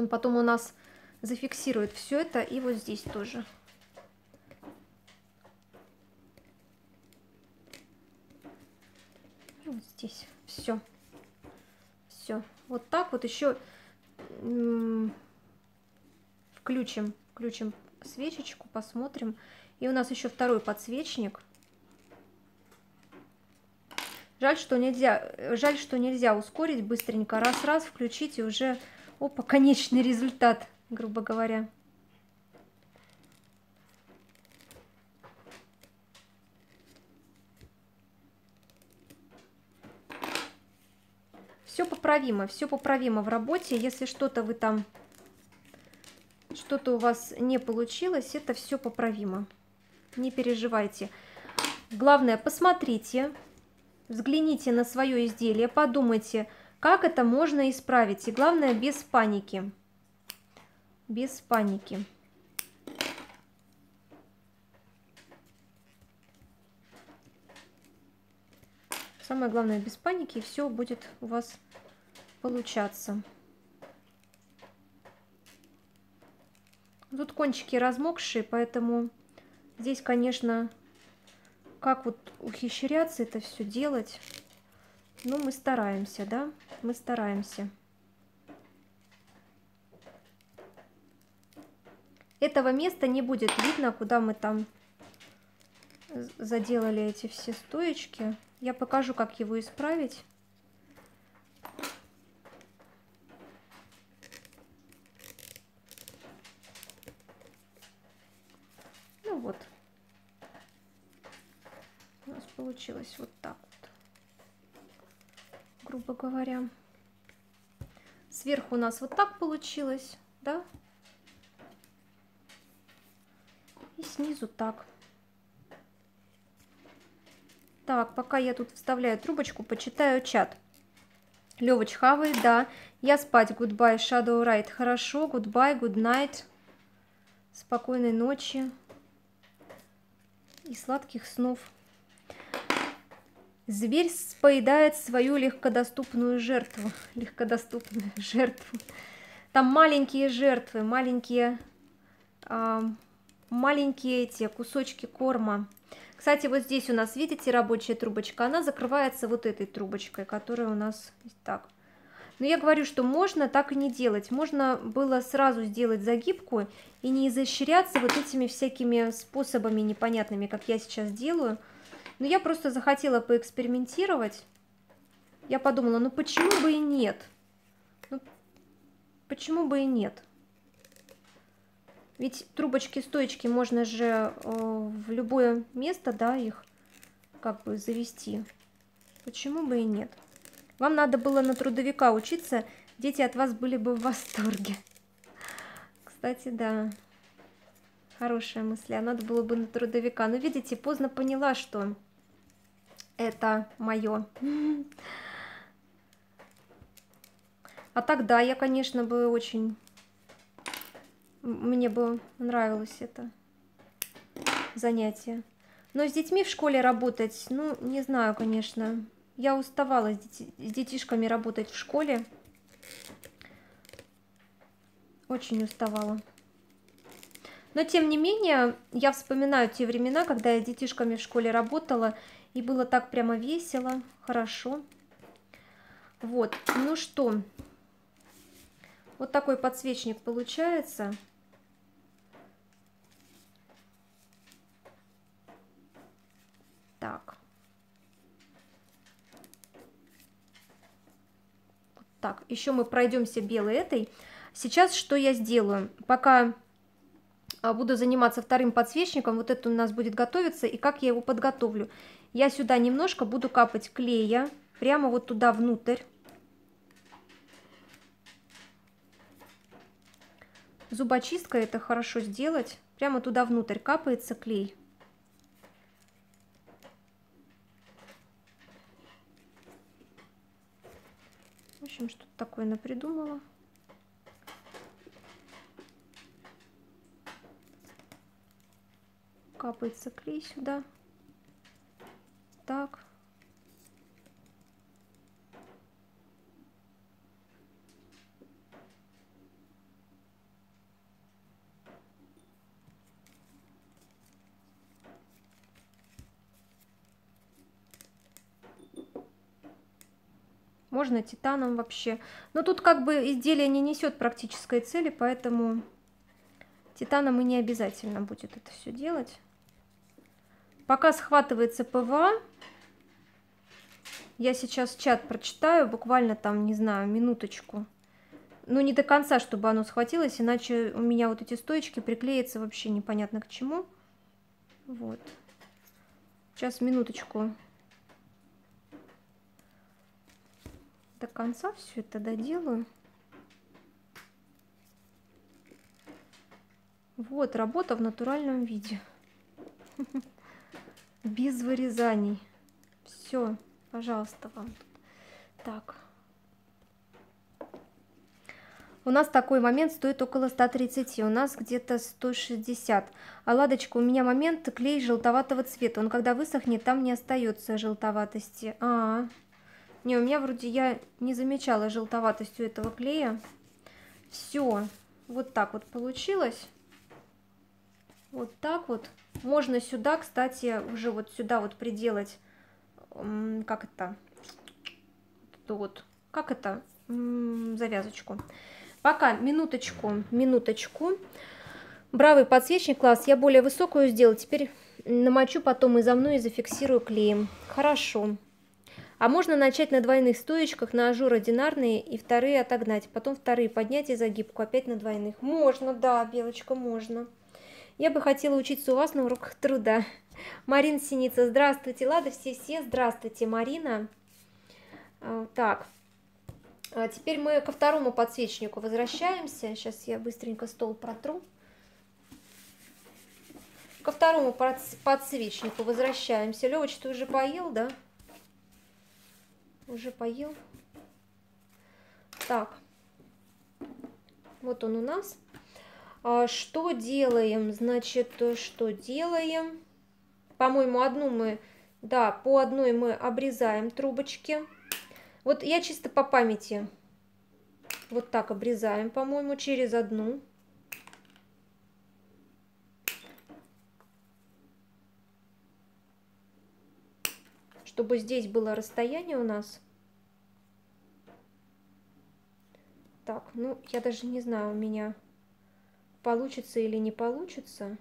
Он потом у нас зафиксирует все это и вот здесь тоже. Вот здесь. Все. Все. Вот так вот еще включим, включим свечечку, посмотрим. И у нас еще второй подсвечник. Жаль, что нельзя, жаль, что нельзя ускорить быстренько. Раз-раз включить и уже Опа, конечный результат, грубо говоря. Все поправимо, все поправимо в работе. Если что-то вы там, что-то у вас не получилось, это все поправимо. Не переживайте. Главное, посмотрите, взгляните на свое изделие, подумайте, как это можно исправить? И главное, без паники. Без паники. Самое главное, без паники, и все будет у вас получаться. Тут кончики размокшие, поэтому здесь, конечно, как вот ухищряться это все делать... Ну, мы стараемся, да? Мы стараемся. этого места не будет видно, куда мы там заделали эти все стоечки. Я покажу, как его исправить. Ну вот. У нас получилось вот так. Грубо говоря. Сверху у нас вот так получилось, да? И снизу так. Так, пока я тут вставляю трубочку, почитаю чат. Левыч хавает, да. Я спать, goodbye, shadow right. Хорошо, goodbye, good night. Спокойной ночи. И сладких снов. Зверь поедает свою легкодоступную жертву. Легкодоступную жертву. Там маленькие жертвы, маленькие, э, маленькие эти кусочки корма. Кстати, вот здесь у нас, видите, рабочая трубочка, она закрывается вот этой трубочкой, которая у нас так. Но я говорю, что можно так и не делать. Можно было сразу сделать загибку и не изощряться вот этими всякими способами непонятными, как я сейчас делаю. Но я просто захотела поэкспериментировать. Я подумала, ну почему бы и нет? Ну, почему бы и нет? Ведь трубочки-стоечки можно же э, в любое место, да, их как бы завести. Почему бы и нет? Вам надо было на трудовика учиться, дети от вас были бы в восторге. Кстати, да, хорошая мысль, а надо было бы на трудовика. Но видите, поздно поняла, что это мое. А тогда я, конечно, бы очень мне бы нравилось это занятие. Но с детьми в школе работать, ну, не знаю, конечно. Я уставала с, дети с детишками работать в школе. Очень уставала. Но, тем не менее, я вспоминаю те времена, когда я с детишками в школе работала, и было так прямо весело, хорошо. Вот, ну что, вот такой подсвечник получается. Так. Так, еще мы пройдемся белой этой. Сейчас что я сделаю? Пока а, буду заниматься вторым подсвечником, вот это у нас будет готовиться, и как я его подготовлю. Я сюда немножко буду капать клея, прямо вот туда внутрь. Зубочисткой это хорошо сделать. Прямо туда внутрь капается клей. общем, что-то такое напридумала. Капается клей сюда. Так. можно титаном вообще. Но тут как бы изделие не несет практической цели, поэтому титаном и не обязательно будет это все делать. Пока схватывается ПВА, я сейчас чат прочитаю, буквально там, не знаю, минуточку. Ну, не до конца, чтобы оно схватилось, иначе у меня вот эти стоечки приклеятся вообще непонятно к чему. Вот. Сейчас минуточку до конца все это доделаю. Вот, работа в натуральном виде. Без вырезаний. Все, пожалуйста, вам. Так. У нас такой момент стоит около 130, у нас где-то 160. А ладочка, у меня момент клей желтоватого цвета. Он когда высохнет, там не остается желтоватости. А, -а, -а. Не, у меня вроде я не замечала желтоватостью этого клея. Все, вот так вот получилось. Вот так вот. Можно сюда, кстати, уже вот сюда вот приделать, как это, то вот, как это, завязочку. Пока, минуточку, минуточку. Бравый подсвечник, класс. Я более высокую сделал. Теперь намочу потом и за мной и зафиксирую клеем. Хорошо. А можно начать на двойных стоечках, на ажур одинарные и вторые отогнать. Потом вторые поднять и загибку опять на двойных. Можно, да, Белочка, можно. Я бы хотела учиться у вас на уроках труда. Марина Синица, здравствуйте. Лада, все-все, здравствуйте, Марина. А, так, а теперь мы ко второму подсвечнику возвращаемся. Сейчас я быстренько стол протру. Ко второму подсвечнику возвращаемся. Левыч, ты уже поел, да? Уже поел. Так, вот он у нас. А что делаем? Значит, что делаем? По-моему, одну мы, да, по одной мы обрезаем трубочки. Вот я чисто по памяти вот так обрезаем, по-моему, через одну. Чтобы здесь было расстояние у нас. Так, ну, я даже не знаю, у меня получится или не получится.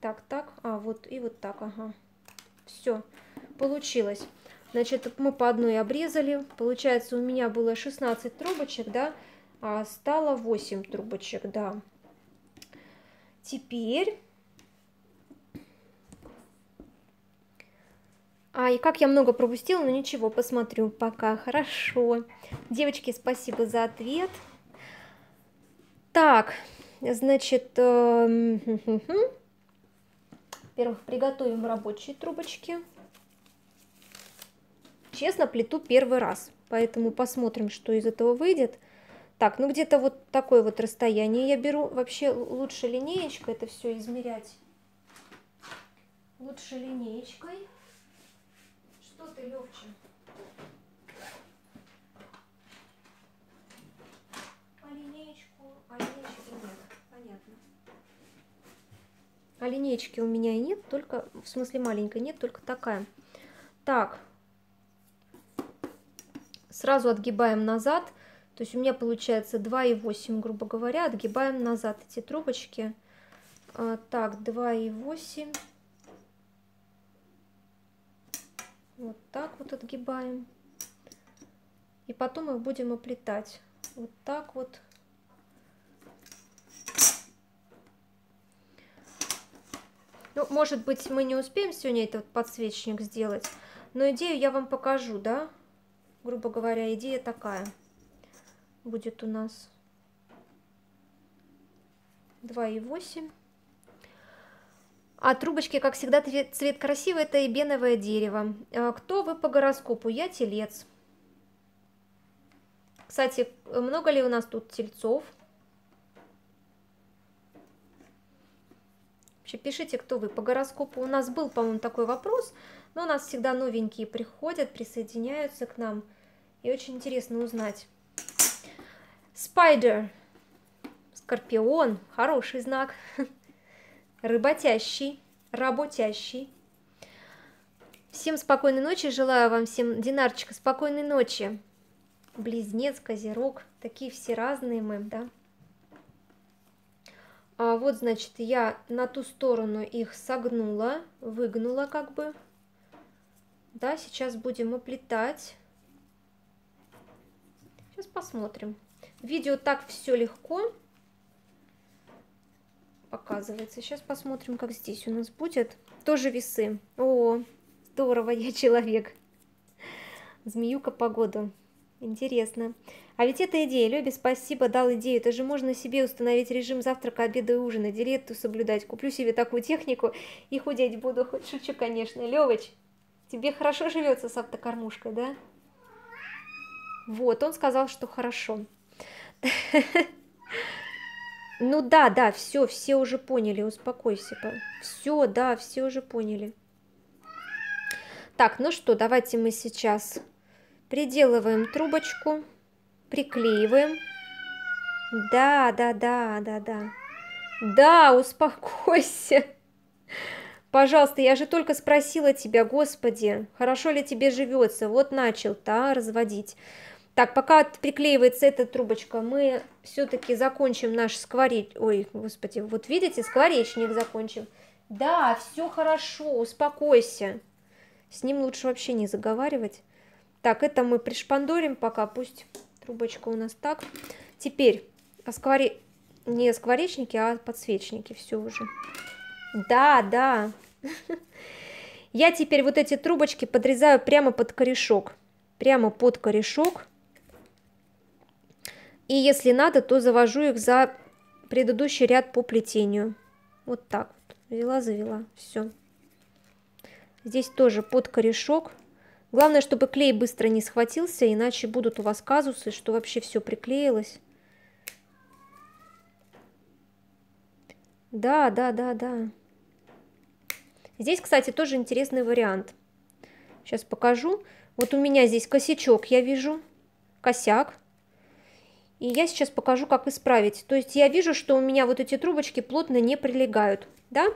Так, так, а, вот и вот так, ага. Все, получилось. Значит, мы по одной обрезали. Получается, у меня было 16 трубочек, да, а стало 8 трубочек, да. Теперь... А, и как я много пропустила, но ничего, посмотрю пока. Хорошо. Девочки, спасибо за ответ. Так, значит, э, во-первых, приготовим рабочие трубочки. Честно, плиту первый раз, поэтому посмотрим, что из этого выйдет. Так, ну где-то вот такое вот расстояние я беру. Вообще лучше линеечкой это все измерять. Лучше линеечкой. Что ты, Левчик? А линейки у меня и нет, только, в смысле маленькой, нет, только такая. Так, сразу отгибаем назад, то есть у меня получается 2,8, грубо говоря, отгибаем назад эти трубочки. А, так, 2,8. Вот так вот отгибаем. И потом их будем оплетать. Вот так вот Ну, может быть, мы не успеем сегодня этот подсвечник сделать, но идею я вам покажу, да? Грубо говоря, идея такая будет у нас 2,8. А трубочки, как всегда, цвет, красивый, это эбеновое дерево. А кто вы по гороскопу? Я телец. Кстати, много ли у нас тут тельцов? Вообще пишите, кто вы по гороскопу. У нас был, по-моему, такой вопрос, но у нас всегда новенькие приходят, присоединяются к нам. И очень интересно узнать. Спайдер. Скорпион. Хороший знак. Работящий. Работящий. Всем спокойной ночи. Желаю вам всем, Динарчика, спокойной ночи. Близнец, Козерог. Такие все разные мы, да. А вот, значит, я на ту сторону их согнула, выгнула как бы. Да, сейчас будем оплетать. Сейчас посмотрим. Видео так все легко показывается. Сейчас посмотрим, как здесь у нас будет. Тоже весы. О, здорово, я человек. Змеюка погода. Интересно. А ведь это идея. Лёбе, спасибо, дал идею. Это же можно себе установить режим завтрака, обеда и ужина, диету соблюдать. Куплю себе такую технику и худеть буду. Хоть шучу, конечно. Лёвыч, тебе хорошо живется с автокормушкой, да? Вот, он сказал, что хорошо. Ну да, да, все, все уже поняли, успокойся. Все, да, все уже поняли. Так, ну что, давайте мы сейчас приделываем трубочку приклеиваем. Да, да, да, да, да. Да, успокойся. Пожалуйста, я же только спросила тебя, Господи, хорошо ли тебе живется. Вот начал-то а, разводить. Так, пока приклеивается эта трубочка, мы все-таки закончим наш скворечник. Ой, господи, вот видите, скворечник закончим. Да, все хорошо, успокойся. С ним лучше вообще не заговаривать. Так, это мы пришпандорим пока, пусть трубочка у нас так. Теперь скворе... не скворечники, а подсвечники, все уже. Да, да. Я теперь вот эти трубочки подрезаю прямо под корешок. Прямо под корешок. И если надо, то завожу их за предыдущий ряд по плетению. Вот так вот. Взяла, завела. Все. Здесь тоже под корешок. Главное, чтобы клей быстро не схватился, иначе будут у вас казусы, что вообще все приклеилось. Да, да, да, да. Здесь, кстати, тоже интересный вариант. Сейчас покажу. Вот у меня здесь косячок, я вижу, косяк. И я сейчас покажу, как исправить. То есть я вижу, что у меня вот эти трубочки плотно не прилегают, да?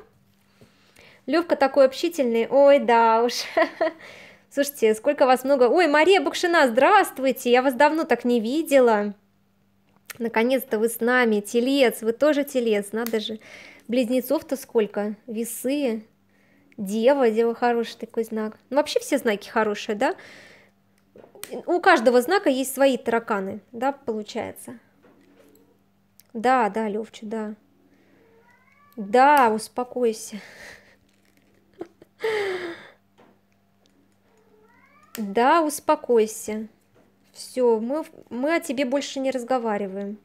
Левка такой общительный. Ой, да уж. Слушайте, сколько вас много. Ой, Мария Букшина, здравствуйте. Я вас давно так не видела. Наконец-то вы с нами. Телец, вы тоже телец, надо же. Близнецов-то сколько? Весы, Дева, дева хороший такой знак. Ну, вообще все знаки хорошие, да? У каждого знака есть свои тараканы, да, получается? Да, да, Левча, да. Да, успокойся. Да, успокойся. Все, мы, мы о тебе больше не разговариваем.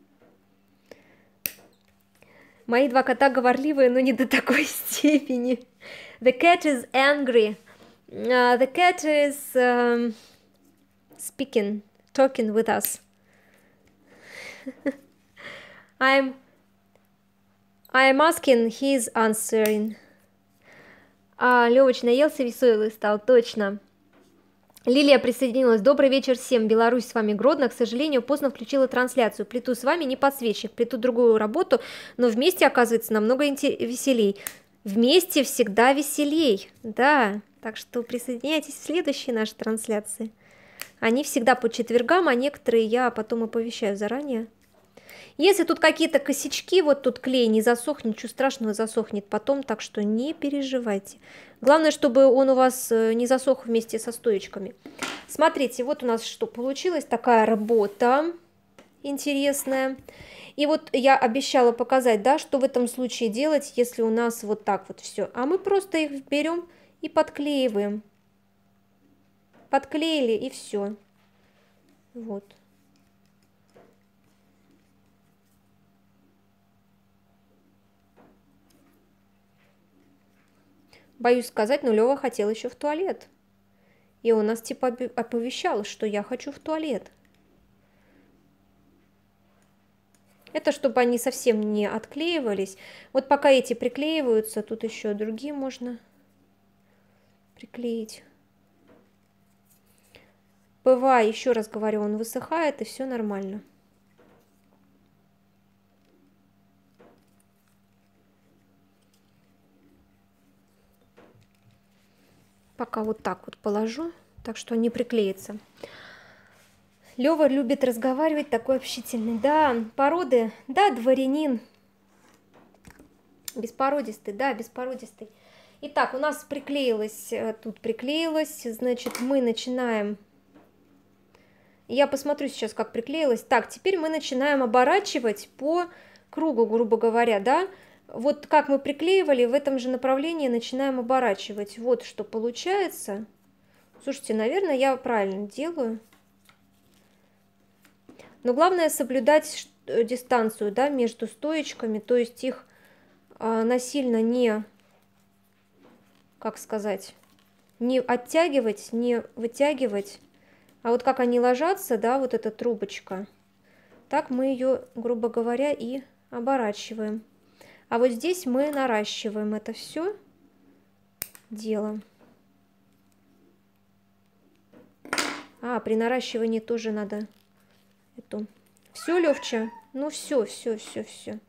Мои два кота говорливые, но не до такой степени. The cat is angry. Uh, the cat is um, speaking, talking with us. I'm I'm asking, he's answering. А, Левыч наелся веселый стал, точно. Лилия присоединилась. Добрый вечер всем. Беларусь с вами Гродно. К сожалению, поздно включила трансляцию. Плету с вами не подсвечник, плету другую работу, но вместе оказывается намного веселей. Вместе всегда веселей. Да, так что присоединяйтесь в следующей нашей трансляции. Они всегда по четвергам, а некоторые я потом оповещаю заранее. Если тут какие-то косячки, вот тут клей не засохнет, ничего страшного засохнет потом, так что не переживайте. Главное, чтобы он у вас э, не засох вместе со стоечками. Смотрите, вот у нас что получилось, такая работа интересная. И вот я обещала показать, да, что в этом случае делать, если у нас вот так вот все. А мы просто их берем и подклеиваем. Подклеили и все. Вот. Боюсь сказать, но Лёва хотел еще в туалет. И он нас типа оповещал, что я хочу в туалет. Это чтобы они совсем не отклеивались. Вот пока эти приклеиваются, тут еще другие можно приклеить. ПВА, еще раз говорю, он высыхает и все нормально. Пока вот так вот положу, так что не приклеится. Лева любит разговаривать, такой общительный. Да, породы, да, дворянин. Беспородистый, да, беспородистый. Итак, у нас приклеилось, э, тут приклеилось, значит, мы начинаем... Я посмотрю сейчас, как приклеилось. Так, теперь мы начинаем оборачивать по кругу, грубо говоря, да, вот как мы приклеивали, в этом же направлении начинаем оборачивать. Вот что получается. Слушайте, наверное, я правильно делаю. Но главное соблюдать э, дистанцию да, между стоечками, то есть их а, насильно не, как сказать, не оттягивать, не вытягивать, а вот как они ложатся, да, вот эта трубочка, так мы ее, грубо говоря, и оборачиваем. А вот здесь мы наращиваем это все дело. А, при наращивании тоже надо эту. Все, Левча? Ну все, все, все, все.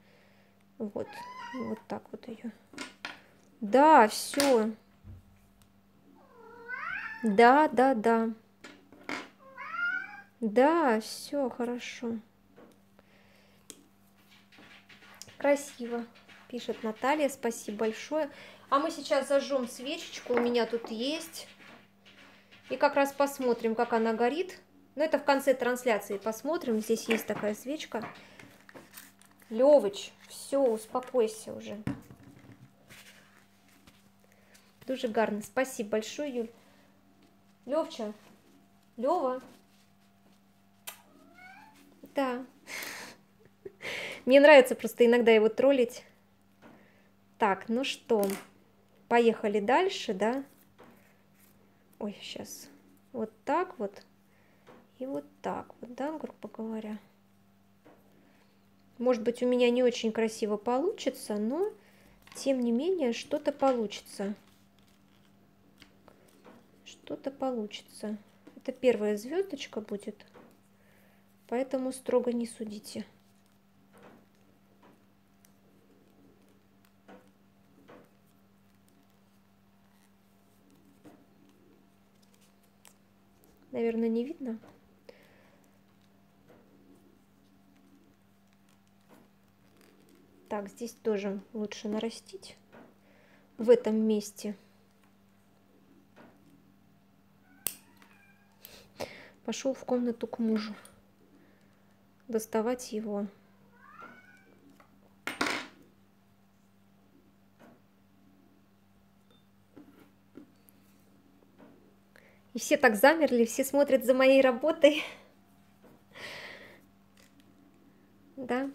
Вот, вот так вот ее. Да, все. Да, да, да. Да, все хорошо. Красиво, пишет Наталья, спасибо большое. А мы сейчас зажжем свечечку, у меня тут есть. И как раз посмотрим, как она горит. Но это в конце трансляции посмотрим. Здесь есть такая свечка. Левыч, все, успокойся уже. Дуже гарно. Спасибо большое, Юль. Левча, Лева. Да. Мне нравится просто иногда его троллить. Так, ну что, поехали дальше, да? Ой, сейчас. Вот так вот. И вот так вот, да, грубо говоря. Может быть, у меня не очень красиво получится, но, тем не менее, что-то получится. Что-то получится. Это первая звездочка будет, поэтому строго не судите. Наверное, не видно. Так, здесь тоже лучше нарастить в этом месте. Пошел в комнату к мужу доставать его. И все так замерли, все смотрят за моей работой. Да.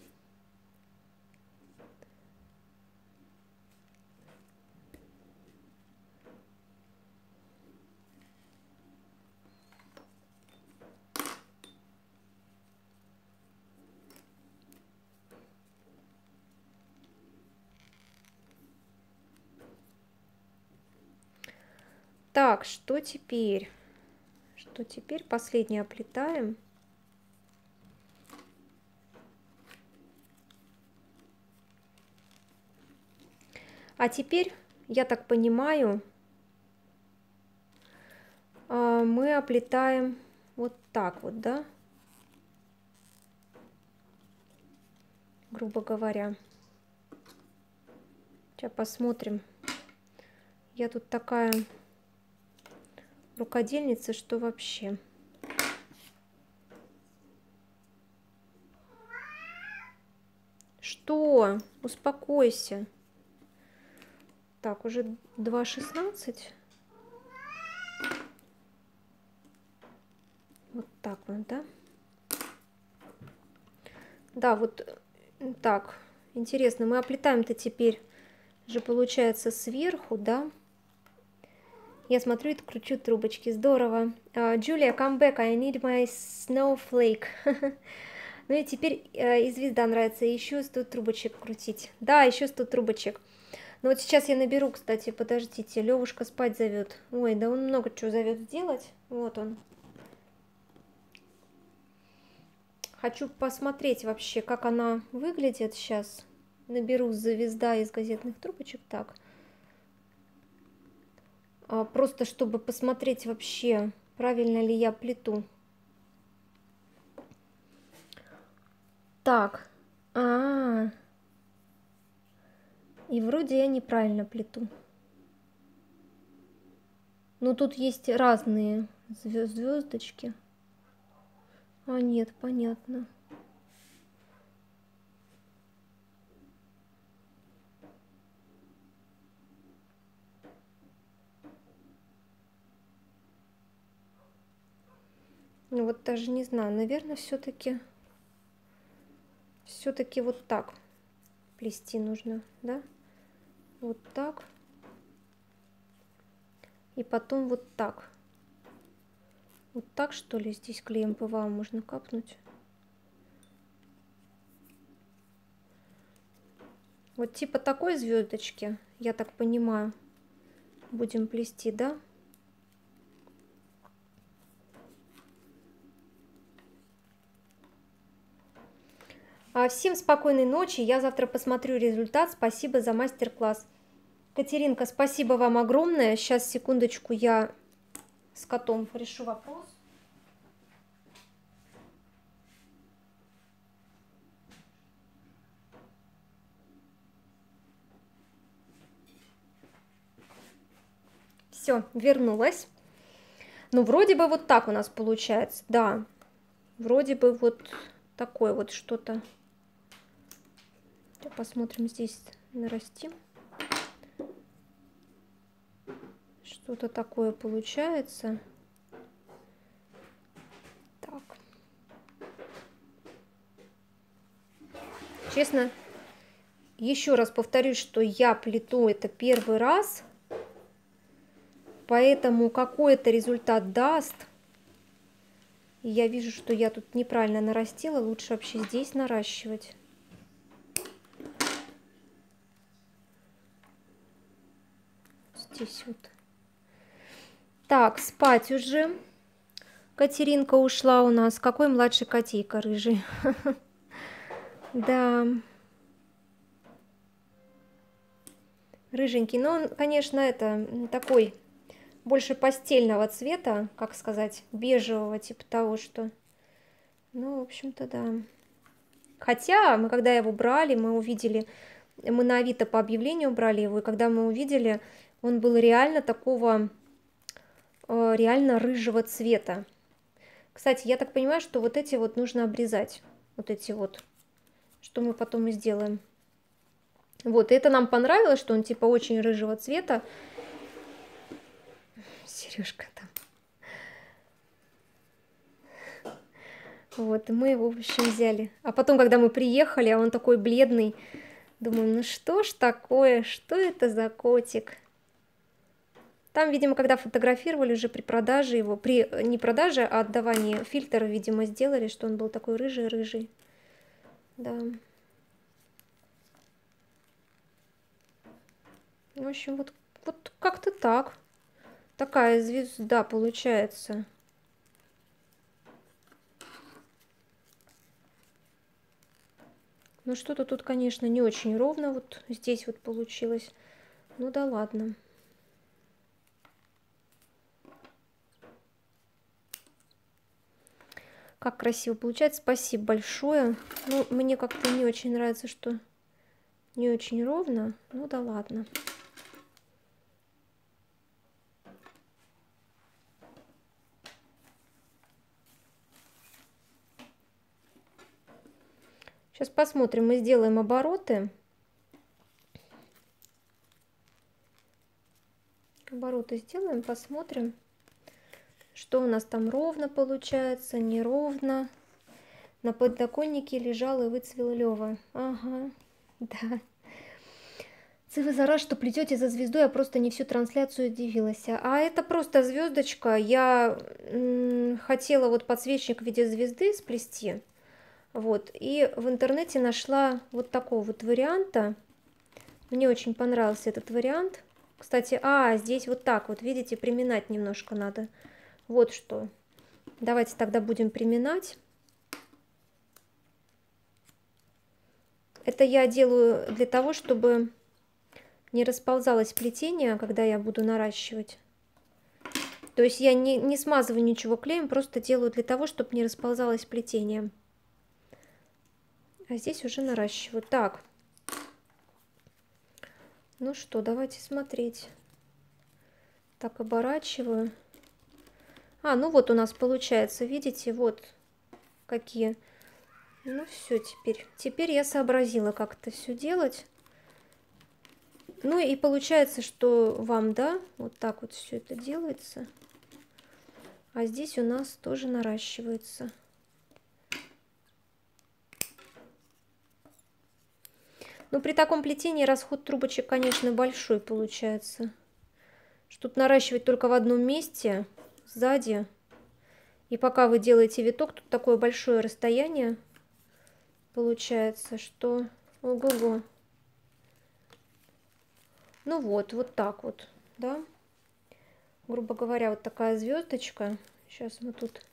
Так, что теперь? Что теперь? Последний оплетаем. А теперь, я так понимаю, а, мы оплетаем вот так вот, да? Грубо говоря. Сейчас посмотрим. Я тут такая рукодельница, что вообще. Что? Успокойся. Так, уже 2.16. Вот так вот, да? Да, вот так. Интересно, мы оплетаем-то теперь же получается сверху, да? Я смотрю и кручу трубочки. Здорово. Джулия, uh, come back. I need my snowflake. ну и теперь uh, и звезда нравится. Еще 100 трубочек крутить. Да, еще 100 трубочек. Ну вот сейчас я наберу, кстати, подождите. Левушка спать зовет. Ой, да он много чего зовет сделать. Вот он. Хочу посмотреть вообще, как она выглядит сейчас. Наберу звезда из газетных трубочек. Так. А, просто чтобы посмотреть вообще, правильно ли я плету. Так, а, -а, -а. и вроде я неправильно плету. Но тут есть разные звездочки. А нет, понятно. Ну вот даже не знаю, наверное, все-таки все-таки вот так плести нужно, да? Вот так. И потом вот так. Вот так, что ли, здесь клеем ПВА можно капнуть. Вот типа такой звездочки, я так понимаю, будем плести, да? А, А, всем спокойной ночи, я завтра посмотрю результат, спасибо за мастер-класс. Катеринка, спасибо вам огромное, сейчас, секундочку, я с котом решу вопрос. Все, вернулась. Ну, вроде бы вот так у нас получается, да. Вроде бы вот такое вот что-то Посмотрим здесь, нарастим. Что-то такое получается. Так. Честно, еще раз повторюсь, что я плету это первый раз, поэтому какой-то результат даст. Я вижу, что я тут неправильно нарастила, лучше вообще здесь наращивать. Вот. Так, спать уже. Катеринка ушла у нас. Какой младший котейка рыжий. Да. Рыженький. Но он, конечно, это такой больше постельного цвета, как сказать, бежевого, типа того, что... Ну, в общем-то, да. Хотя, мы когда его брали, мы увидели, мы на Авито по объявлению брали его, и когда мы увидели, он был реально такого, э, реально рыжего цвета. Кстати, я так понимаю, что вот эти вот нужно обрезать. Вот эти вот. Что мы потом и сделаем. Вот, и это нам понравилось, что он типа очень рыжего цвета. Сережка там. Вот, и мы его, в общем, взяли. А потом, когда мы приехали, а он такой бледный, думаю, ну что ж такое, что это за котик? Там, видимо, когда фотографировали уже при продаже его, при не продаже, а отдавании фильтра, видимо, сделали, что он был такой рыжий-рыжий. Да. В общем, вот, вот как-то так. Такая звезда получается. Ну что-то тут, конечно, не очень ровно. Вот здесь вот получилось. Ну да ладно. Как красиво получается. Спасибо большое. Ну, мне как-то не очень нравится, что не очень ровно. Ну да ладно. Сейчас посмотрим, мы сделаем обороты. Обороты сделаем, посмотрим что у нас там ровно получается, неровно. На подоконнике лежал и выцвел Лева. Ага, да. Вы за раз, что плетете за звезду, я просто не всю трансляцию удивилась. А это просто звездочка. Я хотела вот подсвечник в виде звезды сплести. Вот. И в интернете нашла вот такого вот варианта. Мне очень понравился этот вариант. Кстати, а, здесь вот так вот, видите, приминать немножко надо. Вот что. Давайте тогда будем приминать. Это я делаю для того, чтобы не расползалось плетение, когда я буду наращивать. То есть я не, не смазываю ничего клеем, просто делаю для того, чтобы не расползалось плетение. А здесь уже наращиваю. Так. Ну что, давайте смотреть. Так, оборачиваю. А, ну вот у нас получается, видите, вот какие. Ну все, теперь. Теперь я сообразила, как это все делать. Ну и получается, что вам, да, вот так вот все это делается. А здесь у нас тоже наращивается. Но при таком плетении расход трубочек, конечно, большой получается. Что тут наращивать только в одном месте сзади. И пока вы делаете виток, тут такое большое расстояние получается, что... Ого-го. Ну вот, вот так вот, да. Грубо говоря, вот такая звездочка. Сейчас мы тут...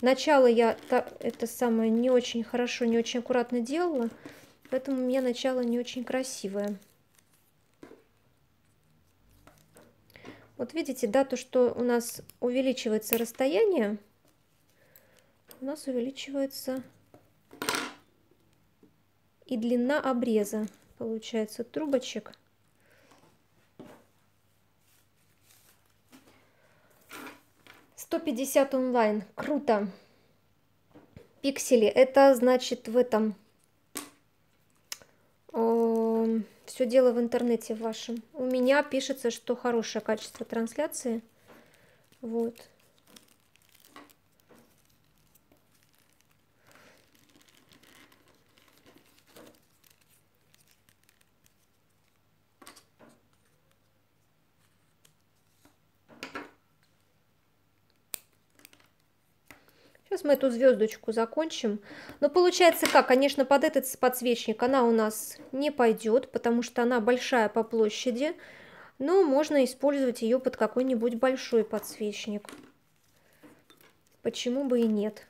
Начало я это самое не очень хорошо, не очень аккуратно делала, поэтому у меня начало не очень красивое. Вот видите, да, то, что у нас увеличивается расстояние, у нас увеличивается и длина обреза, получается, трубочек. 150 онлайн. Круто. Пиксели. Это значит в этом... Все дело в интернете вашем. У меня пишется, что хорошее качество трансляции. Вот. Сейчас мы эту звездочку закончим. Но получается как? Конечно, под этот подсвечник она у нас не пойдет, потому что она большая по площади. Но можно использовать ее под какой-нибудь большой подсвечник. Почему бы и нет?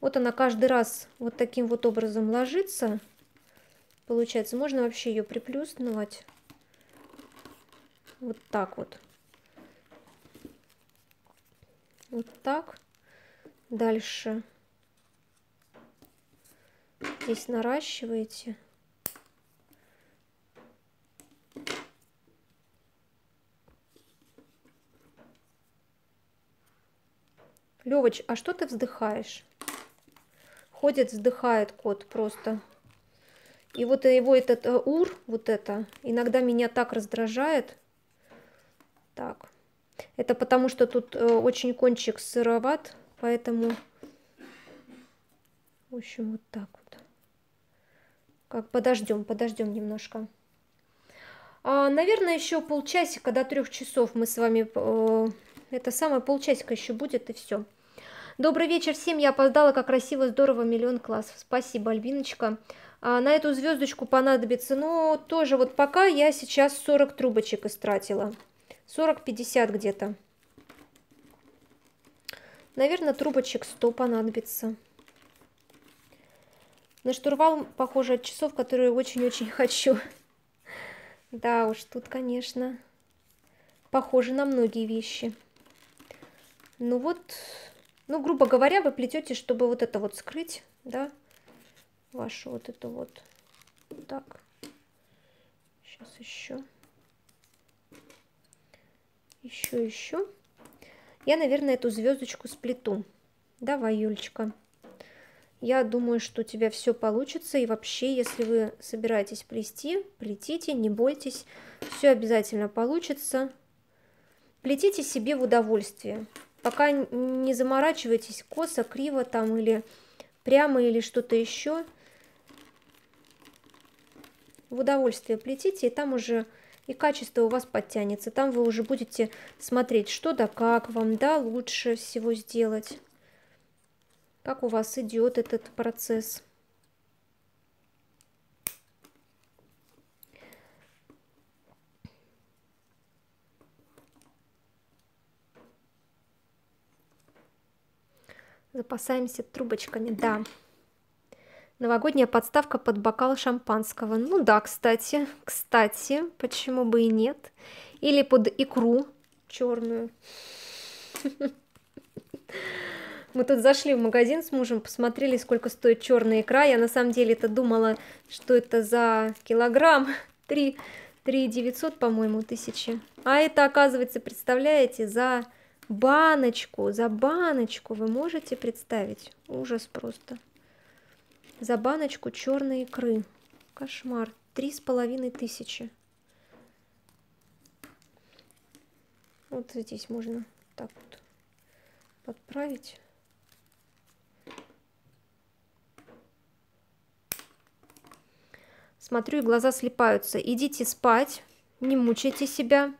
Вот она каждый раз вот таким вот образом ложится. Получается, можно вообще ее приплюснуть. Вот так вот. Вот так. Дальше здесь наращиваете. Левоч, а что ты вздыхаешь? Ходит, вздыхает кот просто. И вот его этот э, ур, вот это, иногда меня так раздражает. Так. Это потому, что тут э, очень кончик сыроват. Поэтому, в общем, вот так вот. Как подождем, подождем немножко. А, наверное, еще полчасика до трех часов мы с вами... Э, это самое полчасика еще будет, и все. Добрый вечер всем. Я опоздала, как красиво, здорово, миллион классов. Спасибо, Альбиночка. А, на эту звездочку понадобится, но тоже вот пока я сейчас 40 трубочек истратила. 40-50 где-то. Наверное, трубочек 100 понадобится. На штурвал похоже от часов, которые очень-очень хочу. Да уж, тут, конечно, похоже на многие вещи. Ну вот, ну, грубо говоря, вы плетете, чтобы вот это вот скрыть, да, вашу вот это вот. Так, сейчас еще. Еще, еще. Я, наверное, эту звездочку сплету. Давай, Юлечка. Я думаю, что у тебя все получится. И вообще, если вы собираетесь плести, плетите, не бойтесь. Все обязательно получится. Плетите себе в удовольствие. Пока не заморачивайтесь косо, криво там или прямо или что-то еще. В удовольствие плетите, и там уже и качество у вас подтянется. Там вы уже будете смотреть, что да как вам, да, лучше всего сделать. Как у вас идет этот процесс. Запасаемся трубочками, да. Новогодняя подставка под бокал шампанского. Ну да, кстати, кстати, почему бы и нет. Или под икру черную. Мы тут зашли в магазин с мужем, посмотрели, сколько стоит черная икра. Я на самом деле это думала, что это за килограмм. 3, 3 900, по-моему, тысячи. А это, оказывается, представляете, за баночку, за баночку вы можете представить? Ужас просто за баночку черной икры. Кошмар. Три с половиной тысячи. Вот здесь можно так вот подправить. Смотрю, и глаза слепаются. Идите спать, не мучайте себя.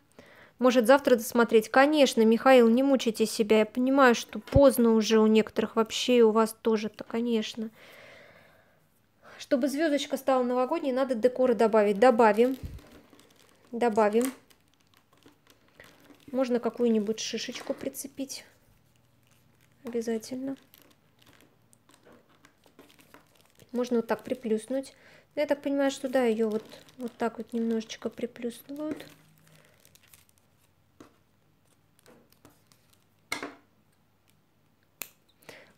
Может, завтра досмотреть? Конечно, Михаил, не мучайте себя. Я понимаю, что поздно уже у некоторых вообще, и у вас тоже-то, конечно. Конечно. Чтобы звездочка стала новогодней, надо декоры добавить. Добавим. Добавим. Можно какую-нибудь шишечку прицепить. Обязательно. Можно вот так приплюснуть. Я так понимаю, что да, ее вот, вот так вот немножечко приплюснывают.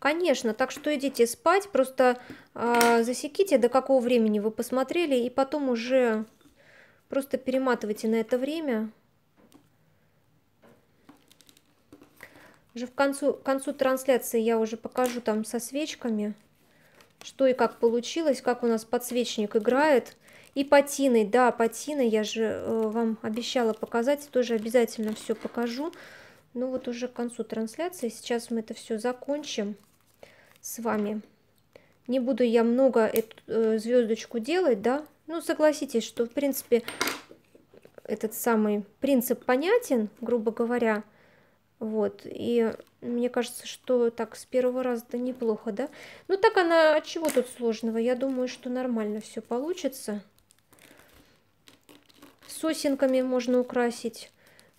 Конечно, так что идите спать, просто э, засеките, до какого времени вы посмотрели, и потом уже просто перематывайте на это время. Уже в концу, к концу трансляции я уже покажу там со свечками, что и как получилось, как у нас подсвечник играет. И патиной, да, патиной я же э, вам обещала показать, тоже обязательно все покажу. Ну вот уже к концу трансляции, сейчас мы это все закончим с вами. Не буду я много эту э, звездочку делать, да. Ну, согласитесь, что, в принципе, этот самый принцип понятен, грубо говоря. Вот, и мне кажется, что так с первого раза-то неплохо, да? Ну, так она, от чего тут сложного? Я думаю, что нормально все получится. Сосенками можно украсить,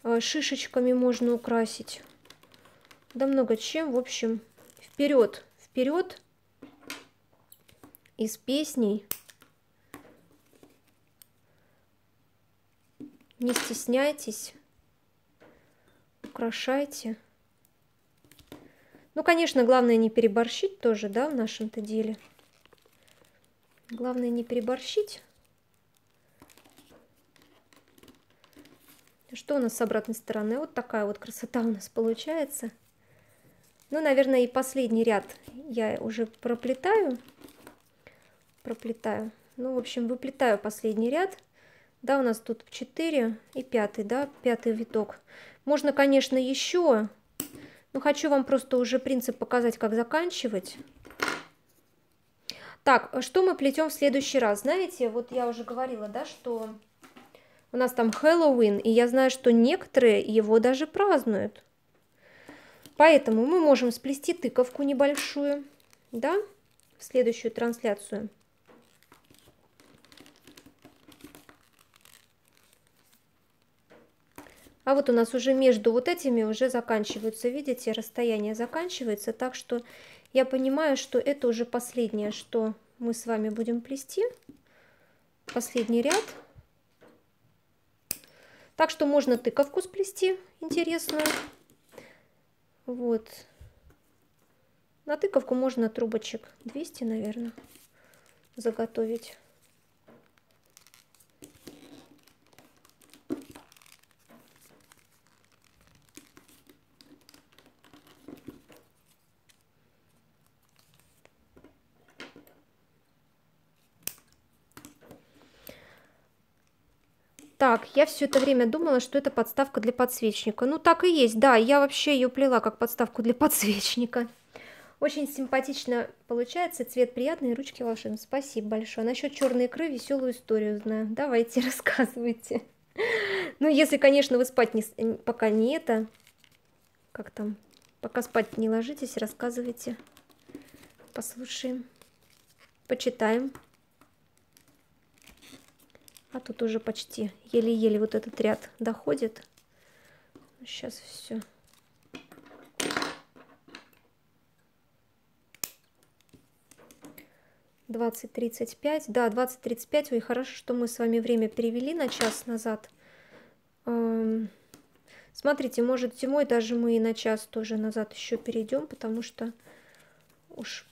э, шишечками можно украсить. Да много чем, в общем, вперед, вперед из песней. Не стесняйтесь, украшайте. Ну, конечно, главное не переборщить тоже, да, в нашем-то деле. Главное не переборщить. Что у нас с обратной стороны? Вот такая вот красота у нас получается. Ну, наверное, и последний ряд я уже проплетаю. Проплетаю. Ну, в общем, выплетаю последний ряд. Да, у нас тут 4 и пятый, да, пятый виток. Можно, конечно, еще, но хочу вам просто уже принцип показать, как заканчивать. Так, что мы плетем в следующий раз? Знаете, вот я уже говорила, да, что у нас там Хэллоуин, и я знаю, что некоторые его даже празднуют. Поэтому мы можем сплести тыковку небольшую, да, в следующую трансляцию. А вот у нас уже между вот этими уже заканчиваются, видите, расстояние заканчивается, так что я понимаю, что это уже последнее, что мы с вами будем плести. Последний ряд. Так что можно тыковку сплести интересную. Вот. На тыковку можно трубочек 200, наверное, заготовить. Так, я все это время думала, что это подставка для подсвечника. Ну, так и есть, да, я вообще ее плела как подставку для подсвечника. Очень симпатично получается, цвет приятный, ручки волшебные. Спасибо большое. Насчет черной икры веселую историю знаю. Давайте, рассказывайте. Ну, если, конечно, вы спать не, пока не это, как там, пока спать не ложитесь, рассказывайте. Послушаем, почитаем. А тут уже почти еле-еле вот этот ряд доходит. Сейчас все. Двадцать тридцать пять. Да, двадцать тридцать пять. Ой, хорошо, что мы с вами время перевели на час назад. Эм, смотрите, может зимой даже мы и на час тоже назад еще перейдем, потому что уж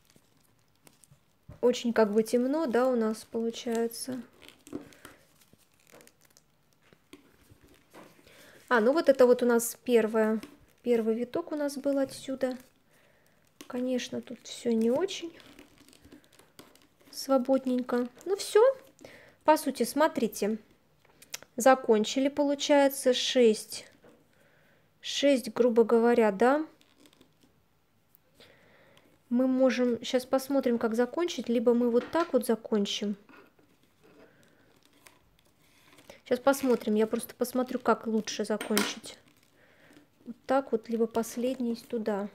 очень как бы темно, да, у нас получается. А, ну вот это вот у нас первое, первый виток у нас был отсюда. Конечно, тут все не очень свободненько. Ну все, по сути, смотрите, закончили, получается, 6. 6, грубо говоря, да. Мы можем, сейчас посмотрим, как закончить, либо мы вот так вот закончим. Сейчас посмотрим. Я просто посмотрю, как лучше закончить. Вот так вот, либо последний туда.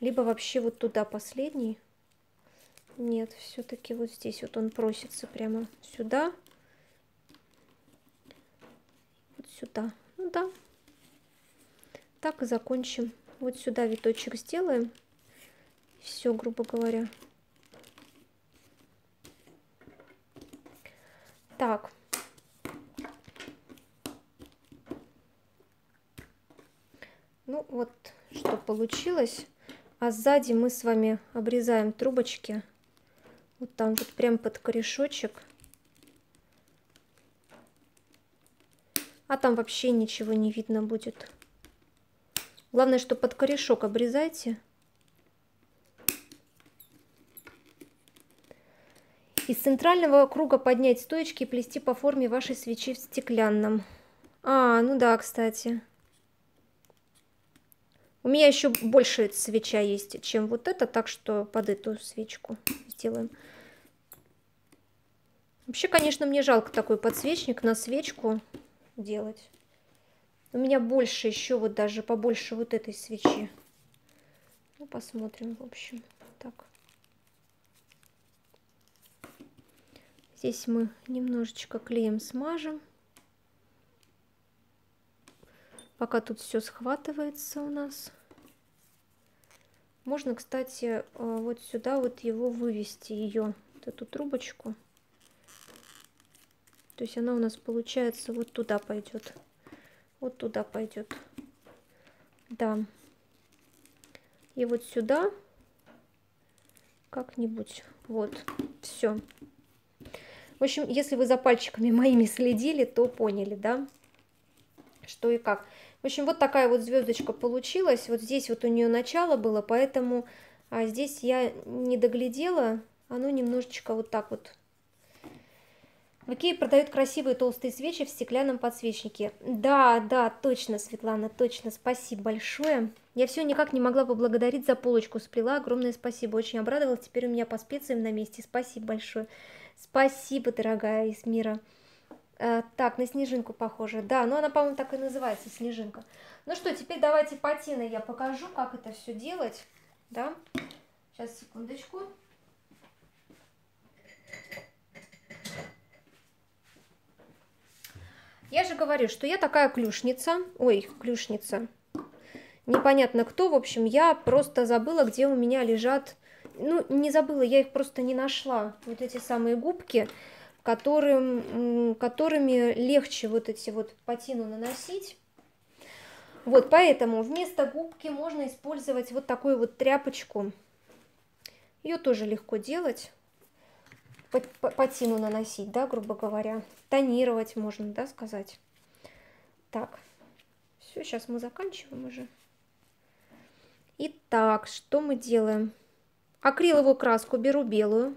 Либо вообще вот туда последний. Нет, все-таки вот здесь вот он просится прямо сюда. Вот сюда. Ну да. Так и закончим. Вот сюда виточек сделаем. Все, грубо говоря. Так. Ну вот, что получилось. А сзади мы с вами обрезаем трубочки. Вот там вот прям под корешочек. А там вообще ничего не видно будет. Главное, что под корешок обрезайте. Из центрального круга поднять стоечки и плести по форме вашей свечи в стеклянном. А, ну да, кстати. У меня еще больше свеча есть, чем вот это, так что под эту свечку сделаем. Вообще, конечно, мне жалко такой подсвечник на свечку делать. У меня больше еще, вот даже побольше вот этой свечи. Ну, посмотрим, в общем, так. Здесь мы немножечко клеем смажем. Пока тут все схватывается у нас. Можно, кстати, э, вот сюда вот его вывести, ее, вот эту трубочку. То есть она у нас получается вот туда пойдет. Вот туда пойдет. Да. И вот сюда как-нибудь. Вот. Все. В общем, если вы за пальчиками моими следили, то поняли, да, что и как. В общем, вот такая вот звездочка получилась. Вот здесь вот у нее начало было, поэтому а здесь я не доглядела. Оно немножечко вот так вот. В Икее продают красивые толстые свечи в стеклянном подсвечнике. Да, да, точно, Светлана, точно. Спасибо большое. Я все никак не могла поблагодарить за полочку сплела. Огромное спасибо. Очень обрадовалась. Теперь у меня по специям на месте. Спасибо большое. Спасибо, дорогая из А, так, на снежинку похоже. Да, ну она, по-моему, так и называется, снежинка. Ну что, теперь давайте патиной я покажу, как это все делать. Да? Сейчас, секундочку. Я же говорю, что я такая клюшница. Ой, клюшница. Непонятно кто. В общем, я просто забыла, где у меня лежат ну, не забыла, я их просто не нашла, вот эти самые губки, которым, которыми легче вот эти вот патину наносить. Вот, поэтому вместо губки можно использовать вот такую вот тряпочку. Ее тоже легко делать. Патину наносить, да, грубо говоря. Тонировать можно, да, сказать. Так, все, сейчас мы заканчиваем уже. Итак, что мы делаем? Акриловую краску беру белую.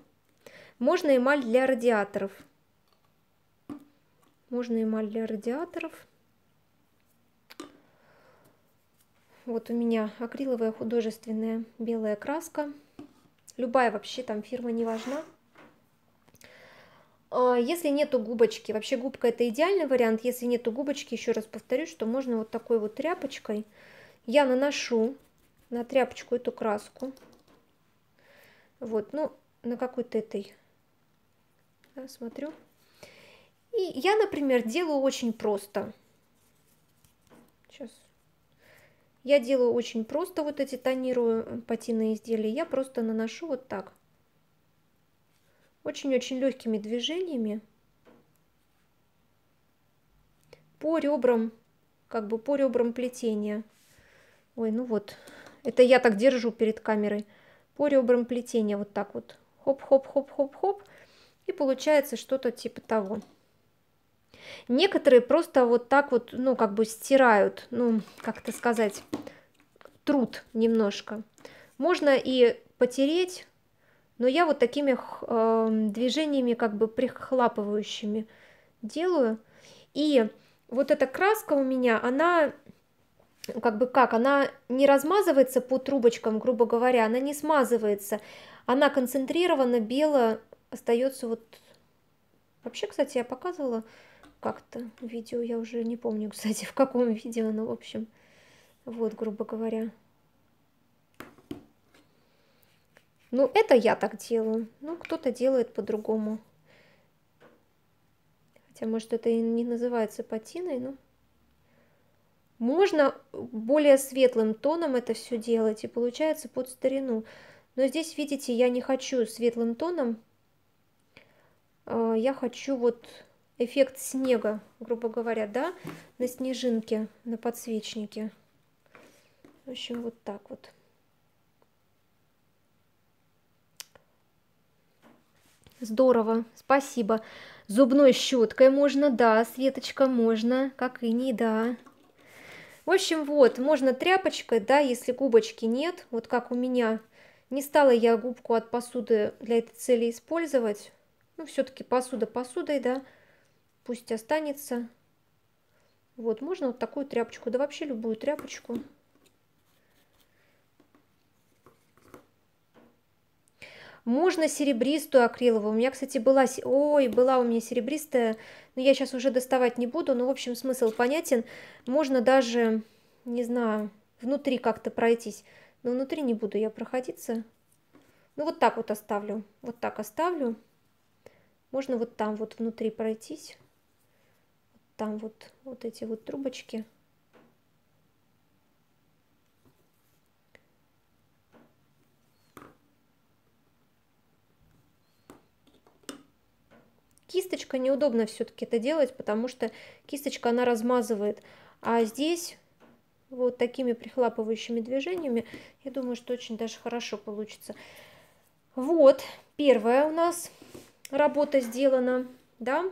Можно эмаль для радиаторов. Можно эмаль для радиаторов. Вот у меня акриловая художественная белая краска. Любая вообще там фирма не важна. А, если нету губочки, вообще губка это идеальный вариант. Если нету губочки, еще раз повторюсь, что можно вот такой вот тряпочкой. Я наношу на тряпочку эту краску. Вот, ну, на какой-то этой, да, смотрю. И я, например, делаю очень просто. Сейчас. Я делаю очень просто вот эти тонирую патиной изделия. Я просто наношу вот так. Очень-очень легкими движениями. По ребрам, как бы по ребрам плетения. Ой, ну вот. Это я так держу перед камерой по ребрам плетения вот так вот. Хоп-хоп-хоп-хоп-хоп. И получается что-то типа того. Некоторые просто вот так вот, ну, как бы стирают, ну, как это сказать, труд немножко. Можно и потереть, но я вот такими э, движениями, как бы прихлапывающими делаю. И вот эта краска у меня, она как бы как, она не размазывается по трубочкам, грубо говоря, она не смазывается, она концентрирована, белая, остается вот... Вообще, кстати, я показывала как-то видео, я уже не помню, кстати, в каком видео, но, в общем, вот, грубо говоря. Ну, это я так делаю, ну, кто-то делает по-другому. Хотя, может, это и не называется патиной, но... Можно более светлым тоном это все делать, и получается под старину. Но здесь, видите, я не хочу светлым тоном. А, я хочу вот эффект снега, грубо говоря, да, на снежинке, на подсвечнике. В общем, вот так вот. Здорово, спасибо. Зубной щеткой можно, да, Светочка, можно, как и не, да. В общем, вот, можно тряпочкой, да, если губочки нет, вот как у меня. Не стала я губку от посуды для этой цели использовать. Ну, все-таки посуда посудой, да, пусть останется. Вот, можно вот такую тряпочку, да вообще любую тряпочку. Можно серебристую акриловую. У меня, кстати, была... Ой, была у меня серебристая, но я сейчас уже доставать не буду. Но, в общем, смысл понятен. Можно даже, не знаю, внутри как-то пройтись. Но внутри не буду я проходиться. Ну, вот так вот оставлю. Вот так оставлю. Можно вот там вот внутри пройтись. Там вот, вот эти вот трубочки. Кисточка неудобно все-таки это делать, потому что кисточка она размазывает. А здесь вот такими прихлапывающими движениями, я думаю, что очень даже хорошо получится. Вот, первая у нас работа сделана, да.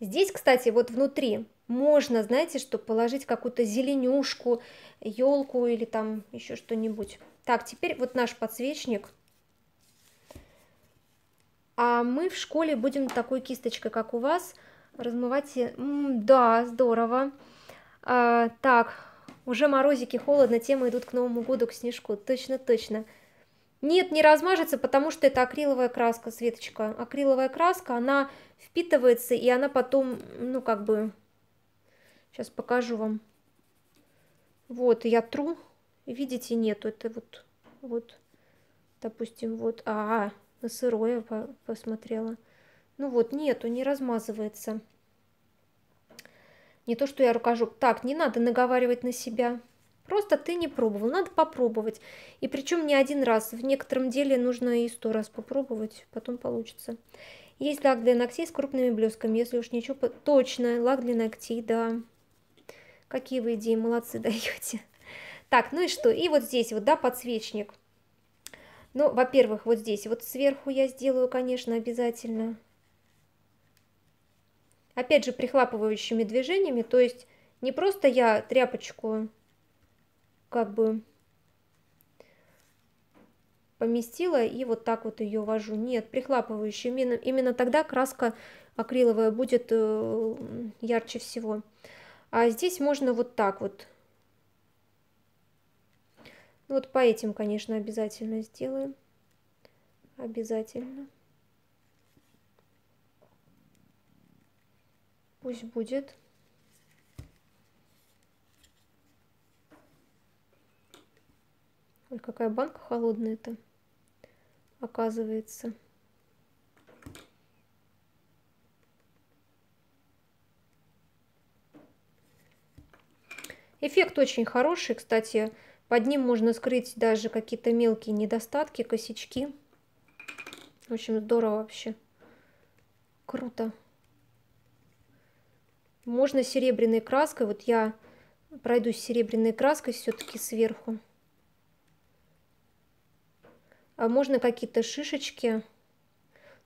Здесь, кстати, вот внутри можно, знаете, что положить какую-то зеленюшку, елку или там еще что-нибудь. Так, теперь вот наш подсвечник а мы в школе будем такой кисточкой, как у вас, размывать... М да, здорово. А, так, уже морозики, холодно, темы идут к Новому году, к снежку. Точно, точно. Нет, не размажется, потому что это акриловая краска, Светочка. Акриловая краска, она впитывается, и она потом, ну, как бы... Сейчас покажу вам. Вот, я тру. Видите, нету. Это вот, вот, допустим, вот. А, -а на сырое по посмотрела. Ну вот, нету, не размазывается. Не то, что я рукожоп. Так, не надо наговаривать на себя. Просто ты не пробовал, надо попробовать. И причем не один раз. В некотором деле нужно и сто раз попробовать, потом получится. Есть лак для ногтей с крупными блесками, если уж ничего... Точно, лак для ногтей, да. Какие вы идеи, молодцы даете. Так, ну и что? И вот здесь вот, да, подсвечник. Ну, во-первых, вот здесь вот сверху я сделаю, конечно, обязательно. Опять же, прихлапывающими движениями, то есть не просто я тряпочку как бы поместила и вот так вот ее вожу. Нет, прихлапывающими. Именно, именно тогда краска акриловая будет э, ярче всего. А здесь можно вот так вот ну, вот по этим, конечно, обязательно сделаем. Обязательно. Пусть будет. Какая банка холодная-то, оказывается. Эффект очень хороший, кстати, под ним можно скрыть даже какие-то мелкие недостатки, косячки. В общем, здорово вообще. Круто. Можно серебряной краской. Вот я пройдусь серебряной краской все-таки сверху. А можно какие-то шишечки.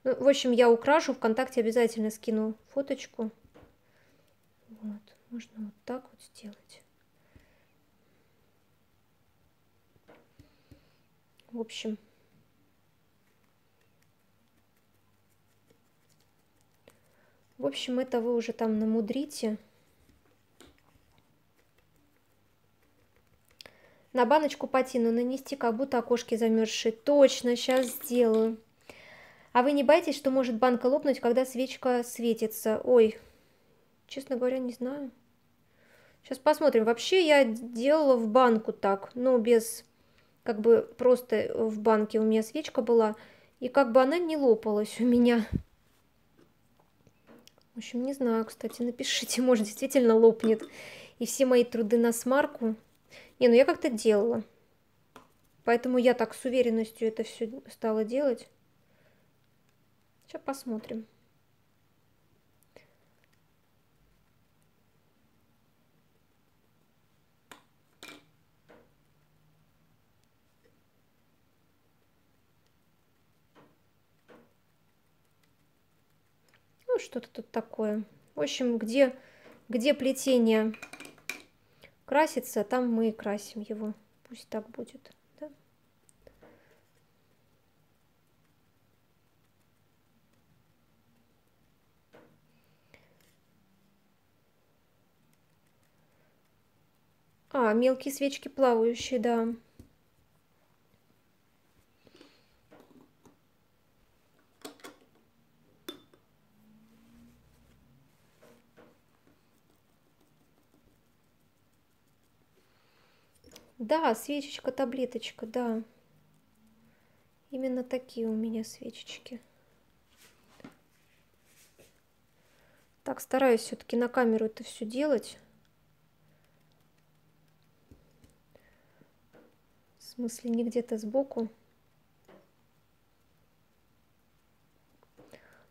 Ну, в общем, я украшу. Вконтакте обязательно скину фоточку. Вот. Можно вот так вот сделать. В общем, в общем, это вы уже там намудрите. На баночку патину нанести, как будто окошки замерзшие. Точно, сейчас сделаю. А вы не боитесь, что может банка лопнуть, когда свечка светится? Ой, честно говоря, не знаю. Сейчас посмотрим. Вообще я делала в банку так, но без как бы просто в банке у меня свечка была, и как бы она не лопалась у меня. В общем, не знаю, кстати, напишите, может, действительно лопнет. И все мои труды на смарку. Не, ну я как-то делала. Поэтому я так с уверенностью это все стала делать. Сейчас посмотрим. Ну, что-то тут такое. В общем, где, где плетение красится, там мы и красим его. Пусть так будет. Да? А, мелкие свечки плавающие, да. Да, свечечка, таблеточка, да. Именно такие у меня свечечки. Так, стараюсь все-таки на камеру это все делать. В смысле, не где-то сбоку.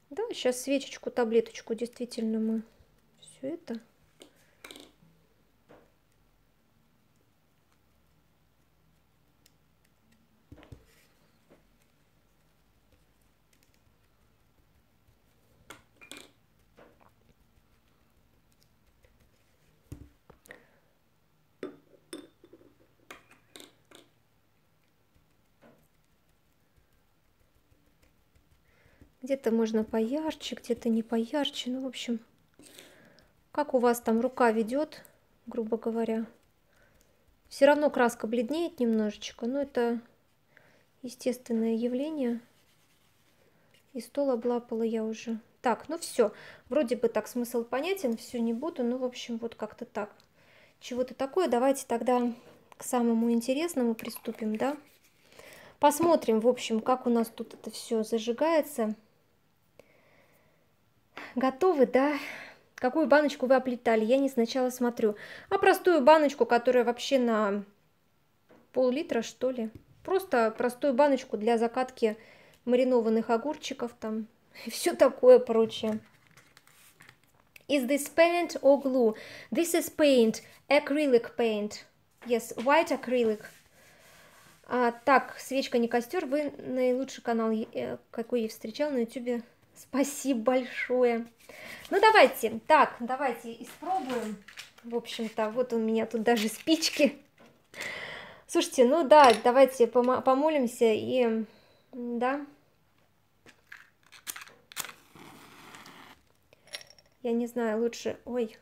Да, сейчас свечечку, таблеточку действительно мы все это Где-то можно поярче, где-то не поярче. Ну, в общем, как у вас там рука ведет, грубо говоря. Все равно краска бледнеет немножечко, но это естественное явление. И стол облапала я уже. Так, ну все, вроде бы так смысл понятен, все не буду, ну, в общем, вот как-то так. Чего-то такое, давайте тогда к самому интересному приступим, да? Посмотрим, в общем, как у нас тут это все зажигается. Готовы, да? Какую баночку вы оплетали? Я не сначала смотрю. А простую баночку, которая вообще на пол-литра, что ли. Просто простую баночку для закатки маринованных огурчиков там. И все такое прочее. Is this paint or glue? This is paint, acrylic paint. Yes, white acrylic. А, так, свечка не костер. Вы наилучший канал, э, какой я встречал на ютубе Спасибо большое. Ну, давайте, так, давайте испробуем. В общем-то, вот у меня тут даже спички. Слушайте, ну да, давайте помолимся и, да. Я не знаю, лучше, ой.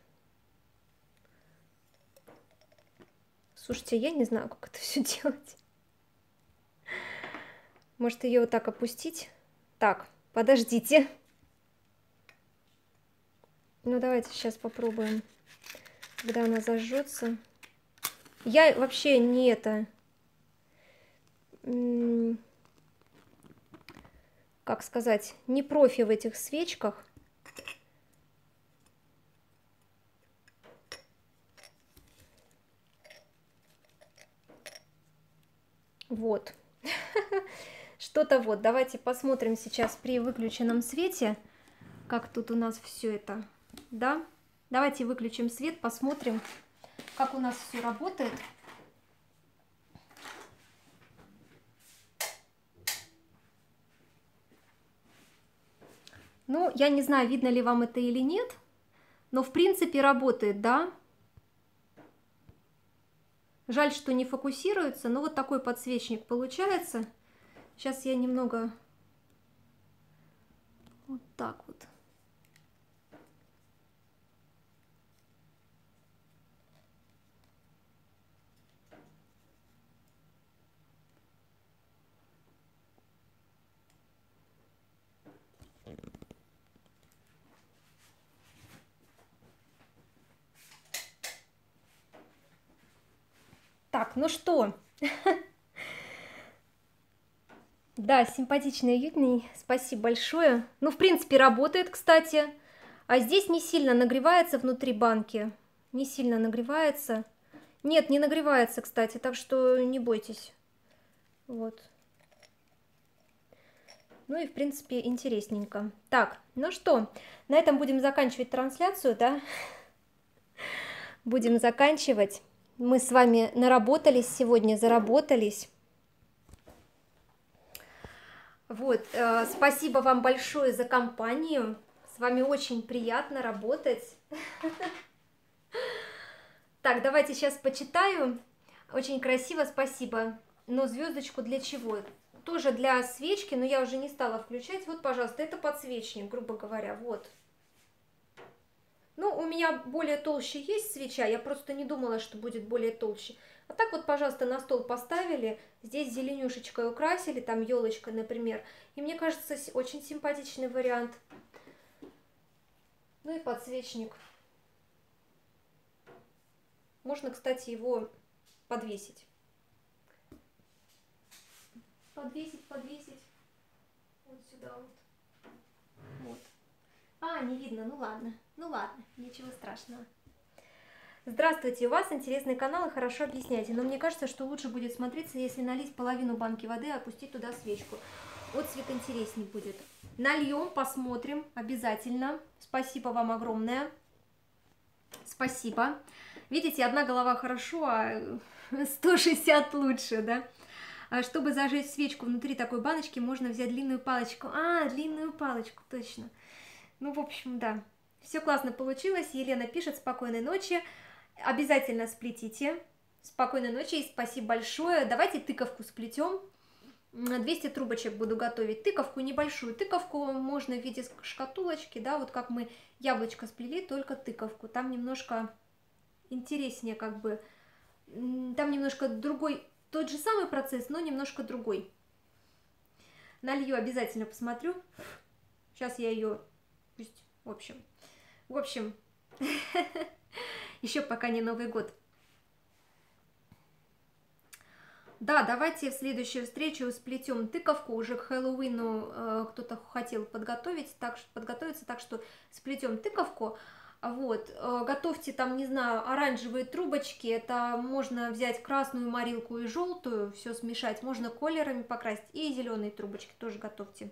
Слушайте, я не знаю, как это все делать. Может, ее вот так опустить? Так, Подождите. Ну, давайте сейчас попробуем, когда она зажжется. Я вообще не это... Как сказать, не профи в этих свечках. Вот. Что-то вот, давайте посмотрим сейчас при выключенном свете, как тут у нас все это, да? Давайте выключим свет, посмотрим, как у нас все работает. Ну, я не знаю, видно ли вам это или нет, но в принципе работает, да? Жаль, что не фокусируется, но вот такой подсвечник получается. Сейчас я немного вот так вот. Так, ну что, Да, симпатичный, уютный, спасибо большое. Ну, в принципе, работает, кстати. А здесь не сильно нагревается внутри банки. Не сильно нагревается. Нет, не нагревается, кстати, так что не бойтесь. Вот. Ну и, в принципе, интересненько. Так, ну что, на этом будем заканчивать трансляцию, да? Будем заканчивать. Мы с вами наработались сегодня, заработались. Вот, э, спасибо вам большое за компанию. С вами очень приятно работать. Так, давайте сейчас почитаю. Очень красиво, спасибо. Но звездочку для чего? Тоже для свечки, но я уже не стала включать. Вот, пожалуйста, это подсвечник, грубо говоря, вот. Ну, у меня более толще есть свеча, я просто не думала, что будет более толще. А так вот, пожалуйста, на стол поставили, здесь зеленюшечкой украсили, там елочка, например. И мне кажется, очень симпатичный вариант. Ну и подсвечник. Можно, кстати, его подвесить. Подвесить, подвесить. Вот сюда вот. Вот. А, не видно, ну ладно. Ну ладно, ничего страшного. Здравствуйте, у вас интересный канал и хорошо объясняете, но мне кажется, что лучше будет смотреться, если налить половину банки воды и опустить туда свечку. Вот цвет интереснее будет. Нальем, посмотрим, обязательно. Спасибо вам огромное. Спасибо. Видите, одна голова хорошо, а 160 лучше, да? А чтобы зажечь свечку внутри такой баночки, можно взять длинную палочку. А, длинную палочку, точно. Ну, в общем, да. Все классно получилось. Елена пишет «Спокойной ночи». Обязательно сплетите. Спокойной ночи и спасибо большое. Давайте тыковку сплетем. 200 трубочек буду готовить. Тыковку небольшую. Тыковку можно в виде шкатулочки, да, вот как мы яблочко сплели, только тыковку. Там немножко интереснее как бы. Там немножко другой, тот же самый процесс, но немножко другой. Налью обязательно посмотрю. Сейчас я ее, пусть, в общем, в общем, еще пока не Новый год. Да, давайте в следующую встречу сплетем тыковку. Уже к Хэллоуину э, кто-то хотел подготовить, так, подготовиться, так что сплетем тыковку. Вот, э, готовьте там, не знаю, оранжевые трубочки, это можно взять красную морилку и желтую, все смешать, можно колерами покрасить, и зеленые трубочки тоже готовьте.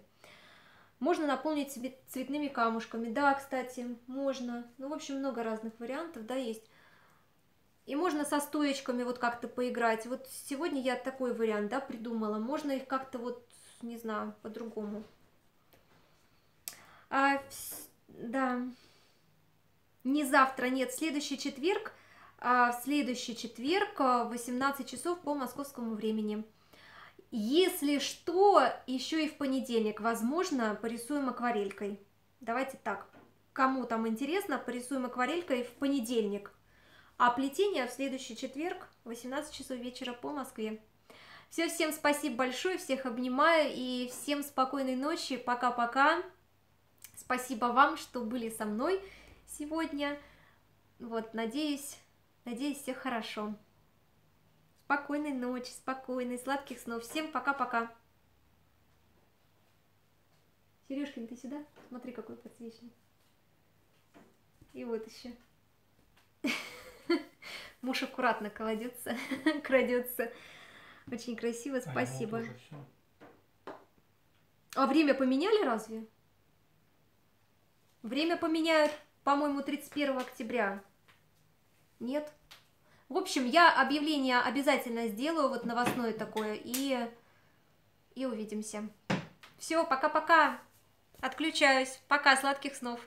Можно наполнить цветными камушками. Да, кстати, можно. Ну, в общем, много разных вариантов, да, есть. И можно со стоечками вот как-то поиграть. Вот сегодня я такой вариант, да, придумала. Можно их как-то вот, не знаю, по-другому. А, да. Не завтра, нет, следующий четверг. А следующий четверг в 18 часов по московскому времени. Если что, еще и в понедельник, возможно, порисуем акварелькой. Давайте так, кому там интересно, порисуем акварелькой в понедельник. А плетение в следующий четверг, 18 часов вечера по Москве. Все, всем спасибо большое, всех обнимаю и всем спокойной ночи, пока-пока. Спасибо вам, что были со мной сегодня. Вот, надеюсь, надеюсь, все хорошо. Спокойной ночи, спокойной, сладких снов. Всем пока-пока. Сережкин, ты сюда? Смотри, какой подсвечник. И вот еще. Муж аккуратно кладется, крадется. Очень красиво, спасибо. А время поменяли разве? Время поменяют, по-моему, 31 октября. Нет? В общем, я объявление обязательно сделаю, вот новостное такое, и, и увидимся. Все, пока-пока. Отключаюсь. Пока, сладких снов.